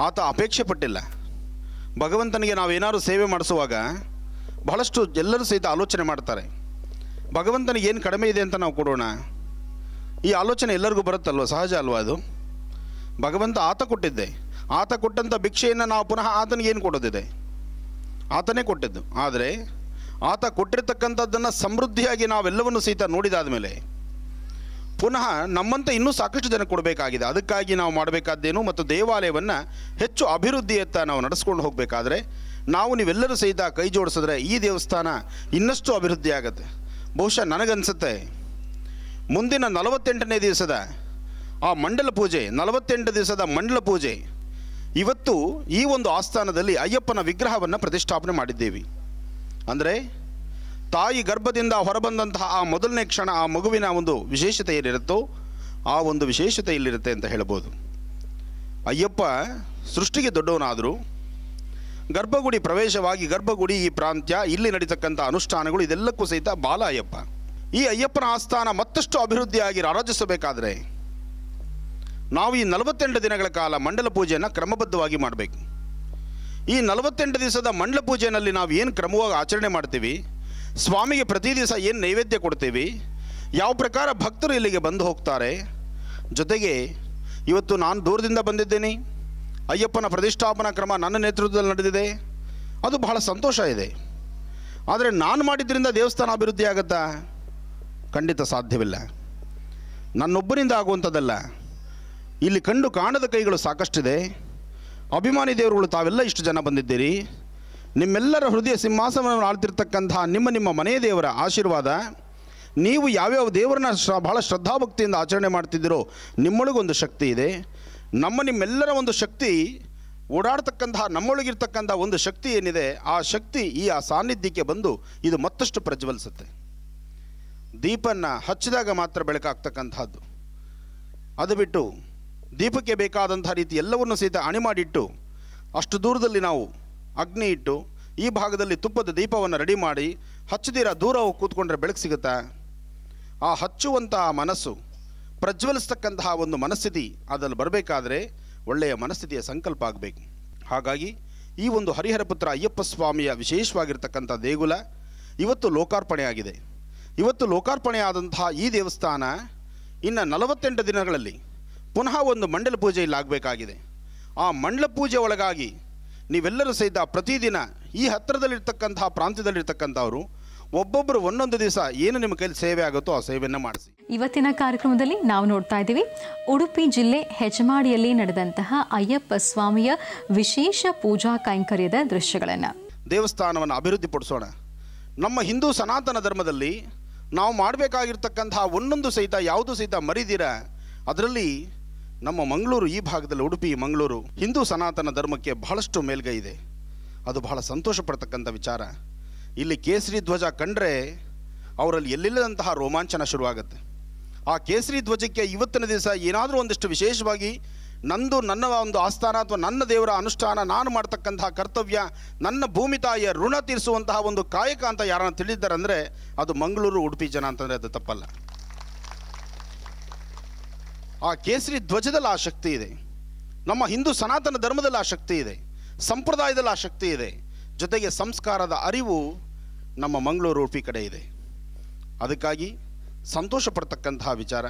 ಆತ ಅಪೇಕ್ಷೆ ಪಟ್ಟಿಲ್ಲ. ಭಗವಂತನಿಗೆ ನಾವೇನಾದ್ರು ಸೇವೆ ಮಾಡಿಸುವಾಗ ಬಹಳಷ್ಟು ಎಲ್ಲರೂ ಸಹಿತ ಆಲೋಚನೆ ಮಾಡ್ತಾರೆ. ಭಗವಂತನಿಗೆ ಏನು ಕಡಿಮೆ ಇದೆ ಅಂತ ನಾವು ಕೊಡೋಣ? ಈ ಆಲೋಚನೆ ಎಲ್ಲರಿಗೂ ಬರುತ್ತಲ್ವ? ಸಹಜ ಅಲ್ವಾ ಅದು? ಭಗವಂತ ಆತ ಕೊಟ್ಟಿದ್ದೆ. ಆತ ಕೊಟ್ಟಂಥ ಭಿಕ್ಷೆಯನ್ನು ನಾವು ಪುನಃ ಆತನಿಗೆ ಏನು ಕೊಡೋದಿದೆ? ಆತನೇ ಕೊಟ್ಟಿದ್ದು. ಆದರೆ ಆತ ಕೊಟ್ಟಿರ್ತಕ್ಕಂಥದ್ದನ್ನು ಸಮೃದ್ಧಿಯಾಗಿ ನಾವೆಲ್ಲವನ್ನು ಸಹಿತ ನೋಡಿದಾದ ಮೇಲೆ ಪುನಃ ನಮ್ಮಂತ ಇನ್ನೂ ಸಾಕಷ್ಟು ಜನ ಕೊಡಬೇಕಾಗಿದೆ. ಅದಕ್ಕಾಗಿ ನಾವು ಮಾಡಬೇಕಾದ್ದೇನು ಮತ್ತು ದೇವಾಲಯವನ್ನು ಹೆಚ್ಚು ಅಭಿವೃದ್ಧಿಯತ್ತ ನಾವು ನಡೆಸ್ಕೊಂಡು ಹೋಗಬೇಕಾದ್ರೆ ನಾವು ನೀವೆಲ್ಲರೂ ಸಹಿತ ಕೈ ಜೋಡಿಸಿದ್ರೆ ಈ ದೇವಸ್ಥಾನ ಇನ್ನಷ್ಟು ಅಭಿವೃದ್ಧಿ ಆಗುತ್ತೆ ಬಹುಶಃ ನನಗನ್ಸುತ್ತೆ. ಮುಂದಿನ ನಲವತ್ತೆಂಟನೇ ದಿವಸದ ಆ ಮಂಡಲ ಪೂಜೆ, ನಲವತ್ತೆಂಟು ದಿವಸದ ಮಂಡಲ ಪೂಜೆ. ಇವತ್ತು ಈ ಒಂದು ಆಸ್ಥಾನದಲ್ಲಿ ಅಯ್ಯಪ್ಪನ ವಿಗ್ರಹವನ್ನು ಪ್ರತಿಷ್ಠಾಪನೆ ಮಾಡಿದ್ದೇವೆ. ಅಂದರೆ ತಾಯಿ ಗರ್ಭದಿಂದ ಹೊರಬಂದಂತಹ ಆ ಮೊದಲನೇ ಕ್ಷಣ, ಆ ಮಗುವಿನ ಒಂದು ವಿಶೇಷತೆ ಏನಿರುತ್ತೋ ಆ ಒಂದು ವಿಶೇಷತೆ ಇಲ್ಲಿರುತ್ತೆ ಅಂತ ಹೇಳ್ಬೋದು. ಅಯ್ಯಪ್ಪ ಸೃಷ್ಟಿಗೆ ದೊಡ್ಡವನಾದರೂ, ಗರ್ಭಗುಡಿ ಪ್ರವೇಶವಾಗಿ ಗರ್ಭಗುಡಿ ಈ ಪ್ರಾಂತ್ಯ, ಇಲ್ಲಿ ನಡೀತಕ್ಕಂಥ ಅನುಷ್ಠಾನಗಳು ಇದೆಲ್ಲಕ್ಕೂ ಸಹಿತ ಬಾಲ ಅಯ್ಯಪ್ಪ. ಈ ಅಯ್ಯಪ್ಪನ ಆಸ್ಥಾನ ಮತ್ತಷ್ಟು ಅಭಿವೃದ್ಧಿಯಾಗಿ ರಾರಾಜಿಸಬೇಕಾದ್ರೆ ನಾವು ಈ ನಲವತ್ತೆಂಟು ದಿನಗಳ ಕಾಲ ಮಂಡಲ ಪೂಜೆಯನ್ನು ಕ್ರಮಬದ್ಧವಾಗಿ ಮಾಡಬೇಕು. ಈ ನಲವತ್ತೆಂಟು ದಿವಸದ ಮಂಡಲ ಪೂಜೆಯಲ್ಲಿ ನಾವು ಏನು ಕ್ರಮವಾಗಿ ಆಚರಣೆ ಮಾಡ್ತೀವಿ, ಸ್ವಾಮಿಗೆ ಪ್ರತಿ ದಿವಸ ಏನು ನೈವೇದ್ಯ ಕೊಡ್ತೀವಿ, ಯಾವ ಪ್ರಕಾರ ಭಕ್ತರು ಇಲ್ಲಿಗೆ ಬಂದು ಹೋಗ್ತಾರೆ, ಜೊತೆಗೆ ಇವತ್ತು ನಾನು ದೂರದಿಂದ ಬಂದಿದ್ದೇನೆ, ಅಯ್ಯಪ್ಪನ ಪ್ರತಿಷ್ಠಾಪನಾ ಕ್ರಮ ನನ್ನ ನೇತೃತ್ವದಲ್ಲಿ ನಡೆದಿದೆ, ಅದು ಬಹಳ ಸಂತೋಷ ಇದೆ. ಆದರೆ ನಾನು ಮಾಡಿದ್ರಿಂದ ದೇವಸ್ಥಾನ ಅಭಿವೃದ್ಧಿ ಆಗುತ್ತಾ? ಖಂಡಿತ ಸಾಧ್ಯವಿಲ್ಲ. ನನ್ನೊಬ್ಬರಿಂದ ಆಗುವಂಥದ್ದಲ್ಲ. ಇಲ್ಲಿ ಕಂಡು ಕಾಣದ ಕೈಗಳು ಸಾಕಷ್ಟಿದೆ. ಅಭಿಮಾನಿ ದೇವರುಗಳು ತಾವೆಲ್ಲ ಇಷ್ಟು ಜನ ಬಂದಿದ್ದೀರಿ. ನಿಮ್ಮೆಲ್ಲರ ಹೃದಯ ಸಿಂಹಾಸನವನ್ನು ಆಳ್ತಿರ್ತಕ್ಕಂತಹ ನಿಮ್ಮ ನಿಮ್ಮ ಮನೆಯ ದೇವರ ಆಶೀರ್ವಾದ, ನೀವು ಯಾವ್ಯಾವ ದೇವರನ್ನ ಶ್ರ ಭಾಳ ಶ್ರದ್ಧಾಭಕ್ತಿಯಿಂದ ಆಚರಣೆ ಮಾಡ್ತಿದ್ದೀರೋ ನಿಮ್ಮೊಳಗೊಂದು ಶಕ್ತಿ ಇದೆ. ನಮ್ಮ ನಿಮ್ಮೆಲ್ಲರ ಒಂದು ಶಕ್ತಿ, ಓಡಾಡ್ತಕ್ಕಂತಹ ನಮ್ಮೊಳಗಿರ್ತಕ್ಕಂಥ ಒಂದು ಶಕ್ತಿ ಏನಿದೆ, ಆ ಶಕ್ತಿ ಈ ಆ ಸಾನ್ನಿಧ್ಯಕ್ಕೆ ಬಂದು ಇದು ಮತ್ತಷ್ಟು ಪ್ರಜ್ವಲಿಸುತ್ತೆ. ದೀಪನ್ನು ಹಚ್ಚಿದಾಗ ಮಾತ್ರ ಬೆಳಕಾಗ್ತಕ್ಕಂಥದ್ದು ಅದು ಬಿಟ್ಟು ದೀಪಕ್ಕೆ ಬೇಕಾದಂಥ ರೀತಿ ಎಲ್ಲವನ್ನು ಸಹಿತ ಅಣಿ ಮಾಡಿಟ್ಟು ಅಷ್ಟು ದೂರದಲ್ಲಿ ನಾವು ಅಗ್ನಿ ಇಟ್ಟು ಈ ಭಾಗದಲ್ಲಿ ತುಪ್ಪದ ದೀಪವನ್ನು ರೆಡಿ ಮಾಡಿ ಹಚ್ಚದಿರ ದೂರ ಕೂತ್ಕೊಂಡ್ರೆ ಬೆಳಕು ಸಿಗುತ್ತಾ? ಆ ಹಚ್ಚುವಂತಹ ಮನಸ್ಸು, ಪ್ರಜ್ವಲಿಸ್ತಕ್ಕಂತಹ ಒಂದು ಮನಸ್ಥಿತಿ ಅದರಲ್ಲಿ ಬರಬೇಕಾದ್ರೆ ಒಳ್ಳೆಯ ಮನಸ್ಥಿತಿಯ ಸಂಕಲ್ಪ ಆಗಬೇಕು. ಹಾಗಾಗಿ ಈ ಒಂದು ಹರಿಹರಪುತ್ರ ಅಯ್ಯಪ್ಪ ಸ್ವಾಮಿಯ ವಿಶೇಷವಾಗಿರ್ತಕ್ಕಂಥ ದೇಗುಲ ಇವತ್ತು ಲೋಕಾರ್ಪಣೆ ಆಗಿದೆ ಇವತ್ತು ಲೋಕಾರ್ಪಣೆ ಆದಂತಹ ಈ ದೇವಸ್ಥಾನ ಇನ್ನು ನಲವತ್ತೆಂಟು ದಿನಗಳಲ್ಲಿ ಪುನಃ ಒಂದು ಮಂಡಲ ಪೂಜೆ ಇಲ್ಲಾಗಬೇಕಾಗಿದೆ. ಆ ಮಂಡಲ ಪೂಜೆ ಒಳಗಾಗಿ ನೀವೆಲ್ಲರೂ ಸಹಿತ ಪ್ರತಿದಿನ ಈ ಹತ್ತಿರದಲ್ಲಿರ್ತಕ್ಕಂತಹ ಪ್ರಾಂತ್ಯದಲ್ಲಿರ್ತಕ್ಕಂಥವ್ರು ಒಬ್ಬೊಬ್ಬರು ಒಂದೊಂದು ದಿವಸ ಏನು ನಿಮ್ಮ ಕೈಲಿ ಸೇವೆ ಆಗುತ್ತೋ ಆ ಸೇವೆಯನ್ನು ಮಾಡಿಸಿ. ಇವತ್ತಿನ ಕಾರ್ಯಕ್ರಮದಲ್ಲಿ ನಾವು ನೋಡ್ತಾ ಇದ್ದೀವಿ ಉಡುಪಿ ಜಿಲ್ಲೆ ಹೆಜಮಾಡಿಯಲ್ಲಿ ನಡೆದಂತಹ ಅಯ್ಯಪ್ಪ ಸ್ವಾಮಿಯ ವಿಶೇಷ ಪೂಜಾ ಕೈಂಕರ್ಯದ ದೃಶ್ಯಗಳನ್ನು. ದೇವಸ್ಥಾನವನ್ನು ಅಭಿವೃದ್ಧಿಪಡಿಸೋಣ. ನಮ್ಮ ಹಿಂದೂ ಸನಾತನ ಧರ್ಮದಲ್ಲಿ ನಾವು ಮಾಡಬೇಕಾಗಿರ್ತಕ್ಕಂತಹ ಒಂದೊಂದು ಸಹಿತ ಯಾವುದು ಸಹಿತ ಮರಿದಿರ, ಅದರಲ್ಲಿ ನಮ್ಮ ಮಂಗಳೂರು ಈ ಭಾಗದಲ್ಲಿ, ಉಡುಪಿ, ಮಂಗಳೂರು, ಹಿಂದೂ ಸನಾತನ ಧರ್ಮಕ್ಕೆ ಬಹಳಷ್ಟು ಮೇಲ್ಗೈ ಇದೆ. ಅದು ಬಹಳ ಸಂತೋಷ ಪಡ್ತಕ್ಕಂಥ ವಿಚಾರ. ಇಲ್ಲಿ ಕೇಸರಿ ಧ್ವಜ ಕಂಡ್ರೆ ಅವರಲ್ಲಿ ಎಲ್ಲಿಲ್ಲದಂತಹ ರೋಮಾಂಚನ ಶುರುವಾಗುತ್ತೆ. ಆ ಕೇಸರಿ ಧ್ವಜಕ್ಕೆ ಇವತ್ತಿನ ದಿವಸ ಏನಾದರೂ ಒಂದಿಷ್ಟು ವಿಶೇಷವಾಗಿ ನಂದು ನನ್ನ ಒಂದು ಆಸ್ಥಾನ ಅಥವಾ ನನ್ನ ದೇವರ ಅನುಷ್ಠಾನ, ನಾನು ಮಾಡ್ತಕ್ಕಂತಹ ಕರ್ತವ್ಯ, ನನ್ನ ಭೂಮಿ ತಾಯಿಯ ಋಣ ತೀರಿಸುವಂತಹ ಒಂದು ಕಾಯಕ ಅಂತ ಯಾರನ್ನ ತಿಳಿದಿದ್ದಾರೆ ಅಂದರೆ ಅದು ಮಂಗಳೂರು, ಉಡುಪಿ ಜನ ಅಂತಂದರೆ ಅದು ತಪ್ಪಲ್ಲ. ಆ ಕೇಸರಿ ಧ್ವಜದಲ್ಲಿ ಆ ಶಕ್ತಿ ಇದೆ. ನಮ್ಮ ಹಿಂದೂ ಸನಾತನ ಧರ್ಮದಲ್ಲಿ ಆ ಶಕ್ತಿ ಇದೆ. ಸಂಪ್ರದಾಯದಲ್ಲಿ ಆ ಶಕ್ತಿ ಇದೆ. ಜೊತೆಗೆ ಸಂಸ್ಕಾರದ ಅರಿವು ನಮ್ಮ ಮಂಗಳೂರು, ಉಡುಪಿ ಕಡೆ ಇದೆ. ಅದಕ್ಕಾಗಿ ಸಂತೋಷ ಪಡ್ತಕ್ಕಂತಹ ವಿಚಾರ.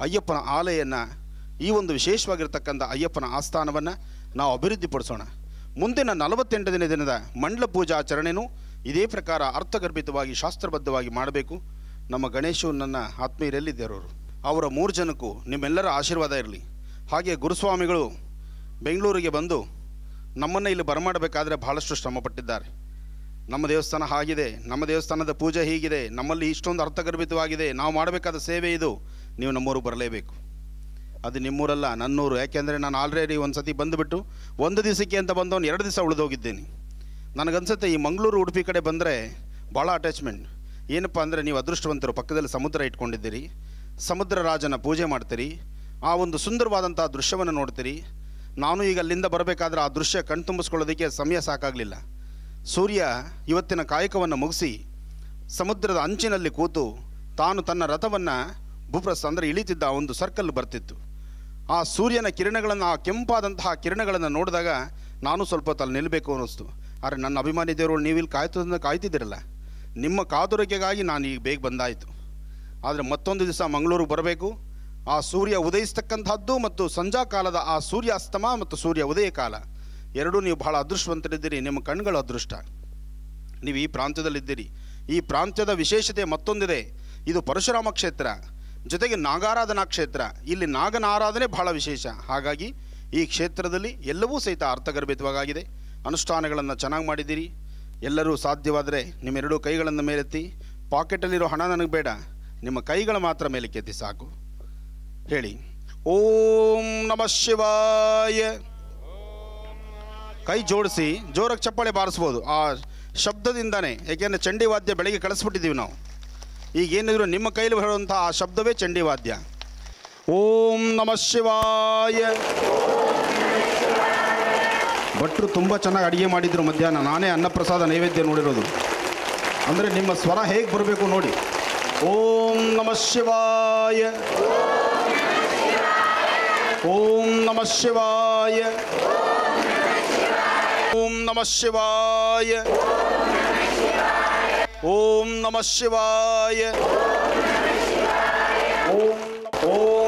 ಅಯ್ಯಪ್ಪನ ಆಲೆಯನ್ನು ಈ ಒಂದು ವಿಶೇಷವಾಗಿರ್ತಕ್ಕಂಥ ಅಯ್ಯಪ್ಪನ ಆಸ್ಥಾನವನ್ನು ನಾವು ಅಭಿವೃದ್ಧಿಪಡಿಸೋಣ. ಮುಂದಿನ ನಲವತ್ತೆಂಟನೇ ದಿನದ ಮಂಡಲ ಪೂಜಾಚರಣೆಯೂ ಇದೇ ಪ್ರಕಾರ ಅರ್ಥಗರ್ಭಿತವಾಗಿ, ಶಾಸ್ತ್ರಬದ್ಧವಾಗಿ ಮಾಡಬೇಕು. ನಮ್ಮ ಗಣೇಶು ನನ್ನ ಆತ್ಮೀಯರೆಲ್ಲಿದ್ದರವರು? ಅವರ ಮೂರು ಜನಕ್ಕೂ ನಿಮ್ಮೆಲ್ಲರ ಆಶೀರ್ವಾದ ಇರಲಿ. ಹಾಗೆ ಗುರುಸ್ವಾಮಿಗಳು ಬೆಂಗಳೂರಿಗೆ ಬಂದು ನಮ್ಮನ್ನು ಇಲ್ಲಿ ಬರಮಾಡಬೇಕಾದ್ರೆ ಬಹಳಷ್ಟು ಶ್ರಮಪಟ್ಟಿದ್ದಾರೆ. ನಮ್ಮ ದೇವಸ್ಥಾನ ಹಾಗಿದೆ, ನಮ್ಮ ದೇವಸ್ಥಾನದ ಪೂಜೆ ಹೀಗಿದೆ, ನಮ್ಮಲ್ಲಿ ಇಷ್ಟೊಂದು ಅರ್ಥಗರ್ಭಿತವಾಗಿದೆ, ನಾವು ಮಾಡಬೇಕಾದ ಸೇವೆ ಇದು, ನೀವು ನಮ್ಮೂರು ಬರಲೇಬೇಕು. ಅದು ನಿಮ್ಮೂರಲ್ಲ, ನನ್ನೂರು. ಯಾಕೆಂದರೆ ನಾನು ಆಲ್ರೆಡಿ ಒಂದು ಸತಿ ಬಂದುಬಿಟ್ಟು ಒಂದು ದಿವಸಕ್ಕೆ ಅಂತ ಬಂದವನು ಎರಡು ದಿವಸ ಉಳಿದೋಗಿದ್ದೀನಿ. ನನಗನ್ಸುತ್ತೆ ಈ ಮಂಗಳೂರು ಉಡುಪಿ ಕಡೆ ಬಂದರೆ ಭಾಳ ಅಟ್ಯಾಚ್ಮೆಂಟ್ ಏನಪ್ಪ ಅಂದರೆ ನೀವು ಅದೃಷ್ಟವಂತರು, ಪಕ್ಕದಲ್ಲಿ ಸಮುದ್ರ ಇಟ್ಕೊಂಡಿದ್ದೀರಿ. ಸಮುದ್ರ ರಾಜನ ಪೂಜೆ ಮಾಡ್ತೀರಿ. ಆ ಒಂದು ಸುಂದರವಾದಂಥ ದೃಶ್ಯವನ್ನು ನೋಡ್ತೀರಿ. ನಾನು ಈಗ ಅಲ್ಲಿಂದ ಬರಬೇಕಾದ್ರೆ ಆ ದೃಶ್ಯ ಕಣ್ತುಂಬಿಸ್ಕೊಳ್ಳೋದಕ್ಕೆ ಸಮಯ ಸಾಕಾಗಲಿಲ್ಲ. ಸೂರ್ಯ ಇವತ್ತಿನ ಕಾಯಕವನ್ನು ಮುಗಿಸಿ ಸಮುದ್ರದ ಅಂಚಿನಲ್ಲಿ ಕೂತು ತಾನು ತನ್ನ ರಥವನ್ನು ಭೂಪ್ರಸ್ಥ ಅಂದರೆ ಇಳಿತಿದ್ದ ಒಂದು ಸರ್ಕಲ್ ಬರ್ತಿತ್ತು. ಆ ಸೂರ್ಯನ ಕಿರಣಗಳನ್ನು, ಆ ಕೆಂಪಾದಂತಹ ಕಿರಣಗಳನ್ನು ನೋಡಿದಾಗ ನಾನು ಸ್ವಲ್ಪ ಅಲ್ಲಿ ನಿಲ್ಲಬೇಕು ಅನ್ನಿಸ್ತು. ಆದರೆ ನನ್ನ ಅಭಿಮಾನಿ ದೇವರು ನೀವು ಇಲ್ಲಿ ಕಾಯ್ತದನ್ನು ಕಾಯ್ತಿದ್ದೀರಲ್ಲ. ನಿಮ್ಮ ಕಾದುರಿಕೆಗಾಗಿ ನಾನು ಈಗ ಬೇಗ ಬಂದಾಯಿತು. ಆದರೆ ಮತ್ತೊಂದು ದಿವಸ ಮಂಗಳೂರಿಗೆ ಬರಬೇಕು. ಆ ಸೂರ್ಯ ಉದಯಿಸ್ತಕ್ಕಂಥದ್ದು ಮತ್ತು ಸಂಜಾ ಕಾಲದ ಆ ಸೂರ್ಯಾಸ್ತಮ ಮತ್ತು ಸೂರ್ಯ ಉದಯ ಕಾಲ. ಎರಡೂ ನೀವು ಬಹಳ ಅದೃಷ್ಟವಂತರಿದ್ದೀರಿ. ನಿಮ್ಮ ಕಣ್ಗಳು ಅದೃಷ್ಟ. ನೀವು ಈ ಪ್ರಾಂತ್ಯದಲ್ಲಿದ್ದೀರಿ. ಈ ಪ್ರಾಂತ್ಯದ ವಿಶೇಷತೆ ಮತ್ತೊಂದಿದೆ. ಇದು ಪರಶುರಾಮ ಕ್ಷೇತ್ರ. ಜೊತೆಗೆ ನಾಗಾರಾಧನಾ ಕ್ಷೇತ್ರ. ಇಲ್ಲಿ ನಾಗನ ಆರಾಧನೆ ಬಹಳ ವಿಶೇಷ. ಹಾಗಾಗಿ ಈ ಕ್ಷೇತ್ರದಲ್ಲಿ ಎಲ್ಲವೂ ಸಹಿತ ಅರ್ಥಗರ್ಭಿತವಾಗಿದೆ. ಅನುಷ್ಠಾನಗಳನ್ನು ಚೆನ್ನಾಗಿ ಮಾಡಿದ್ದೀರಿ. ಎಲ್ಲರೂ ಸಾಧ್ಯವಾದರೆ ನಿಮ್ಮೆರಡೂ ಕೈಗಳನ್ನು ಮೇಲೆತ್ತಿ, ಪಾಕೆಟಲ್ಲಿರೋ ಹಣ ನನಗೆ ಬೇಡ. ನಿಮ್ಮ ಕೈಗಳು ಮಾತ್ರ ಮೇಲಕ್ಕೆತ್ತಿ ಸಾಕು. ಹೇಳಿ. ಓಂ ನಮಃ ಶಿವಾಯ. ಕೈ ಜೋಡಿಸಿ ಜೋರಾಗಿ ಚಪ್ಪಾಳೆ ಬಾರಿಸ್ಬೋದು. ಆ ಶಬ್ದದಿಂದನೇ, ಏಕೆಂದರೆ ಚಂಡಿ ವಾದ್ಯ ಬೆಳಗ್ಗೆ ಕಳಿಸ್ಬಿಟ್ಟಿದ್ದೀವಿ ನಾವು. ಈಗ ಏನಿದ್ರು ನಿಮ್ಮ ಕೈಲಿ ಬರುವಂಥ ಆ ಶಬ್ದವೇ ಚಂಡಿ ವಾದ್ಯ ಓಂ ನಮಃ ಶಿವಾಯ. ಭಟ್ರು ತುಂಬ ಚೆನ್ನಾಗಿ ಅಡುಗೆ ಮಾಡಿದ್ರು ಮಧ್ಯಾಹ್ನ. ನಾನೇ ಅನ್ನಪ್ರಸಾದ ನೈವೇದ್ಯ ನೋಡಿರೋದು. ಅಂದರೆ ನಿಮ್ಮ ಸ್ವರ ಹೇಗೆ ಬರಬೇಕು ನೋಡಿ. ಓಂ ನಮಃ ಶಿವಾಯ. ಓಂ ನಮಃ ಶಿವಾಯ. ಓಂ ನಮಃ ಶಿವಾಯ. ಓಂ ನಮಃ ಶಿವಾಯ ಓಂ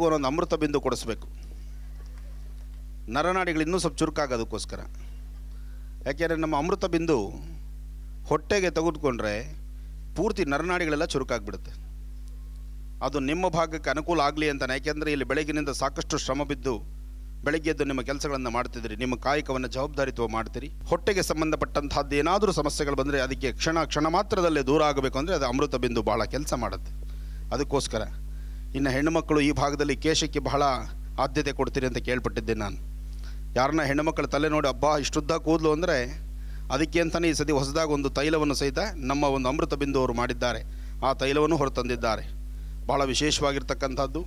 ನಿಮ್ಮೆಲ್ಲರಿಗೂ ಒಂದೊಂದು ಅಮೃತ ಬಿಂದು ಕೊಡಿಸ್ಬೇಕು. ನರನಾಡಿಗಳು ಇನ್ನೂ ಸ್ವಲ್ಪ ಚುರುಕಾಗೋದಕ್ಕೋಸ್ಕರ ಯಾಕೆಂದರೆ ನಮ್ಮ ಅಮೃತ ಬಿಂದು ಹೊಟ್ಟೆಗೆ ತೆಗೆದುಕೊಂಡ್ರೆ ಪೂರ್ತಿ ನರನಾಡಿಗಳೆಲ್ಲ ಚುರುಕಾಗ್ಬಿಡುತ್ತೆ. ಅದು ನಿಮ್ಮ ಭಾಗಕ್ಕೆ ಅನುಕೂಲ ಆಗಲಿ ಅಂತ ಯಾಕೆಂದರೆ ಇಲ್ಲಿ ಬೆಳಗಿನಿಂದ ಸಾಕಷ್ಟು ಶ್ರಮ ಬಿದ್ದು ಬೆಳಗ್ಗೆದ್ದು ನಿಮ್ಮ ಕೆಲಸಗಳನ್ನು ಮಾಡ್ತಿದ್ದೀರಿ, ನಿಮ್ಮ ಕಾಯಕವನ್ನು ಜವಾಬ್ದಾರಿತ್ವ ಮಾಡ್ತೀರಿ. ಹೊಟ್ಟೆಗೆ ಸಂಬಂಧಪಟ್ಟಂತಹದ್ದು ಏನಾದರೂ ಸಮಸ್ಯೆಗಳು ಬಂದರೆ ಅದಕ್ಕೆ ಕ್ಷಣ ಕ್ಷಣ ಮಾತ್ರದಲ್ಲೇ ದೂರ ಆಗಬೇಕು ಅಂದರೆ ಅದು ಅಮೃತ ಬಿಂದು ಭಾಳ ಕೆಲಸ ಮಾಡುತ್ತೆ. ಅದಕ್ಕೋಸ್ಕರ ಇನ್ನು ಹೆಣ್ಣುಮಕ್ಕಳು ಈ ಭಾಗದಲ್ಲಿ ಕೇಶಕ್ಕೆ ಬಹಳ ಆದ್ಯತೆ ಕೊಡ್ತೀರಿ ಅಂತ ಕೇಳ್ಪಟ್ಟಿದ್ದೆ ನಾನು. ಯಾರನ್ನ ಹೆಣ್ಣುಮಕ್ಕಳ ತಲೆ ನೋಡಿ, ಅಬ್ಬಾ, ಇಷ್ಟುದ್ದ ಕೂದಲು ಅಂದರೆ, ಅದಕ್ಕೆ ಅಂತಲೇ ಈ ಸತಿ ಹೊಸದಾಗಿ ಒಂದು ತೈಲವನ್ನು ಸಹಿತ ನಮ್ಮ ಒಂದು ಅಮೃತ ಬಿಂದು ಅವರು ಮಾಡಿದ್ದಾರೆ. ಆ ತೈಲವನ್ನು ಹೊರತಂದಿದ್ದಾರೆ. ಬಹಳ ವಿಶೇಷವಾಗಿರ್ತಕ್ಕಂಥದ್ದು.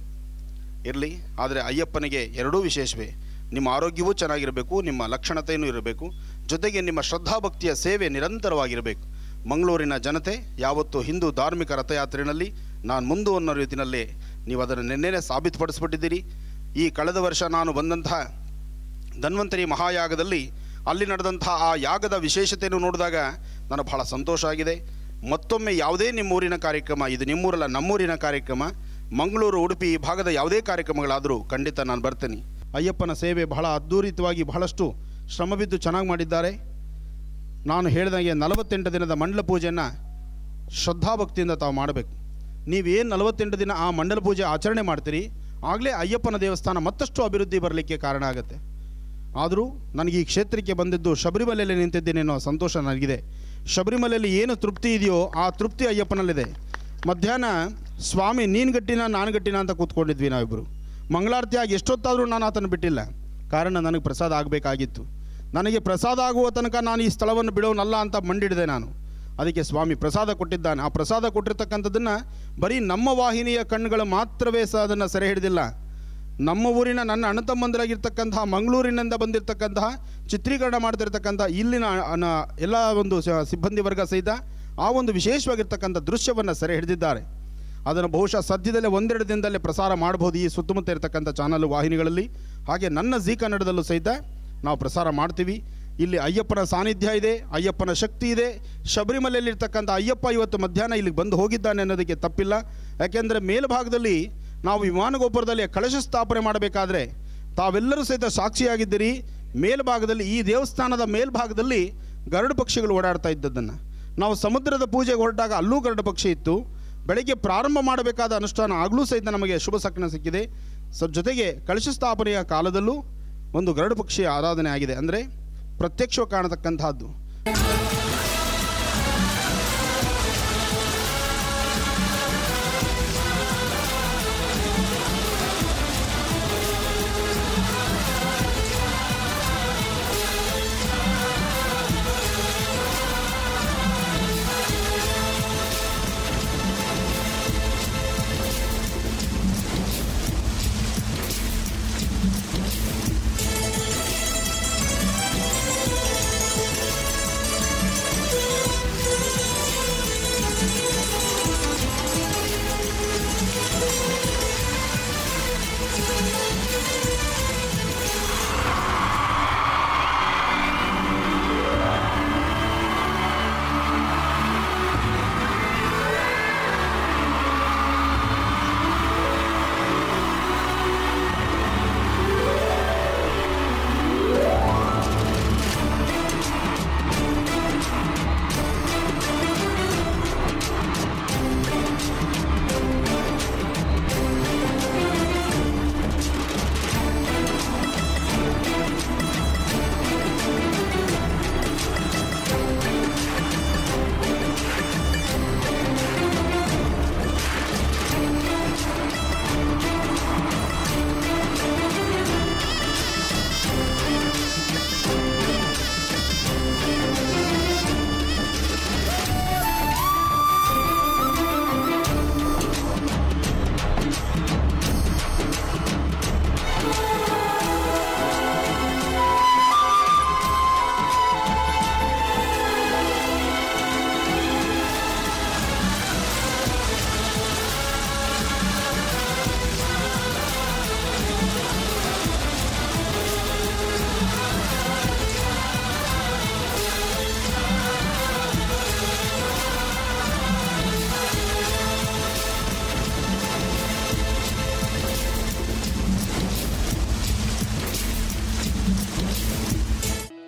ಇರಲಿ, ಆದರೆ ಅಯ್ಯಪ್ಪನಿಗೆ ಎರಡೂ ವಿಶೇಷವೇ. ನಿಮ್ಮ ಆರೋಗ್ಯವೂ ಚೆನ್ನಾಗಿರಬೇಕು, ನಿಮ್ಮ ಲಕ್ಷಣತೆಯೂ ಇರಬೇಕು. ಜೊತೆಗೆ ನಿಮ್ಮ ಶ್ರದ್ಧಾಭಕ್ತಿಯ ಸೇವೆ ನಿರಂತರವಾಗಿರಬೇಕು. ಮಂಗಳೂರಿನ ಜನತೆ, ಯಾವತ್ತೂ ಹಿಂದೂ ಧಾರ್ಮಿಕ ರಥಯಾತ್ರೆಯಲ್ಲಿ, ನಾನು ಮುಂದು ಅನ್ನೋ ರೀತಿಯಲ್ಲಿ ನೀವು ಅದನ್ನು ನಿನ್ನೆನೇ ಸಾಬೀತುಪಡಿಸ್ಬಿಟ್ಟಿದ್ದೀರಿ. ಈ ಕಳೆದ ವರ್ಷ ನಾನು ಬಂದಂತಹ ಧನ್ವಂತರಿ ಮಹಾಯಾಗದಲ್ಲಿ ಅಲ್ಲಿ ನಡೆದಂತಹ ಆ ಯಾಗದ ವಿಶೇಷತೆಯನ್ನು ನೋಡಿದಾಗ ನನಗೆ ಬಹಳ ಸಂತೋಷ ಆಗಿದೆ. ಮತ್ತೊಮ್ಮೆ ಯಾವುದೇ ನಿಮ್ಮೂರಿನ ಕಾರ್ಯಕ್ರಮ, ಇದು ನಿಮ್ಮೂರಲ್ಲ, ನಮ್ಮೂರಿನ ಕಾರ್ಯಕ್ರಮ, ಮಂಗಳೂರು, ಉಡುಪಿ ಈ ಭಾಗದ ಯಾವುದೇ ಕಾರ್ಯಕ್ರಮಗಳಾದರೂ ಖಂಡಿತ ನಾನು ಬರ್ತೇನೆ. ಅಯ್ಯಪ್ಪನ ಸೇವೆ ಬಹಳ ಅದ್ಧೂರಿತವಾಗಿ ಬಹಳಷ್ಟು ಶ್ರಮಬಿದ್ದು ಚೆನ್ನಾಗಿ ಮಾಡಿದ್ದಾರೆ. ನಾನು ಹೇಳಿದಂಗೆ ನಲವತ್ತೆಂಟು ದಿನದ ಮಂಡಲ ಪೂಜೆಯನ್ನು ಶ್ರದ್ಧಾಭಕ್ತಿಯಿಂದ ತಾವು ಮಾಡಬೇಕು. ನೀವೇನು ನಲವತ್ತೆಂಟು ದಿನ ಆ ಮಂಡಲ ಪೂಜೆ ಆಚರಣೆ ಮಾಡ್ತೀರಿ, ಆಗಲೇ ಅಯ್ಯಪ್ಪನ ದೇವಸ್ಥಾನ ಮತ್ತಷ್ಟು ಅಭಿವೃದ್ಧಿ ಬರಲಿಕ್ಕೆ ಕಾರಣ ಆಗುತ್ತೆ. ಆದರೂ ನನಗೆ ಈ ಕ್ಷೇತ್ರಕ್ಕೆ ಬಂದಿದ್ದು ಶಬರಿಮಲೆಯಲ್ಲಿ ನಿಂತಿದ್ದೇನೆ ಅನ್ನೋ ಸಂತೋಷ ನನಗಿದೆ. ಶಬರಿಮಲೆಯಲ್ಲಿ ಏನು ತೃಪ್ತಿ ಇದೆಯೋ ಆ ತೃಪ್ತಿ ಅಯ್ಯಪ್ಪನಲ್ಲಿದೆ. ಮಧ್ಯಾಹ್ನ, ಸ್ವಾಮಿ ನೀನು ಗಟ್ಟಿನ, ನಾನು ಗಟ್ಟಿನ ಅಂತ ಕೂತ್ಕೊಂಡಿದ್ವಿ ನಾವಿಬ್ಬರು ಮಂಗಳಾರತಿಯಾಗಿ ಎಷ್ಟೊತ್ತಾದರೂ ನಾನು ಆತನ ಬಿಟ್ಟಿಲ್ಲ. ಕಾರಣ ನನಗೆ ಪ್ರಸಾದ ಆಗಬೇಕಾಗಿತ್ತು. ನನಗೆ ಪ್ರಸಾದ ಆಗುವ ತನಕ ನಾನು ಈ ಸ್ಥಳವನ್ನು ಬಿಡೋನಲ್ಲ ಅಂತ ಮಂಡಿಡಿದೆ ನಾನು. ಅದಕ್ಕೆ ಸ್ವಾಮಿ ಪ್ರಸಾದ ಕೊಟ್ಟಿದ್ದಾನೆ. ಆ ಪ್ರಸಾದ ಕೊಟ್ಟಿರ್ತಕ್ಕಂಥದ್ದನ್ನು ಬರೀ ನಮ್ಮ ವಾಹಿನಿಯ ಕಣ್ಣುಗಳು ಮಾತ್ರವೇ ಸಹ ಅದನ್ನು ಸೆರೆ ಹಿಡಿದಿಲ್ಲ. ನಮ್ಮ ಊರಿನ ನನ್ನ ಅಣ್ಣ ತಮ್ಮಂದರಾಗಿರ್ತಕ್ಕಂತಹ ಮಂಗಳೂರಿನಿಂದ ಬಂದಿರತಕ್ಕಂತಹ, ಚಿತ್ರೀಕರಣ ಮಾಡ್ತಿರ್ತಕ್ಕಂಥ, ಇಲ್ಲಿನ ಎಲ್ಲ ಒಂದು ಸಿಬ್ಬಂದಿ ವರ್ಗ ಸಹಿತ ಆ ಒಂದು ವಿಶೇಷವಾಗಿರ್ತಕ್ಕಂಥ ದೃಶ್ಯವನ್ನು ಸೆರೆ ಹಿಡಿದಿದ್ದಾರೆ. ಅದನ್ನು ಬಹುಶಃ ಸದ್ಯದಲ್ಲೇ ಒಂದೆರಡು ದಿನದಲ್ಲಿ ಪ್ರಸಾರ ಮಾಡಬಹುದು ಈ ಸುತ್ತಮುತ್ತ ಇರತಕ್ಕಂಥ ಚಾನಲ್ ವಾಹಿನಿಗಳಲ್ಲಿ. ಹಾಗೆ ನನ್ನ ಝೀ ಕನ್ನಡದಲ್ಲೂ ಸಹಿತ ನಾವು ಪ್ರಸಾರ ಮಾಡ್ತೀವಿ. ಇಲ್ಲಿ ಅಯ್ಯಪ್ಪನ ಸಾನ್ನಿಧ್ಯ ಇದೆ, ಅಯ್ಯಪ್ಪನ ಶಕ್ತಿ ಇದೆ. ಶಬರಿಮಲೆಯಲ್ಲಿರ್ತಕ್ಕಂಥ ಅಯ್ಯಪ್ಪ ಇವತ್ತು ಮಧ್ಯಾಹ್ನ ಇಲ್ಲಿಗೆ ಬಂದು ಹೋಗಿದ್ದಾನೆ ಅನ್ನೋದಕ್ಕೆ ತಪ್ಪಿಲ್ಲ. ಯಾಕೆಂದರೆ ಮೇಲ್ಭಾಗದಲ್ಲಿ ನಾವು ವಿಮಾನ ಗೋಪುರದಲ್ಲಿ ಕಳಶ ಸ್ಥಾಪನೆ ಮಾಡಬೇಕಾದ್ರೆ ತಾವೆಲ್ಲರೂ ಸಹಿತ ಸಾಕ್ಷಿಯಾಗಿದ್ದೀರಿ. ಮೇಲ್ಭಾಗದಲ್ಲಿ, ಈ ದೇವಸ್ಥಾನದ ಮೇಲ್ಭಾಗದಲ್ಲಿ ಗರಡು ಪಕ್ಷಿಗಳು ಓಡಾಡ್ತಾ ಇದ್ದದ್ದನ್ನು. ನಾವು ಸಮುದ್ರದ ಪೂಜೆಗೆ ಹೊರಟಾಗ ಅಲ್ಲೂ ಗರಡು ಪಕ್ಷಿ ಇತ್ತು. ಬೆಳಗ್ಗೆ ಪ್ರಾರಂಭ ಮಾಡಬೇಕಾದ ಅನುಷ್ಠಾನ ಆಗಲೂ ಸಹಿತ ನಮಗೆ ಶುಭ ಸಕ್ಕನ ಸಿಕ್ಕಿದೆ. ಸೊ, ಜೊತೆಗೆ ಕಳಶ ಸ್ಥಾಪನೆಯ ಕಾಲದಲ್ಲೂ ಒಂದು ಗರಡು ಪಕ್ಷಿಯ ಆರಾಧನೆ ಆಗಿದೆ. ಅಂದರೆ ಪ್ರತ್ಯಕ್ಷ ಕಾಣತಕ್ಕಂತಹದ್ದು.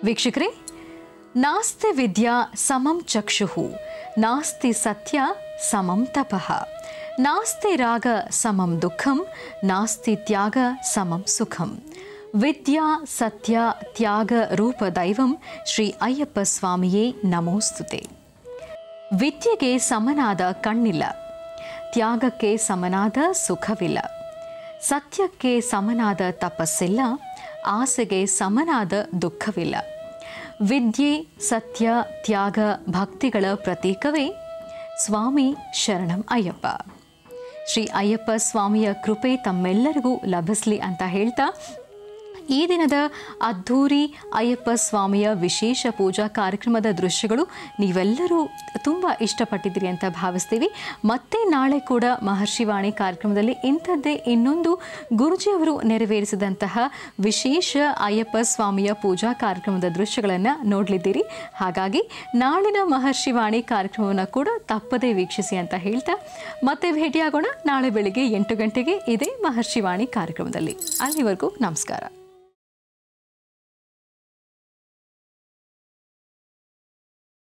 ವೀಕ್ಷಕರೇ ನಾಸ್ತಿ ವಿದ್ಯಾ ಸಮಂ ಚಕ್ಷು ನಾಸ್ತಿ ಸತ್ಯ ಸಮಂ ತಪಃ ನಾಸ್ತಿ ರಾಗ ಸಮಂ ದುಃಖಂ ನಾಸ್ತಿ ತ್ಯಾಗ ಸಮಂ ಸುಖಂ ವಿದ್ಯಾ ಸತ್ಯ ತ್ಯಾಗ ರೂಪ ದೈವಂ ಶ್ರೀ ಅಯ್ಯಪ್ಪ ಸ್ವಾಮಿಯೇ ನಮೋಸ್ತುತೆ ವಿದ್ಯೆಗೆ ಸಮನಾದ ಕಣ್ಣಿಲ್ಲ ತ್ಯಾಗಕ್ಕೆ ಸಮನಾದ ಸುಖವಿಲ್ಲ ಸತ್ಯಕ್ಕೆ ಸಮನಾದ ತಪಸ್ಸಿಲ್ಲ ಆಸೆಗೆ ಸಮನಾದ ದುಃಖವಿಲ್ಲ ವಿದ್ಯೆ, ಸತ್ಯ, ತ್ಯಾಗ, ಭಕ್ತಿಗಳ ಪ್ರತೀಕವೇ. ಸ್ವಾಮಿ ಶರಣಂ ಅಯ್ಯಪ್ಪ. ಶ್ರೀ ಅಯ್ಯಪ್ಪ ಸ್ವಾಮಿಯ ಕೃಪೆ ತಮ್ಮೆಲ್ಲರಿಗೂ ಲಭಿಸಲಿ ಅಂತ ಹೇಳ್ತಾ ಈ ದಿನದ ಅದ್ಧೂರಿ ಅಯ್ಯಪ್ಪ ಸ್ವಾಮಿಯ ವಿಶೇಷ ಪೂಜಾ ಕಾರ್ಯಕ್ರಮದ ದೃಶ್ಯಗಳು ನೀವೆಲ್ಲರೂ ತುಂಬ ಇಷ್ಟಪಟ್ಟಿದ್ದೀರಿ ಅಂತ ಭಾವಿಸ್ತೀವಿ. ಮತ್ತೆ ನಾಳೆ ಕೂಡ ಮಹರ್ಷಿವಾಣಿ ಕಾರ್ಯಕ್ರಮದಲ್ಲಿ ಇಂಥದ್ದೇ ಇನ್ನೊಂದು ಗುರುಜಿಯವರು ನೆರವೇರಿಸಿದಂತಹ ವಿಶೇಷ ಅಯ್ಯಪ್ಪ ಸ್ವಾಮಿಯ ಪೂಜಾ ಕಾರ್ಯಕ್ರಮದ ದೃಶ್ಯಗಳನ್ನು ನೋಡಲಿದ್ದೀರಿ. ಹಾಗಾಗಿ ನಾಳಿನ ಮಹರ್ಷಿವಾಣಿ ಕಾರ್ಯಕ್ರಮವನ್ನು ಕೂಡ ತಪ್ಪದೇ ವೀಕ್ಷಿಸಿ ಅಂತ ಹೇಳ್ತಾ ಮತ್ತೆ ಭೇಟಿಯಾಗೋಣ. ನಾಳೆ ಬೆಳಿಗ್ಗೆ ಎಂಟು ಗಂಟೆಗೆ ಇದೇ ಮಹರ್ಷಿವಾಣಿ ಕಾರ್ಯಕ್ರಮದಲ್ಲಿ. ಅಲ್ಲಿವರೆಗೂ ನಮಸ್ಕಾರ.